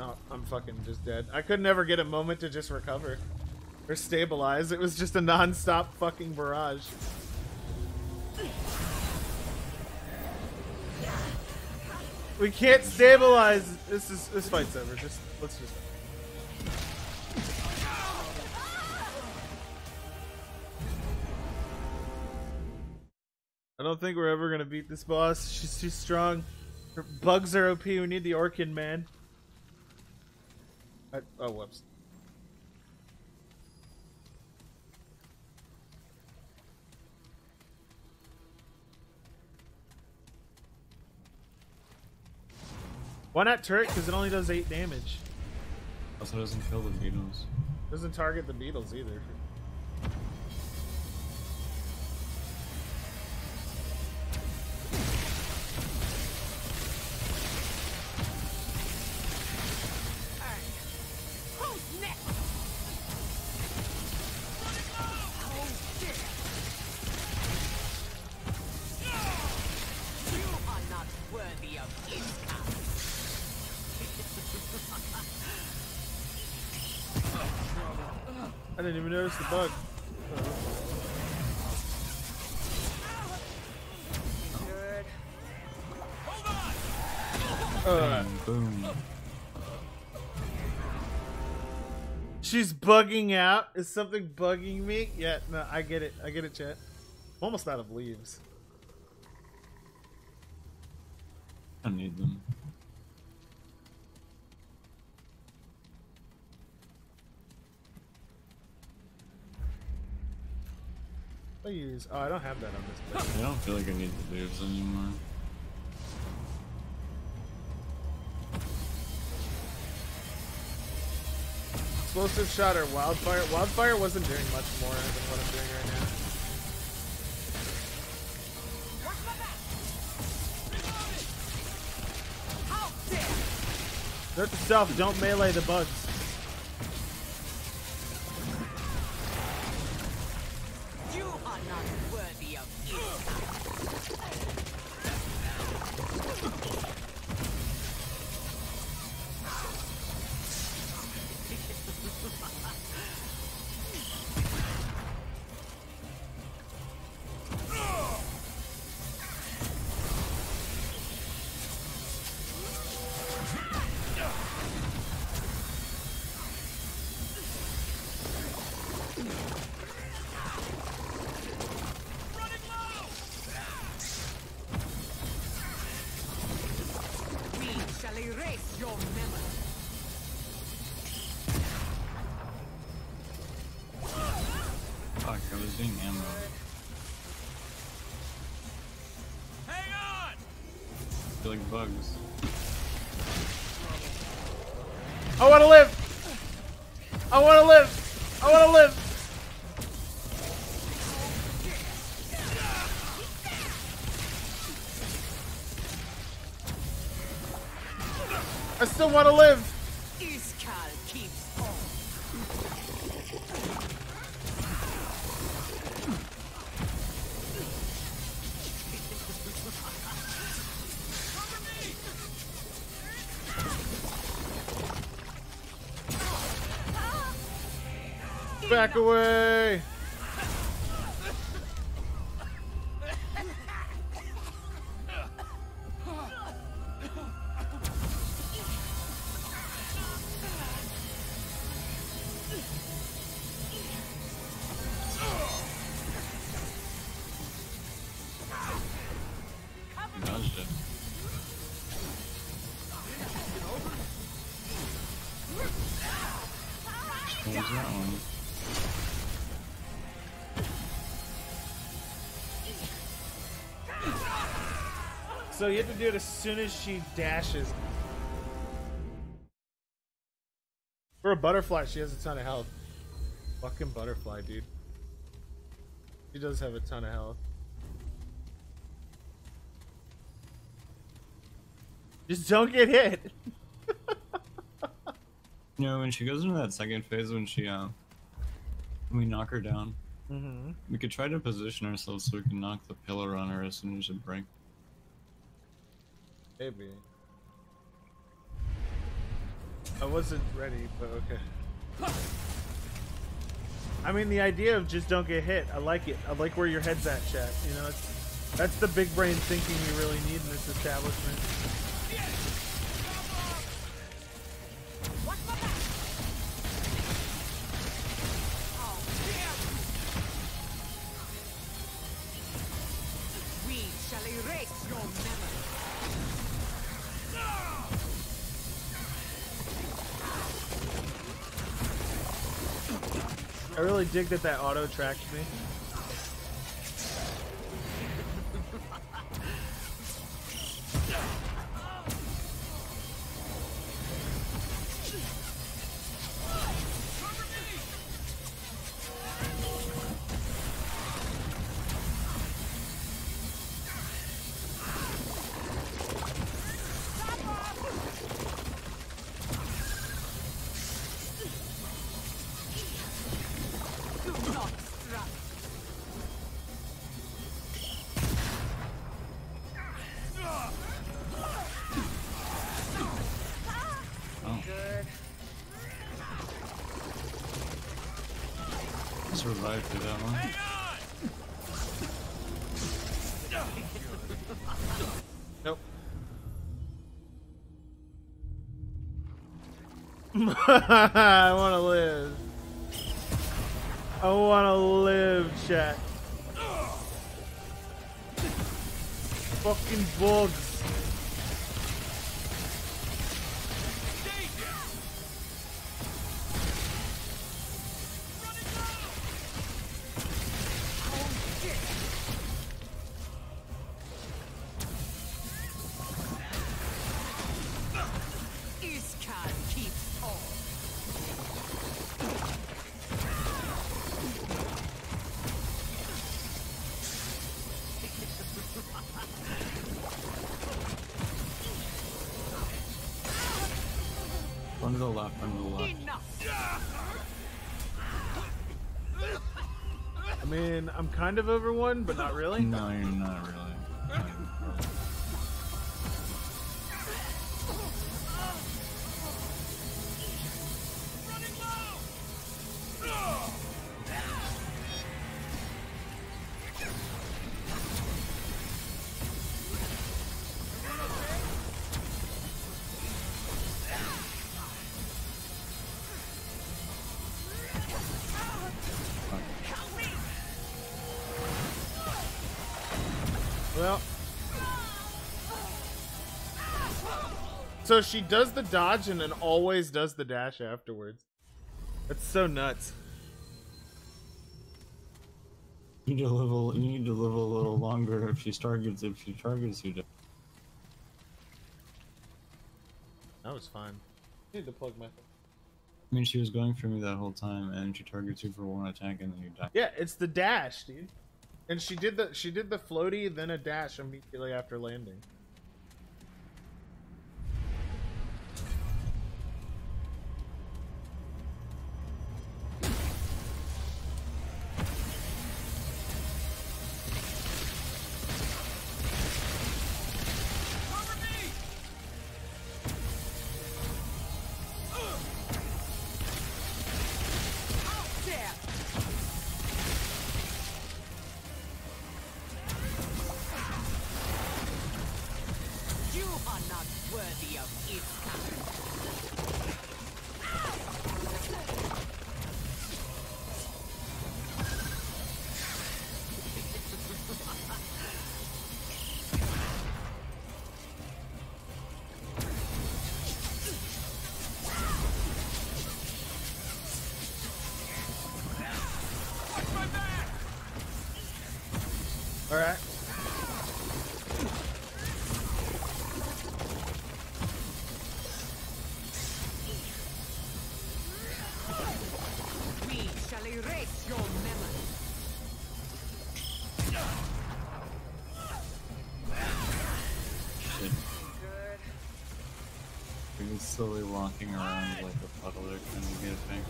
Oh, I'm fucking just dead. I could never get a moment to just recover or stabilize. It was just a non-stop fucking barrage. We can't stabilize. This is this fight's over. Just let's just. I don't think we're ever gonna beat this boss. She's too strong. Her bugs are OP. We need the Orkin man. I, oh, whoops. Why not turret? Because it only does 8 damage. Also doesn't kill the beetles. Doesn't target the beetles either. I didn't even notice the bug. Good. Uh, Boom. she's bugging out. Is something bugging me? Yeah, no, I get it. I get it, chat. I'm almost out of leaves. I need them. I use. Oh, I don't have that on this. Plate. I don't feel like I need the leaves anymore. Explosive shot or wildfire. Wildfire wasn't doing much more than what I'm doing right now. Watch my back. How dare! Note to don't melee the bugs. Want to live. Iskal keeps on. Back away. So you have to do it as soon as she dashes. For a butterfly, she has a ton of health. Fucking butterfly, dude. She does have a ton of health. Just don't get hit. You know, when she goes into that second phase, when she, uh, when we knock her down, Mm-hmm. we could try to position ourselves so we can knock the pillar on her as soon as it breaks. Maybe. I wasn't ready, but okay. I mean, the idea of just don't get hit, I like it. I like where your head's at, chat. You know, that's the big brain thinking you really need in this establishment. Dig that that auto tracked me. I want to live. I want to live, chat. Fucking bugs. Kind of over one, but not really. No, So she does the dodge and then always does the dash afterwards. That's so nuts. You need to live a, you need to live a little longer if she targets if she targets you. That was fine. need to plug my. I mean, she was going for me that whole time, and she targets you for one attack, and then you die. Yeah, it's the dash, dude. And she did the she did the floaty, then a dash immediately after landing. Walking around like a back.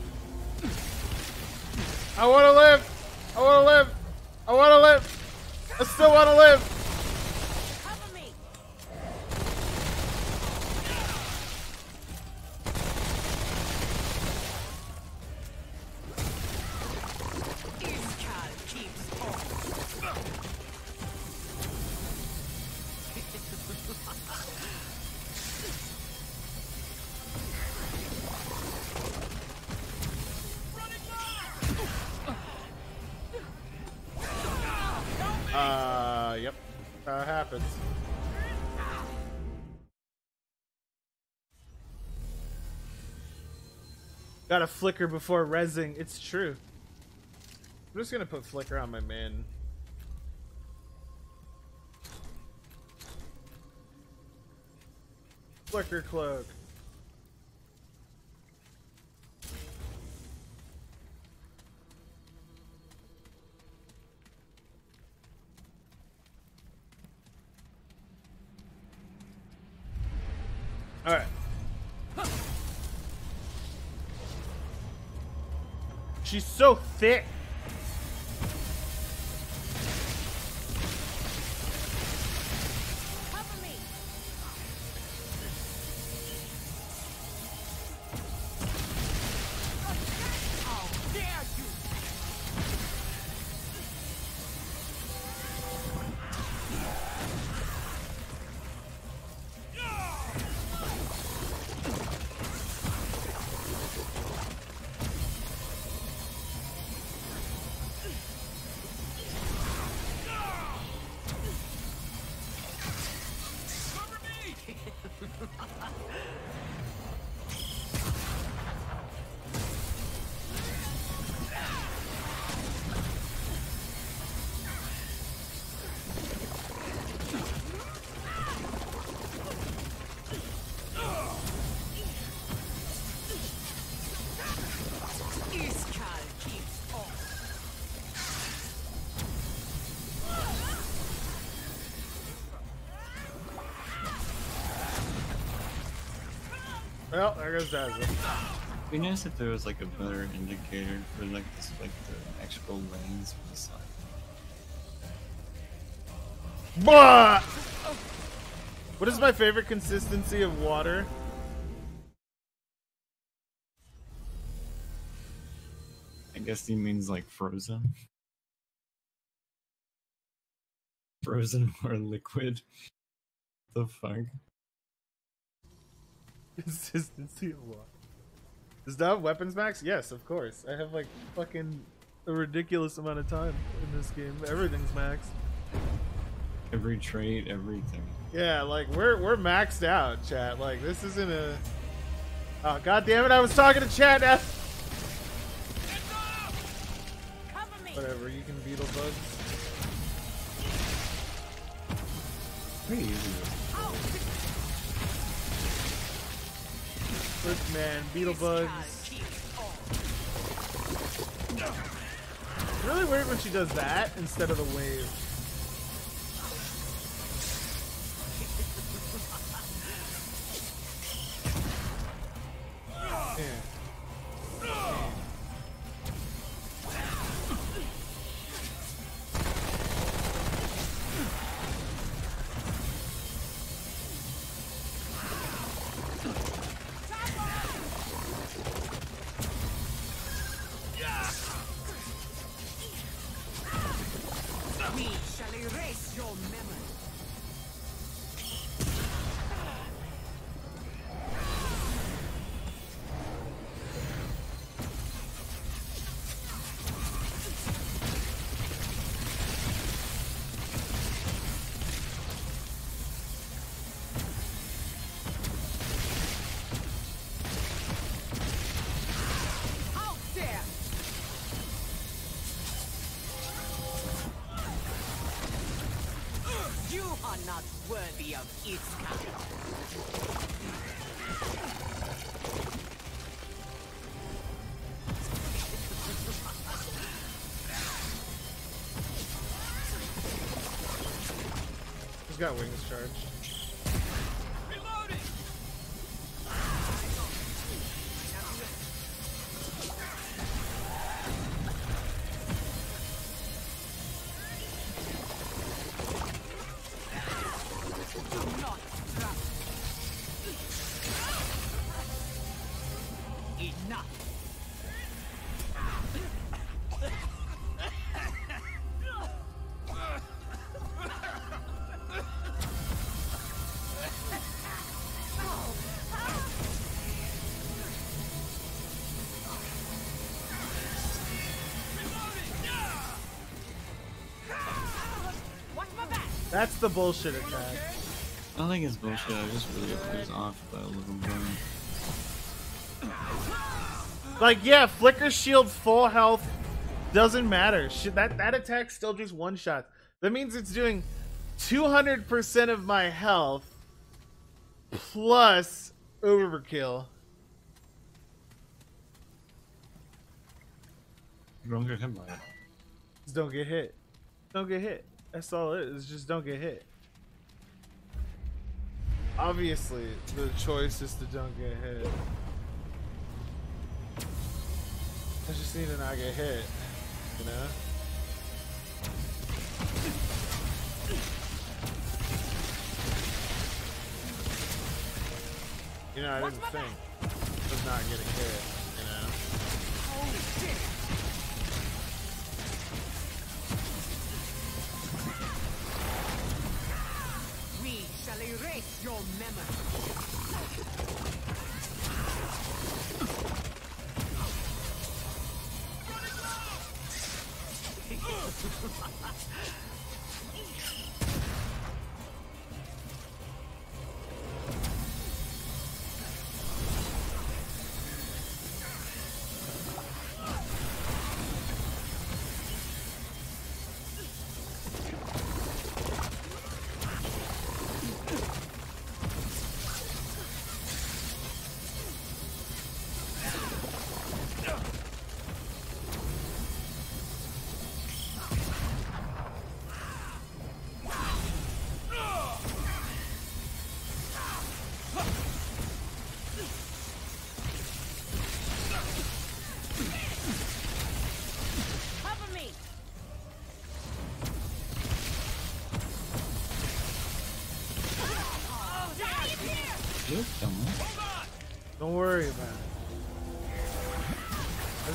I want to live. I want to live. I want to live. I still want to live. Got a flicker before resing. It's true. I'm just gonna put flicker on my man. Flicker cloak. Thick. Well, there goes Dazzle. It'd be nice if there was like a better indicator for like this, like the actual lanes for the side. Blah! What is my favorite consistency of water? I guess he means like frozen. Frozen or liquid. The fuck? Consistency of water. Does that have weapons max? Yes, of course. I have like fucking a ridiculous amount of time in this game. Everything's max. Every trait, everything. Yeah, like we're we're maxed out, chat. Like this isn't a. Oh god damn it! I was talking to chat. Now. Whatever. You can beetle bugs. Pretty easy. Oh. Look, man, beetle bugs. It's really weird when she does that instead of the wave. That's the bullshit attack. I don't think it's bullshit. I just really get pissed off by all of them burn. Like, yeah, flicker shield full health doesn't matter. Shit, that that attack still just one shot. That means it's doing 200% of my health plus overkill. Don't get hit by it. Just don't get hit. Don't get hit. That's all it is. Just don't get hit. Obviously, the choice is to don't get hit. I just need to not get hit. You know? You know, I didn't think of not getting hit, you know? We shall erase your memory.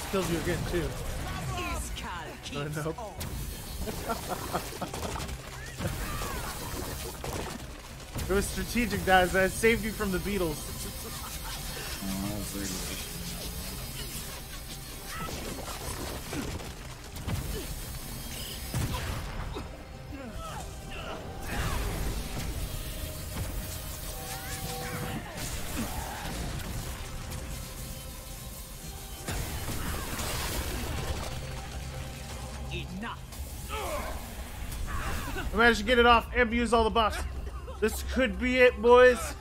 I killed you again, too. Keeps It was strategic, guys. I saved you from the beetles. Managed to get it off and use all the buffs. This could be it, boys.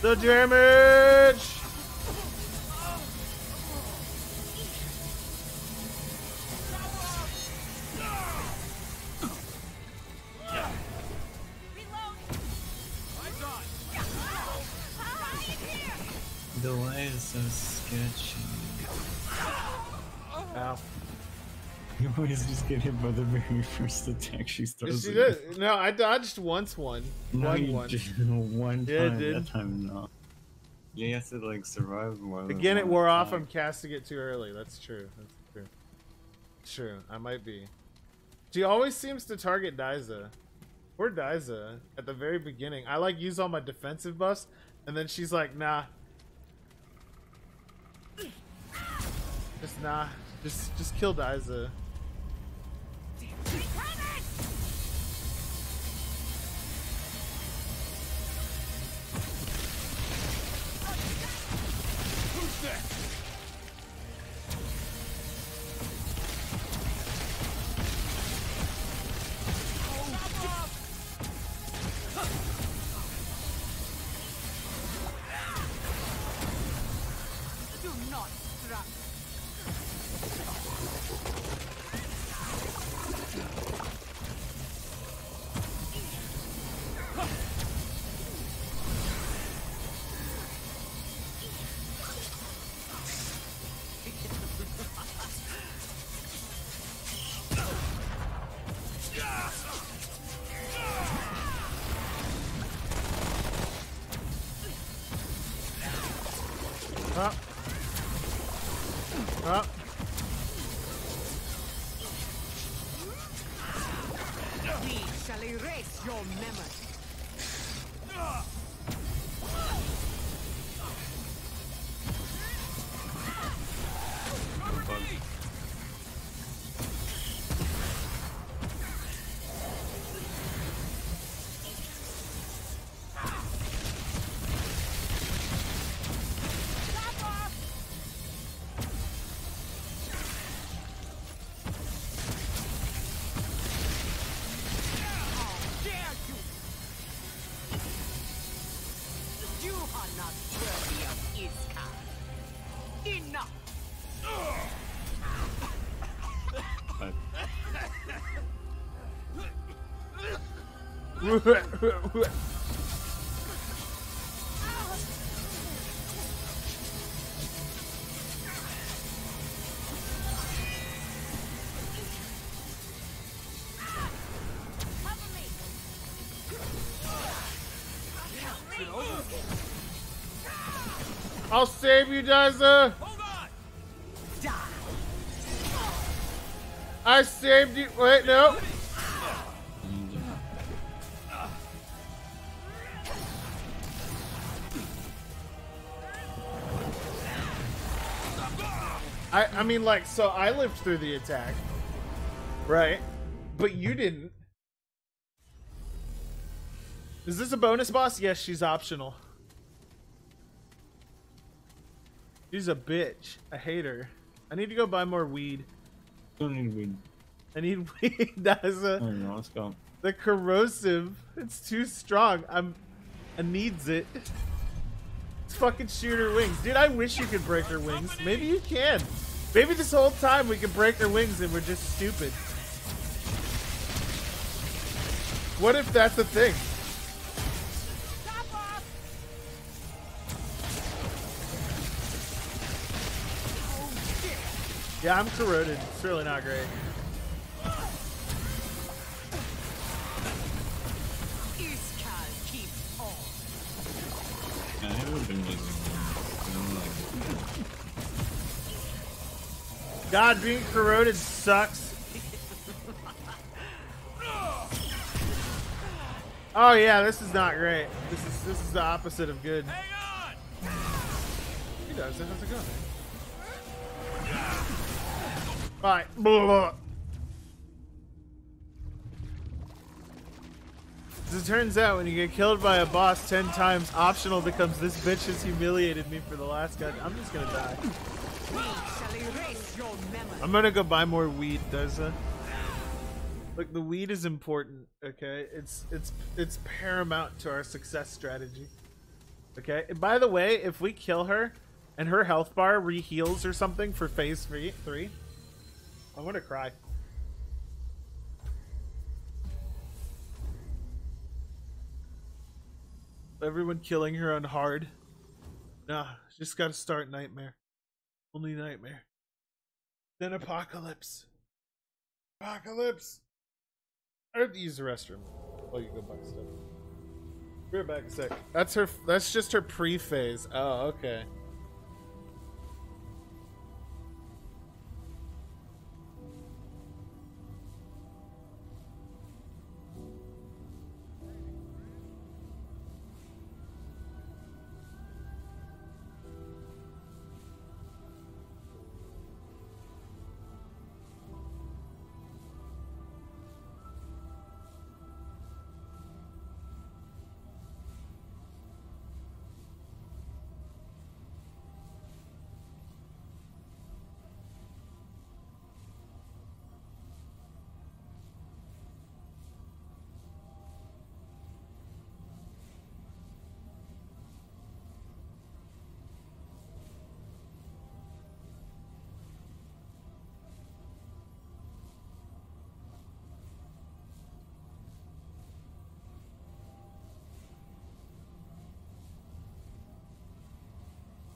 The damage. get hit by the very first attack she throws. She did. No, I dodged once one. No, one you one. did one Yeah, time. did. That time, no. Yeah, you have to like survive more than Again, it wore off. I'm casting it too early. That's true. That's true. True. I might be. She always seems to target Dyza. Poor Dyza. At the very beginning, I like use all my defensive buffs, and then she's like, "Nah, just nah, just just kill Dyza." Who's next? I'll save you, uh, on! Die! I saved you. Wait, no. I, I mean, like, so I lived through the attack, right? But you didn't. Is this a bonus boss? Yes, she's optional. She's a bitch. I hate her. I need to go buy more weed. don't need weed. I need weed. That's a, Oh no, let's go. the corrosive. It's too strong. I'm. I needs it. Let's fucking shoot her wings, dude. I wish you could break her wings. Maybe you can. Maybe this whole time we can break their wings and we're just stupid. What if that's a thing? Yeah, I'm corroded. It's really not great. God, being corroded sucks. Oh yeah, this is not great. This is this is the opposite of good. Hang on! He does it. How's it going? Bye. Blah, blah. As it turns out, when you get killed by a boss ten times, optional becomes this bitch has humiliated me for the last guy. I'm just gonna die. I'm gonna go buy more weed, it? Look, the weed is important, okay? It's it's it's paramount to our success strategy. Okay? And by the way, if we kill her and her health bar re-heals or something for phase three three, I'm gonna cry. Everyone killing her on hard. Nah, just gotta start nightmare. Only nightmare. Then apocalypse. Apocalypse. I have to use the restroom. Oh, you go buy stuff. Right back a sec. That's her. That's just her pre-phase. Oh, okay.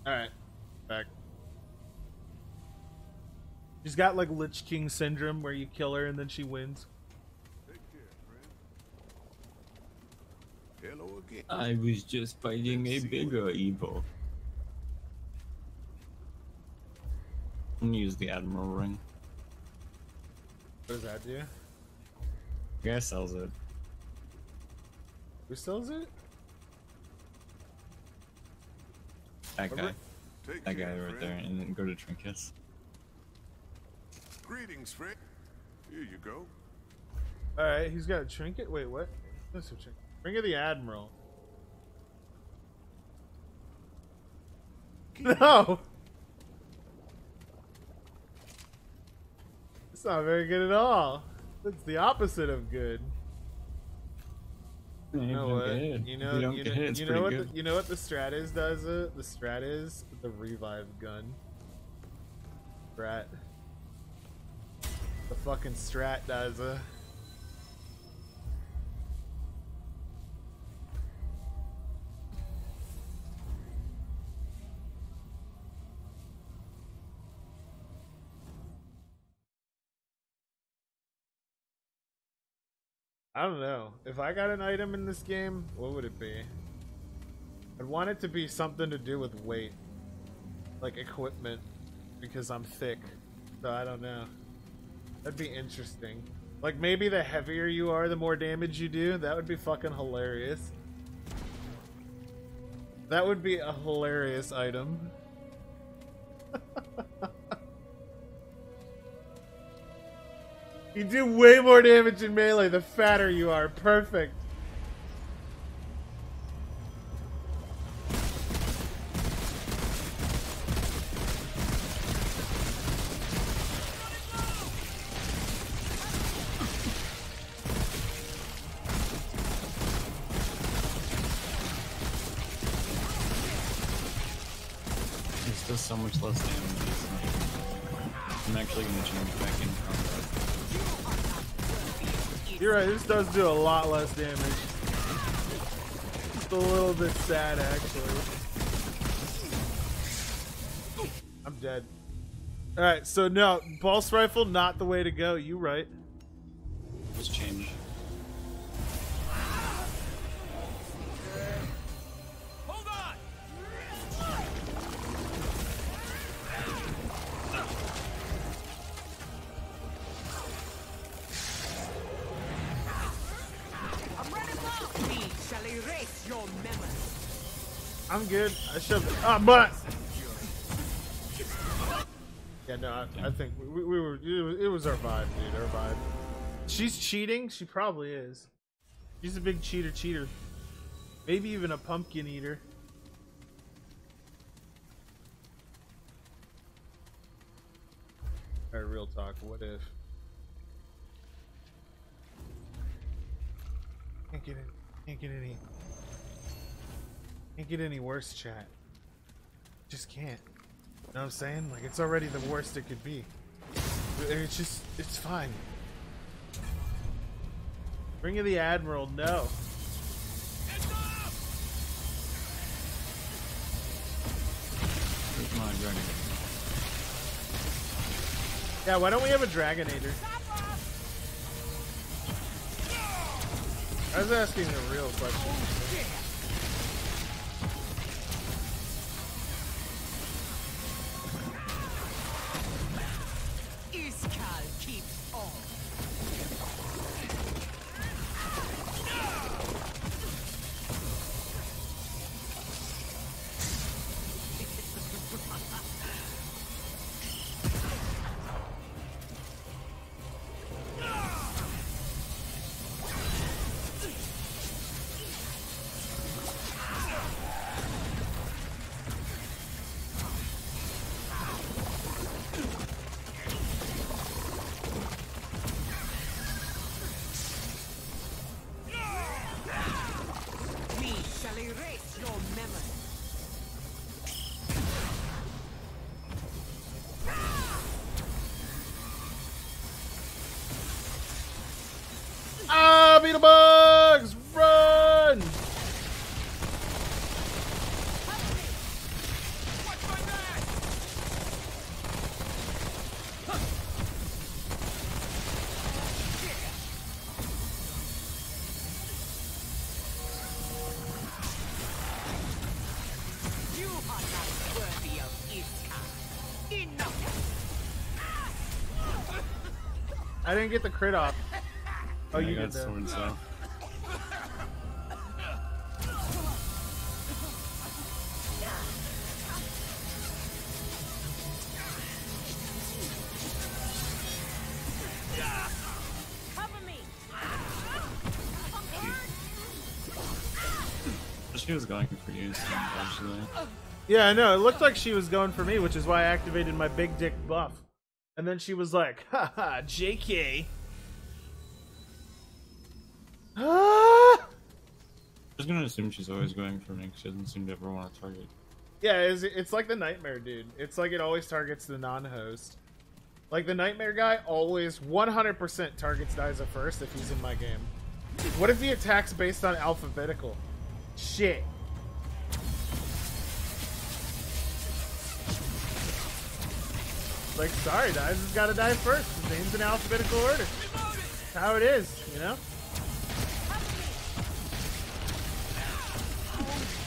All right, back. She's got like Lich King syndrome, where you kill her and then she wins. Take care. Hello again. I was just fighting a bigger evil. I'm gonna use the Admiral ring. What does that do? Guy sells it. Who sells it? That guy. Take That guy right friend. there. And then go to trinkets. Greetings, friend. Here you go. All right, he's got a trinket. Wait, what? That's a trinket. Ring of the Admiral. No. It's not very good at all. It's the opposite of good. You You know what? You know, you don't you get know, hit, it's you know what? good. The, you know what the strat is does it? The strat is the revive gun. Strat. The fucking strat does it. I don't know. If I got an item in this game, what would it be? I'd want it to be something to do with weight. Like equipment. Because I'm thick. So I don't know. That'd be interesting. Like maybe the heavier you are, the more damage you do. That would be fucking hilarious. That would be a hilarious item. you do way more damage in melee the fatter you are. Perfect. You're right, this does do a lot less damage. It's a little bit sad, actually. I'm dead. Alright, so no, pulse rifle, not the way to go. You right. Just change. Good. I shoved it. Ah, but. Yeah, no, I, I think we, we were. It was, it was our vibe, dude. Our vibe. She's cheating. She probably is. She's a big cheater, cheater. Maybe even a pumpkin eater. Alright, real talk. What if? Can't get it. Can't get any. Can't get any worse, chat. Just can't. You know what I'm saying? Like it's already the worst it could be. It's just, it's fine. Ring of the Admiral, no. Where's my dragon? Yeah, why don't we have a Dragonator? I was asking a real question. Oh, didn't get the crit off. Oh, I you got did swords off. She was going for you, so actually. Yeah, I know. It looked like she was going for me, which is why I activated my big dick buff. And then she was like, haha, JK. Ah! I was gonna assume she's always going for me 'cause she doesn't seem to ever want to target. Yeah, it's, it's like the nightmare, dude. It's like it always targets the non-host. Like the nightmare guy always 100% targets Dyza first if he's in my game. What if he attacks based on alphabetical? Shit. Like, sorry, Dyza's gotta die first. His name's in alphabetical order. That's how it is, you know?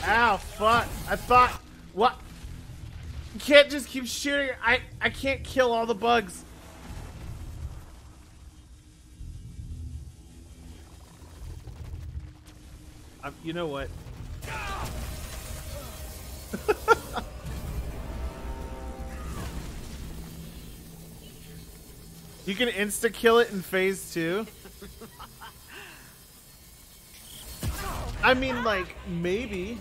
Ow, fuck. I thought. What? You can't just keep shooting. I, I can't kill all the bugs. Um, you know what? you can insta kill it in phase two. I mean, like, maybe.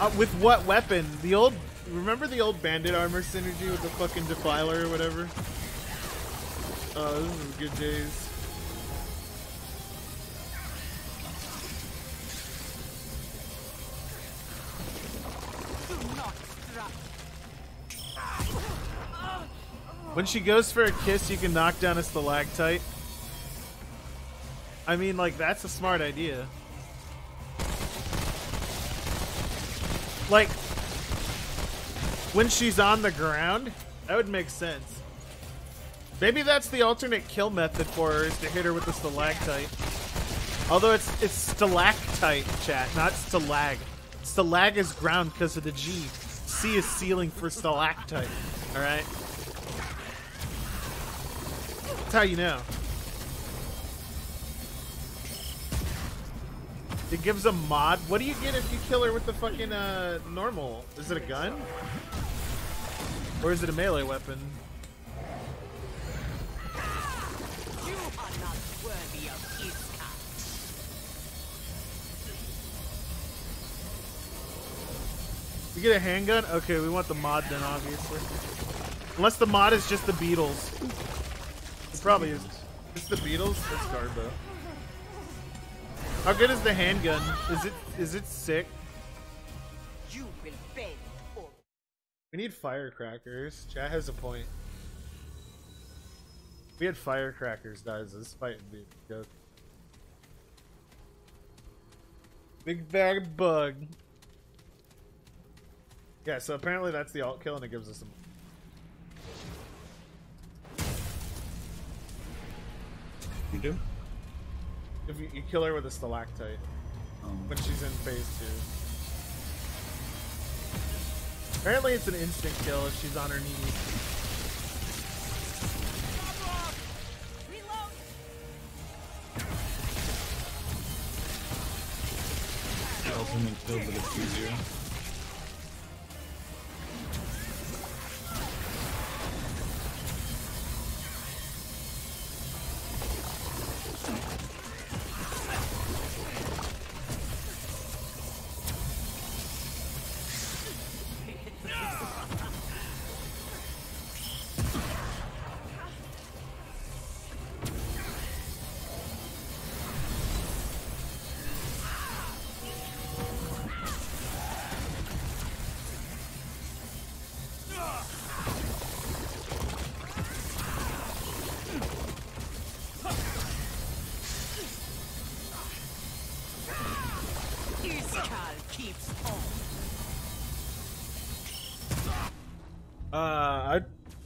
Uh, with what weapon? The old. Remember the old bandit armor synergy with the fucking defiler or whatever? Oh, those are good days. When she goes for a kiss, you can knock down a stalactite. I mean, like, that's a smart idea. Like, when she's on the ground, that would make sense. Maybe that's the alternate kill method for her, is to hit her with the stalactite. Although it's it's stalactite, chat, not stalag. Stalag is ground because of the G. C is ceiling for stalactite. Alright? That's how you know. It gives a mod. What do you get if you kill her with the fucking uh, normal? Is it a gun? Or is it a melee weapon? You are not worthy of Iskal. You get a handgun? Okay, we want the mod then, obviously. Unless the mod is just the beetles. Probably is. It's the beetles? It's Garbo. How good is the handgun? Is it is it sick? You will bend or We need firecrackers. Chat has a point. If we had firecrackers, guys, this fight would be a joke. Big bag bug. Yeah, so apparently that's the alt kill and it gives us some. You do? If you, you kill her with a stalactite Um, when she's in phase two. Apparently it's an instant kill if she's on her knees. ultimate kill, but it's easier.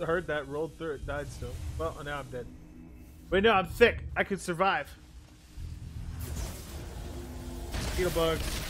Heard that, rolled through it, died still. Well, oh, now I'm dead. Wait, no, I'm thick. I could survive. Beetle bugs.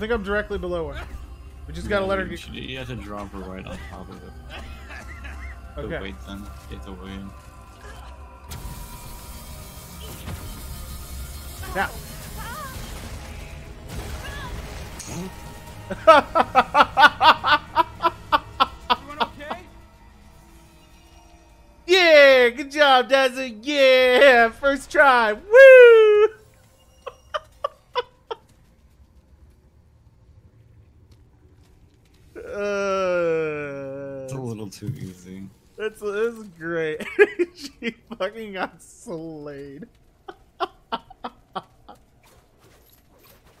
Think I'm directly below her. We just gotta let her get. you have to drop her right on top of it. The Okay. weight then. Get the weight. Now. too easy. that's that's great. she fucking got slayed.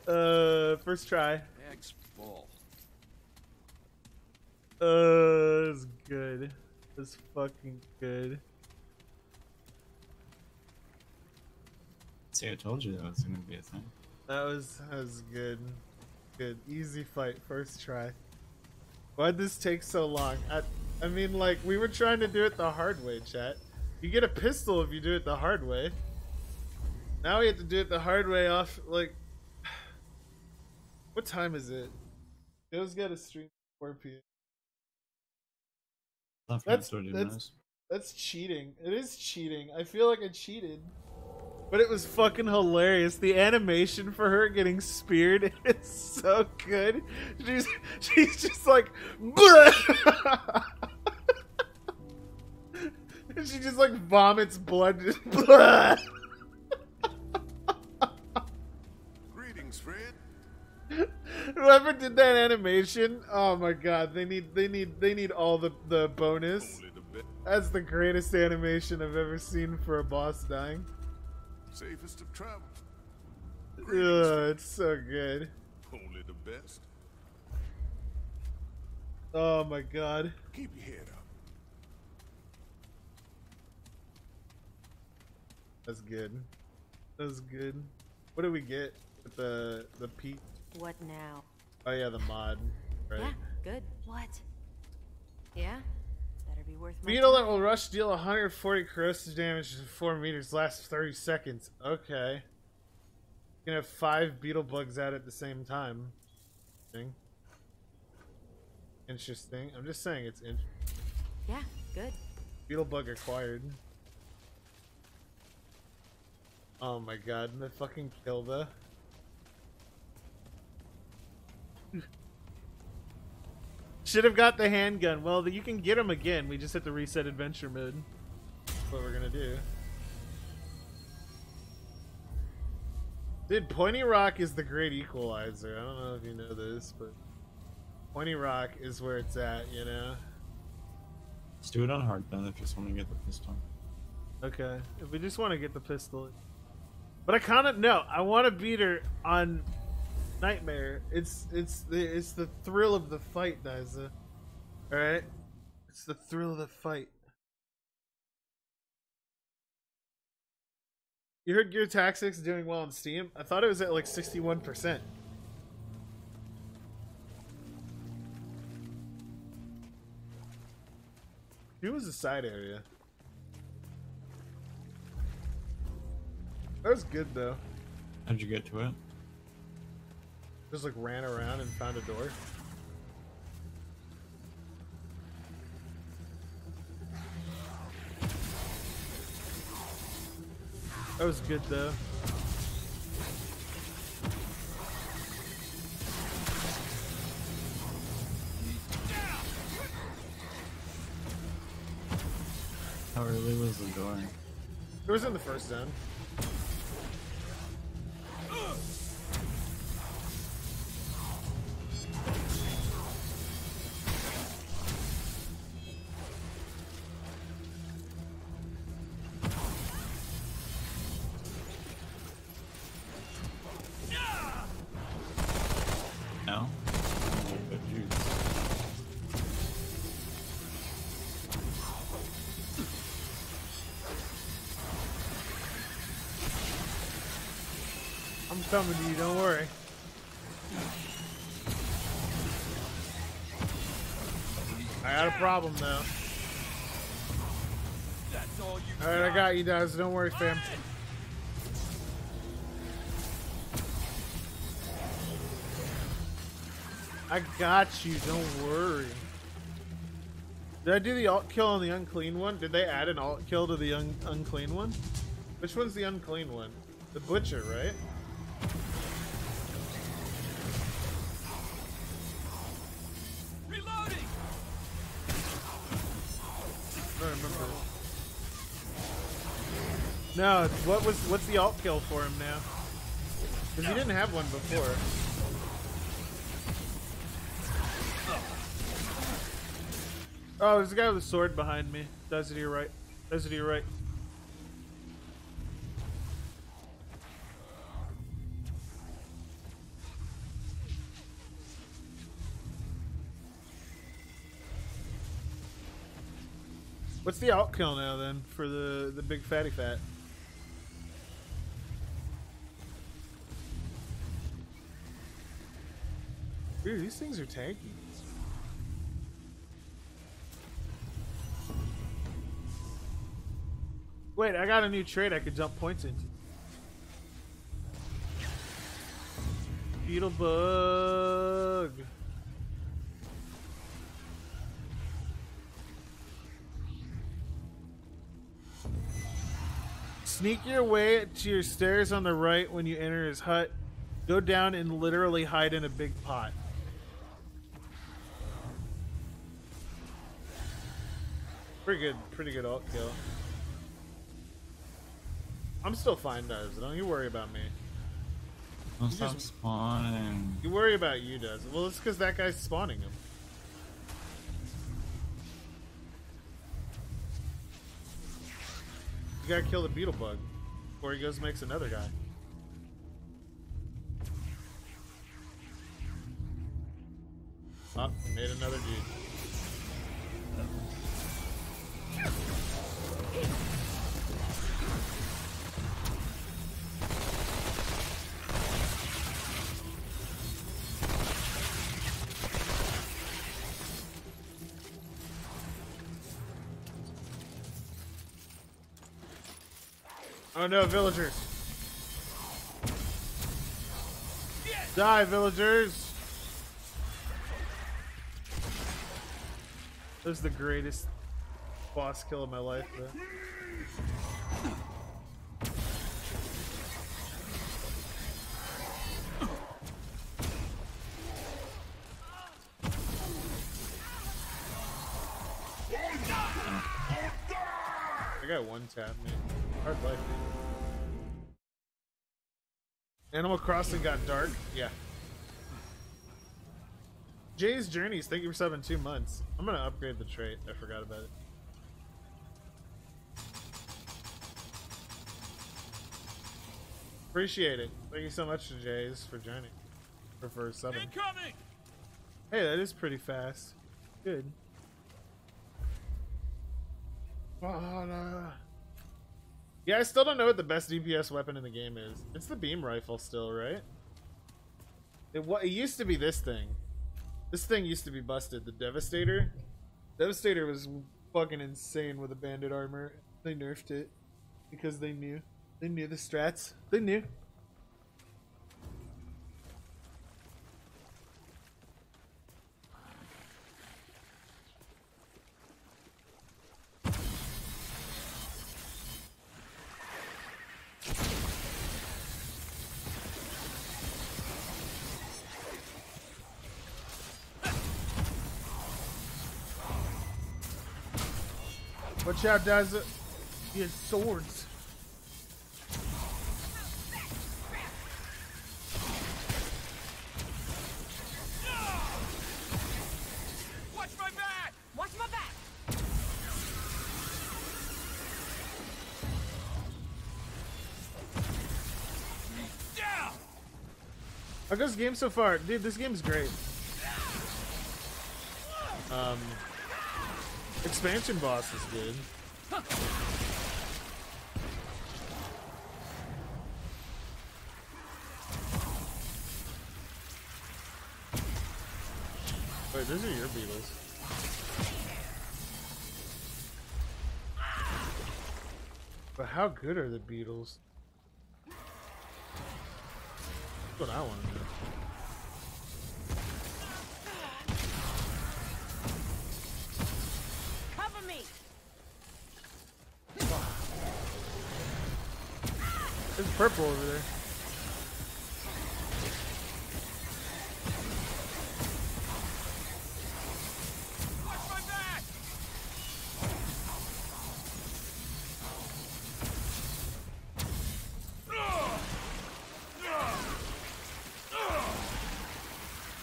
uh, first try. Bag's full. Uh, it's good. It's fucking good. See, I told you that was gonna be a thing. That was that was good. Good. Easy fight, first try. Why'd this take so long? I I mean like we were trying to do it the hard way, chat. You get a pistol if you do it the hard way. Now we have to do it the hard way off like What time is it? Joe's got a stream at 4 p.m. That's- that's- That's cheating. It is cheating. I feel like I cheated. But it was fucking hilarious. The animation for her getting speared is so good. She's she's just like. And she just like vomits blood. Greetings, Fred. Whoever did that animation, oh my god, they need they need they need all the the bonus. The. That's the greatest animation I've ever seen for a boss dying. Safest of travel. Ugh, it's so good. Only the best. Oh my god. Keep your head up. That's good. That's good. What do we get with the the peak? What now? Oh yeah, the mod. Right. Yeah, good. What? Yeah? Better be worth Beetle that will rush deal 140 corrosive damage to 4 meters lasts 30 seconds. Okay. You can have five beetle bugs out at the same time. Interesting. Interesting. I'm just saying it's interesting. Yeah, good. Beetle bug acquired. Oh my god, the fucking Kilda. Should have got the handgun. Well, you can get them again. We just have to reset adventure mode. That's what we're gonna do. Dude, Pointy Rock is the great equalizer. I don't know if you know this, but Pointy Rock is where it's at, you know? Let's do it on hard then if you just want to get the pistol. Okay. If we just want to get the pistol. But I kind of no. I want to beat her on Nightmare. It's it's the it's the thrill of the fight, Diza. All right. It's the thrill of the fight. You heard Gear Tactics doing well on Steam? I thought it was at like 61%. It was a side area. That was good though. How'd you get to it? Just like ran around and found a door. That was good though. How early was the door? It was in the first zone. Coming to you, don't worry. I got a problem you Alright, I got you, Daz. Don't worry, fam. I got you, don't worry. Did I do the alt kill on the unclean one? Did they add an alt kill to the un unclean one? Which one's the unclean one? The butcher, right? No, what was what's the alt kill for him now? Because he didn't have one before. Oh, there's a guy with a sword behind me. Does it to your right. Does it to your right. What's the alt kill now then for the the big fatty fat? Dude, these things are tanky. Wait, I got a new trade I could jump points into. Beetle bug. Sneak your way to your stairs on the right when you enter his hut. Go down and literally hide in a big pot. Pretty good, pretty good alt kill. I'm still fine, Daz. Don't you worry about me. Don't stop spawning. You worry about you, Daz. Well, it's because that guy's spawning him. You gotta kill the beetle bug before he goes and makes another guy. Oh, made another dude. Oh no, villagers. Die, villagers! That was the greatest boss kill of my life, though. I got one tap, man. Hard life. Animal Crossing got dark. Yeah. Jay's Journeys, thank you for subbing two months. I'm gonna upgrade the trait. I forgot about it. Appreciate it. Thank you so much to Jay's for joining. For, for subbing. Incoming! Hey, that is pretty fast. Good. Voilà. Yeah, I still don't know what the best DPS weapon in the game is. It's the beam rifle still, right? It, it used to be this thing. This thing used to be busted. The Devastator. Devastator was fucking insane with the bandit armor. They nerfed it because they knew. They knew the strats. They knew. Watch does Daza. He has swords. Watch my back! Watch my back! Down! Goes the game so far? Dude, this game's great. Um, expansion boss is good. Wait, those are your beetles. But how good are the beetles? That's what I want to know. Purple over there.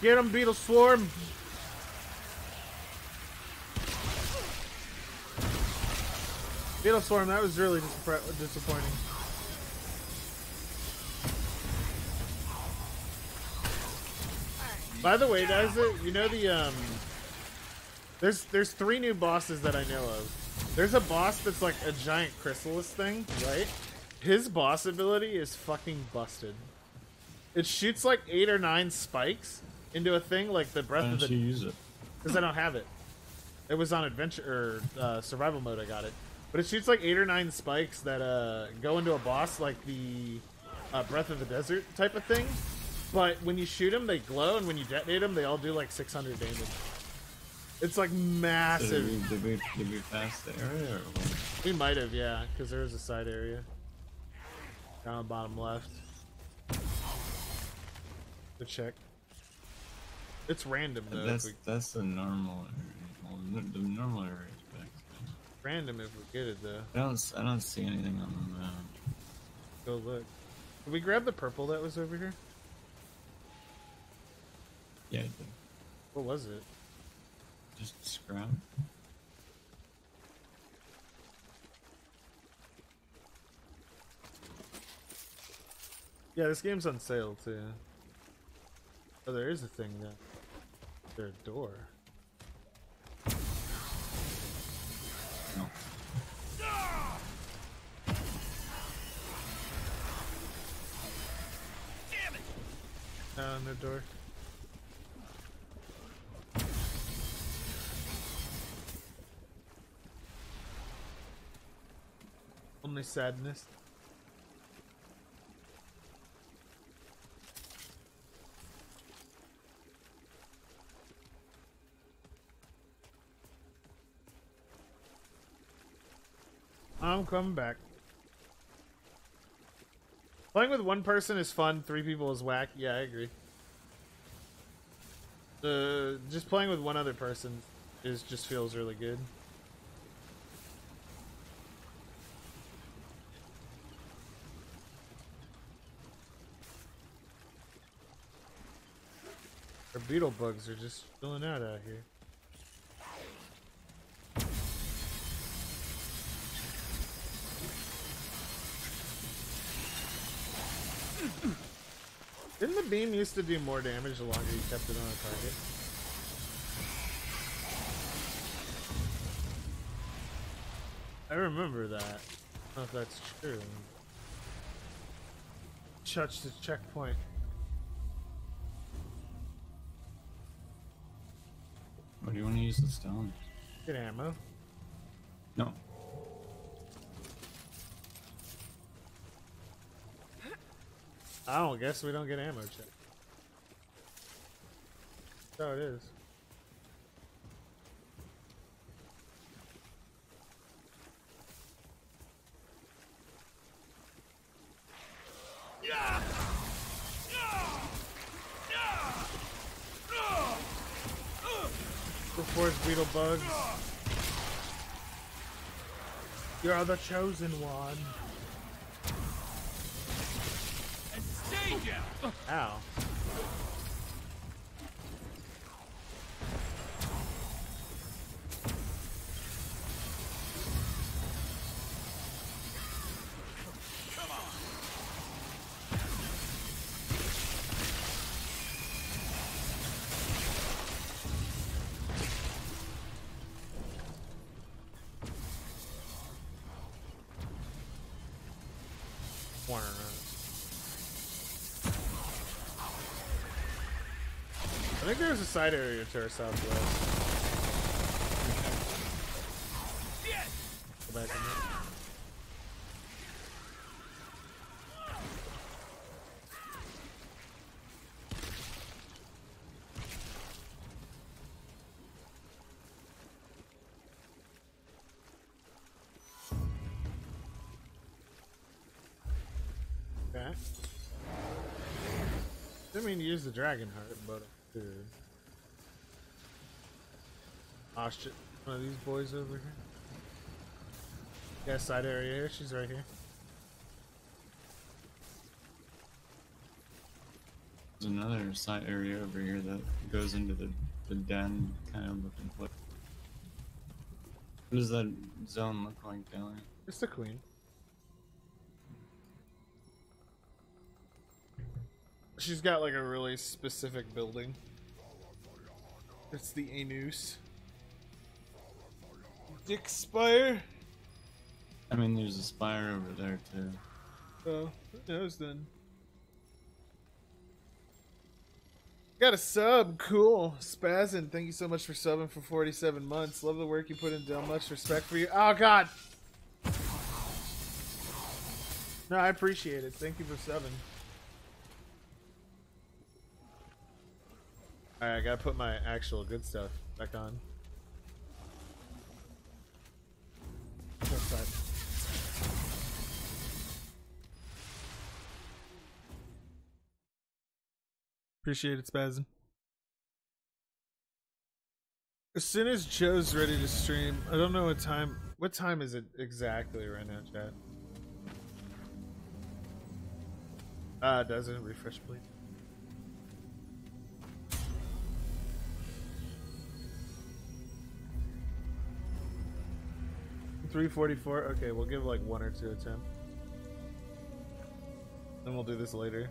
Get him, Beetle Swarm! Beetle Swarm, that was really disappointing. By the way, guys, uh, you know the um, there's there's three new bosses that I know of. There's a boss that's like a giant chrysalis thing, right? His boss ability is fucking busted. It shoots like eight or nine spikes into a thing like the breath Why of the you use it? because I don't have it. It was on adventure or uh, survival mode. I got it, but it shoots like eight or nine spikes that uh, go into a boss like the uh, Breath of the Desert type of thing. But when you shoot them, they glow, and when you detonate them, they all do like 600 damage. It's like Did massive. we, did we, did we pass the area? We might have, yeah, because there was a side area down the bottom left. To check. It's random though. That's we, that's the normal area. The normal area is back there. random if we get it though. I don't I don't see anything on the map. Go look. Did we grab the purple that was over here? Yeah. What was it? Just scrap. Yeah, this game's on sale too. Oh, there is a thing that. There's a door. No. Damn it! No, no door. Only sadness. I'm coming back. Playing with one person is fun, three people is whack. Yeah, I agree. Uh, just playing with one other person is just feels really good. Beetle bugs are just chilling out out here. Didn't the beam used to do more damage the longer you kept it on a target? I remember that. I don't know if that's true. Touch the checkpoint. What do you want to use the stone? Get ammo. No. Oh, I don't guess we don't get ammo check. So it is. The force beetle bugs. You're the chosen one. And stay down! Ow. Side area to our southwest. Go back in there. Didn't mean to use the dragon heart, but I did. Oh shit. One of these boys over here. Yeah, side area here. She's right here. There's another side area over here that goes into the, the den kind of looking place. What does that zone look like, Dylan? It's the queen. She's got like a really specific building. It's the Anus. Dick Spire. I mean, there's a spire over there too. Oh, who knows then? Got a sub, cool. Spazin, thank you so much for subbing for 47 months. Love the work you put in, Del. Much respect for you. Oh, God. No, I appreciate it. Thank you for subbing. Alright, I gotta put my actual good stuff back on. Appreciate it, Spazin. As soon as Joe's ready to stream, I don't know what time. What time is it exactly right now, chat? Ah, uh, does it refresh, please? Three forty-four. Okay, we'll give like one or two attempts. Then we'll do this later.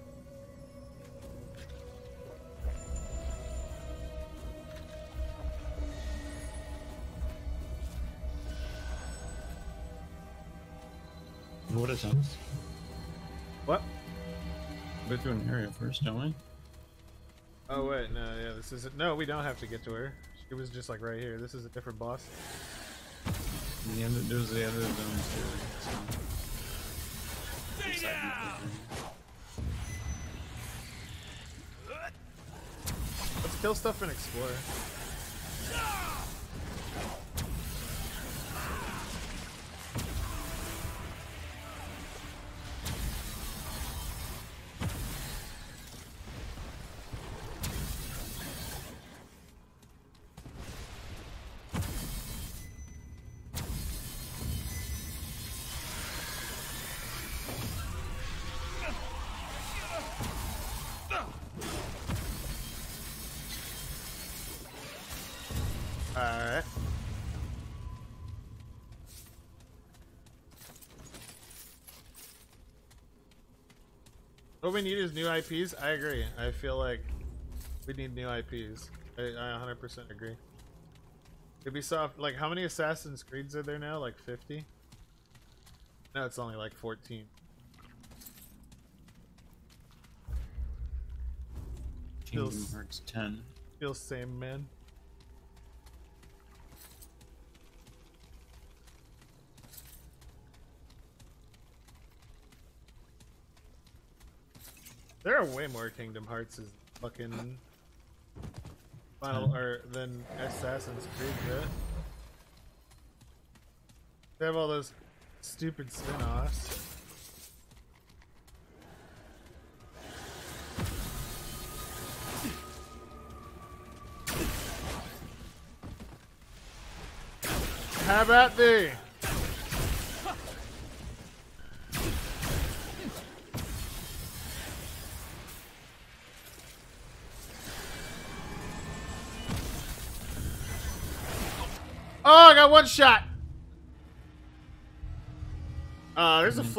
What attempts? What? Go through an area first, don't we? Oh wait, no, yeah, this isn't. No, we don't have to get to her. She was just like right here. This is a different boss. The other, there's the other zones here. Stay down! Let's kill stuff and explore. What we need is new IPs. I agree. I feel like we need new IPs. I, I 100% agree. Ubisoft, like, how many Assassin's Creeds are there now? Like 50? No, it's only like 14. Kingdom Feels- Hearts 10. Feels same, man. There are way more Kingdom Hearts is fucking Final or than Assassin's Creed? They have all those stupid spin-offs. How about thee?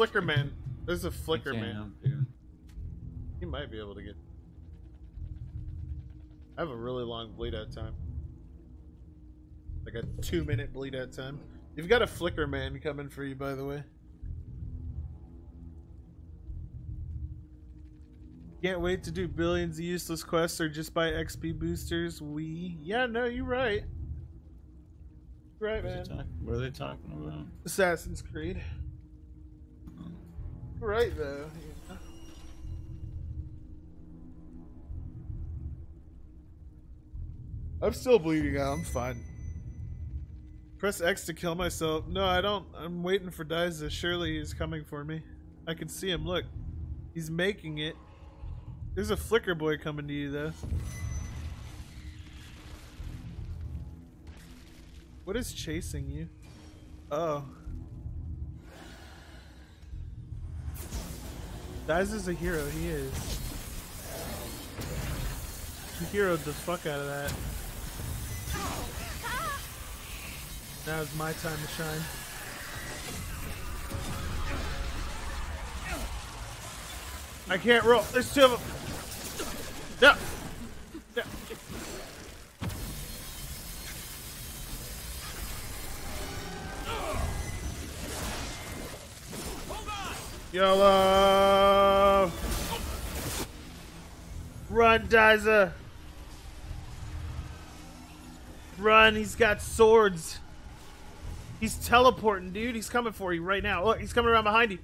Flicker man. There's a flicker man. He might be able to get. I have a really long bleed out time. Like a two minute bleed out time. You've got a flicker man coming for you, by the way. Can't wait to do billions of useless quests or just buy XP boosters. We, yeah, no, you're right. Right, man. is he talk- what are they talking about? Assassin's Creed. Right, though. I'm still bleeding out. I'm fine. Press X to kill myself. No, I don't. I'm waiting for Dyza. Surely he's coming for me. I can see him. Look. He's making it. There's a flicker boy coming to you, though. What is chasing you? Oh. Dyza's a hero. He is. He heroed the fuck out of that. Now is my time to shine. I can't roll. There's two of them. No. YOLO! Run, Dyza! Run, he's got swords. He's teleporting, dude. He's coming for you right now. Look, he's coming around behind you.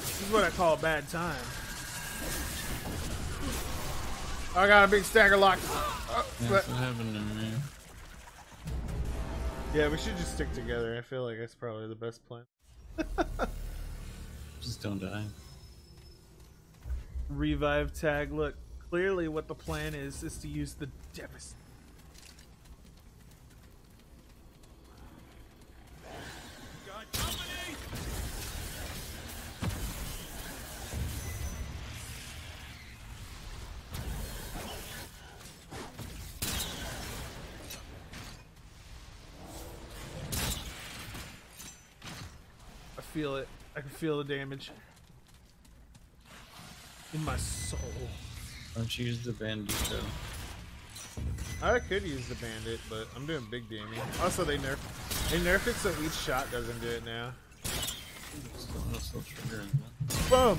This is what I call a bad time. I got a big stagger lock. Uh, but- That's what happened to me. yeah, we should just stick together. I feel like that's probably the best plan. Just don't die. Revive tag. Look, clearly what the plan is is to use the devast. Feel it. I can feel the damage in my soul. Don't you use the bandito? I could use the bandit, but I'm doing big damage. Also, they nerf they nerf it so each shot doesn't do it now. Still, it'll still trigger it. Boom.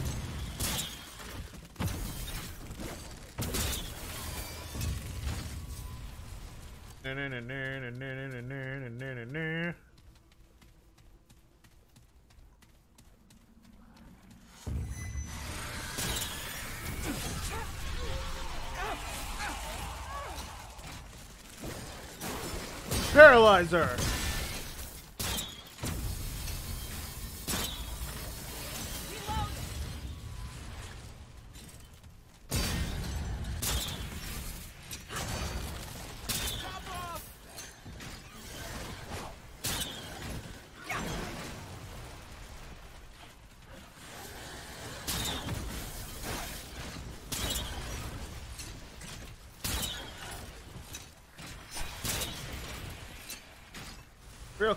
Paralyzer.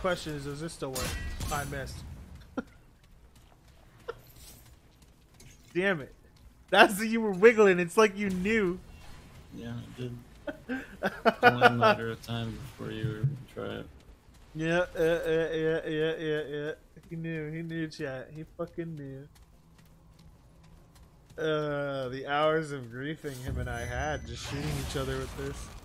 Question is, does this still work? I missed. Damn it. That's you were wiggling. It's like you knew. Yeah, I did. Only a matter of time before you try it. Yeah, uh, uh, yeah, yeah, yeah, yeah. He knew. He knew, chat. He fucking knew. Uh, the hours of griefing him and I had just shooting each other with this.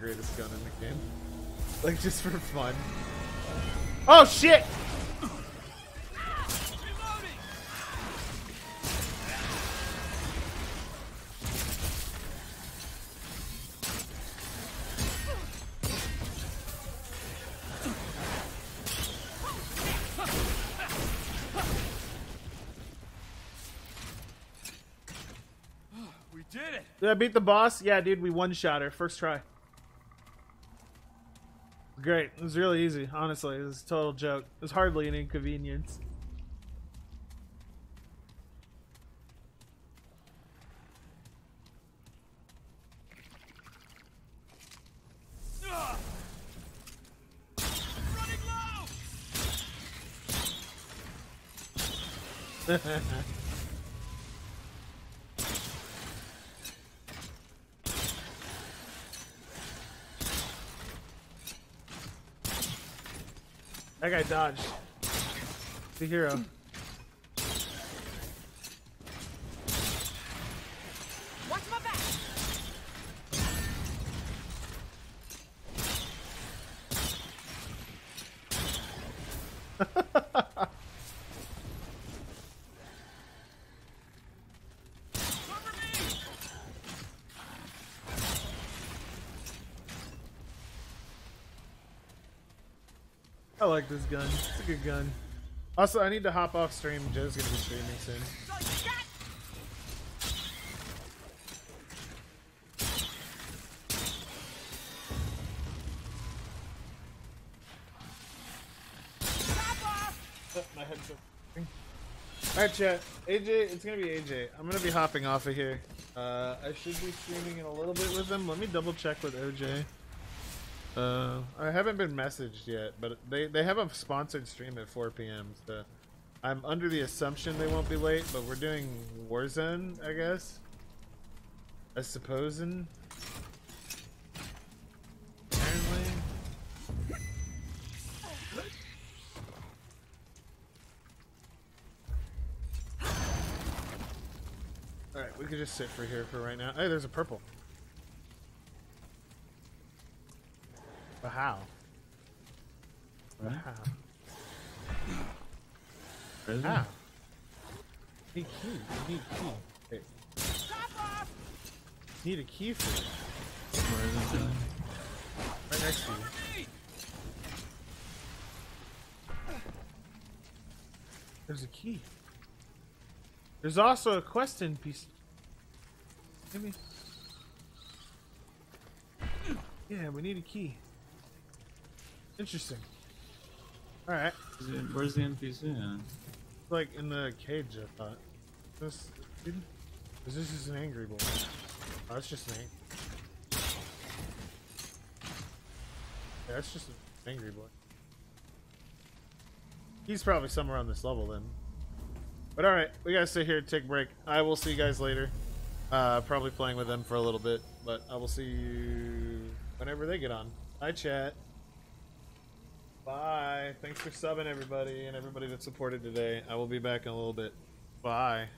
Greatest gun in the game. Like, just for fun. Oh, shit! We did it! Did I beat the boss? Yeah, dude, we one-shot her. First try. Great. It was really easy, honestly. It was a total joke. It was hardly an inconvenience. Ah! Running low! That guy dodged. The hero. Watch my back! Cover me! I like this gun. It's a good gun. Also, I need to hop off stream. Joe's gonna be streaming soon. My headset. Alright, chat. AJ, it's gonna be AJ. I'm gonna be hopping off of here. Uh, I should be streaming in a little bit with them. Let me double check with OJ. Uh, I haven't been messaged yet, but they they have a sponsored stream at 4 p.m. So I'm under the assumption they won't be late, but we're doing Warzone, I guess. I suppose. Apparently. All right, we could just sit for here for right now. Hey, there's a purple. How? How? Really? How? Need key. You need key. Hey. Need a key for it. Where is it? Right next to you. There's a key. There's also a quest in piece. me. Yeah, we need a key. Interesting. Alright. Where's the NPC at? Like in the cage, I thought. This, is this is an angry boy? Oh, that's just an angry. Yeah, that's just an angry boy. He's probably somewhere on this level then. But alright, we gotta sit here and take a break. I will see you guys later. Uh, probably playing with them for a little bit, but I will see you whenever they get on. Bye, chat. Bye. Thanks for subbing, everybody, and everybody that supported today. I will be back in a little bit. Bye.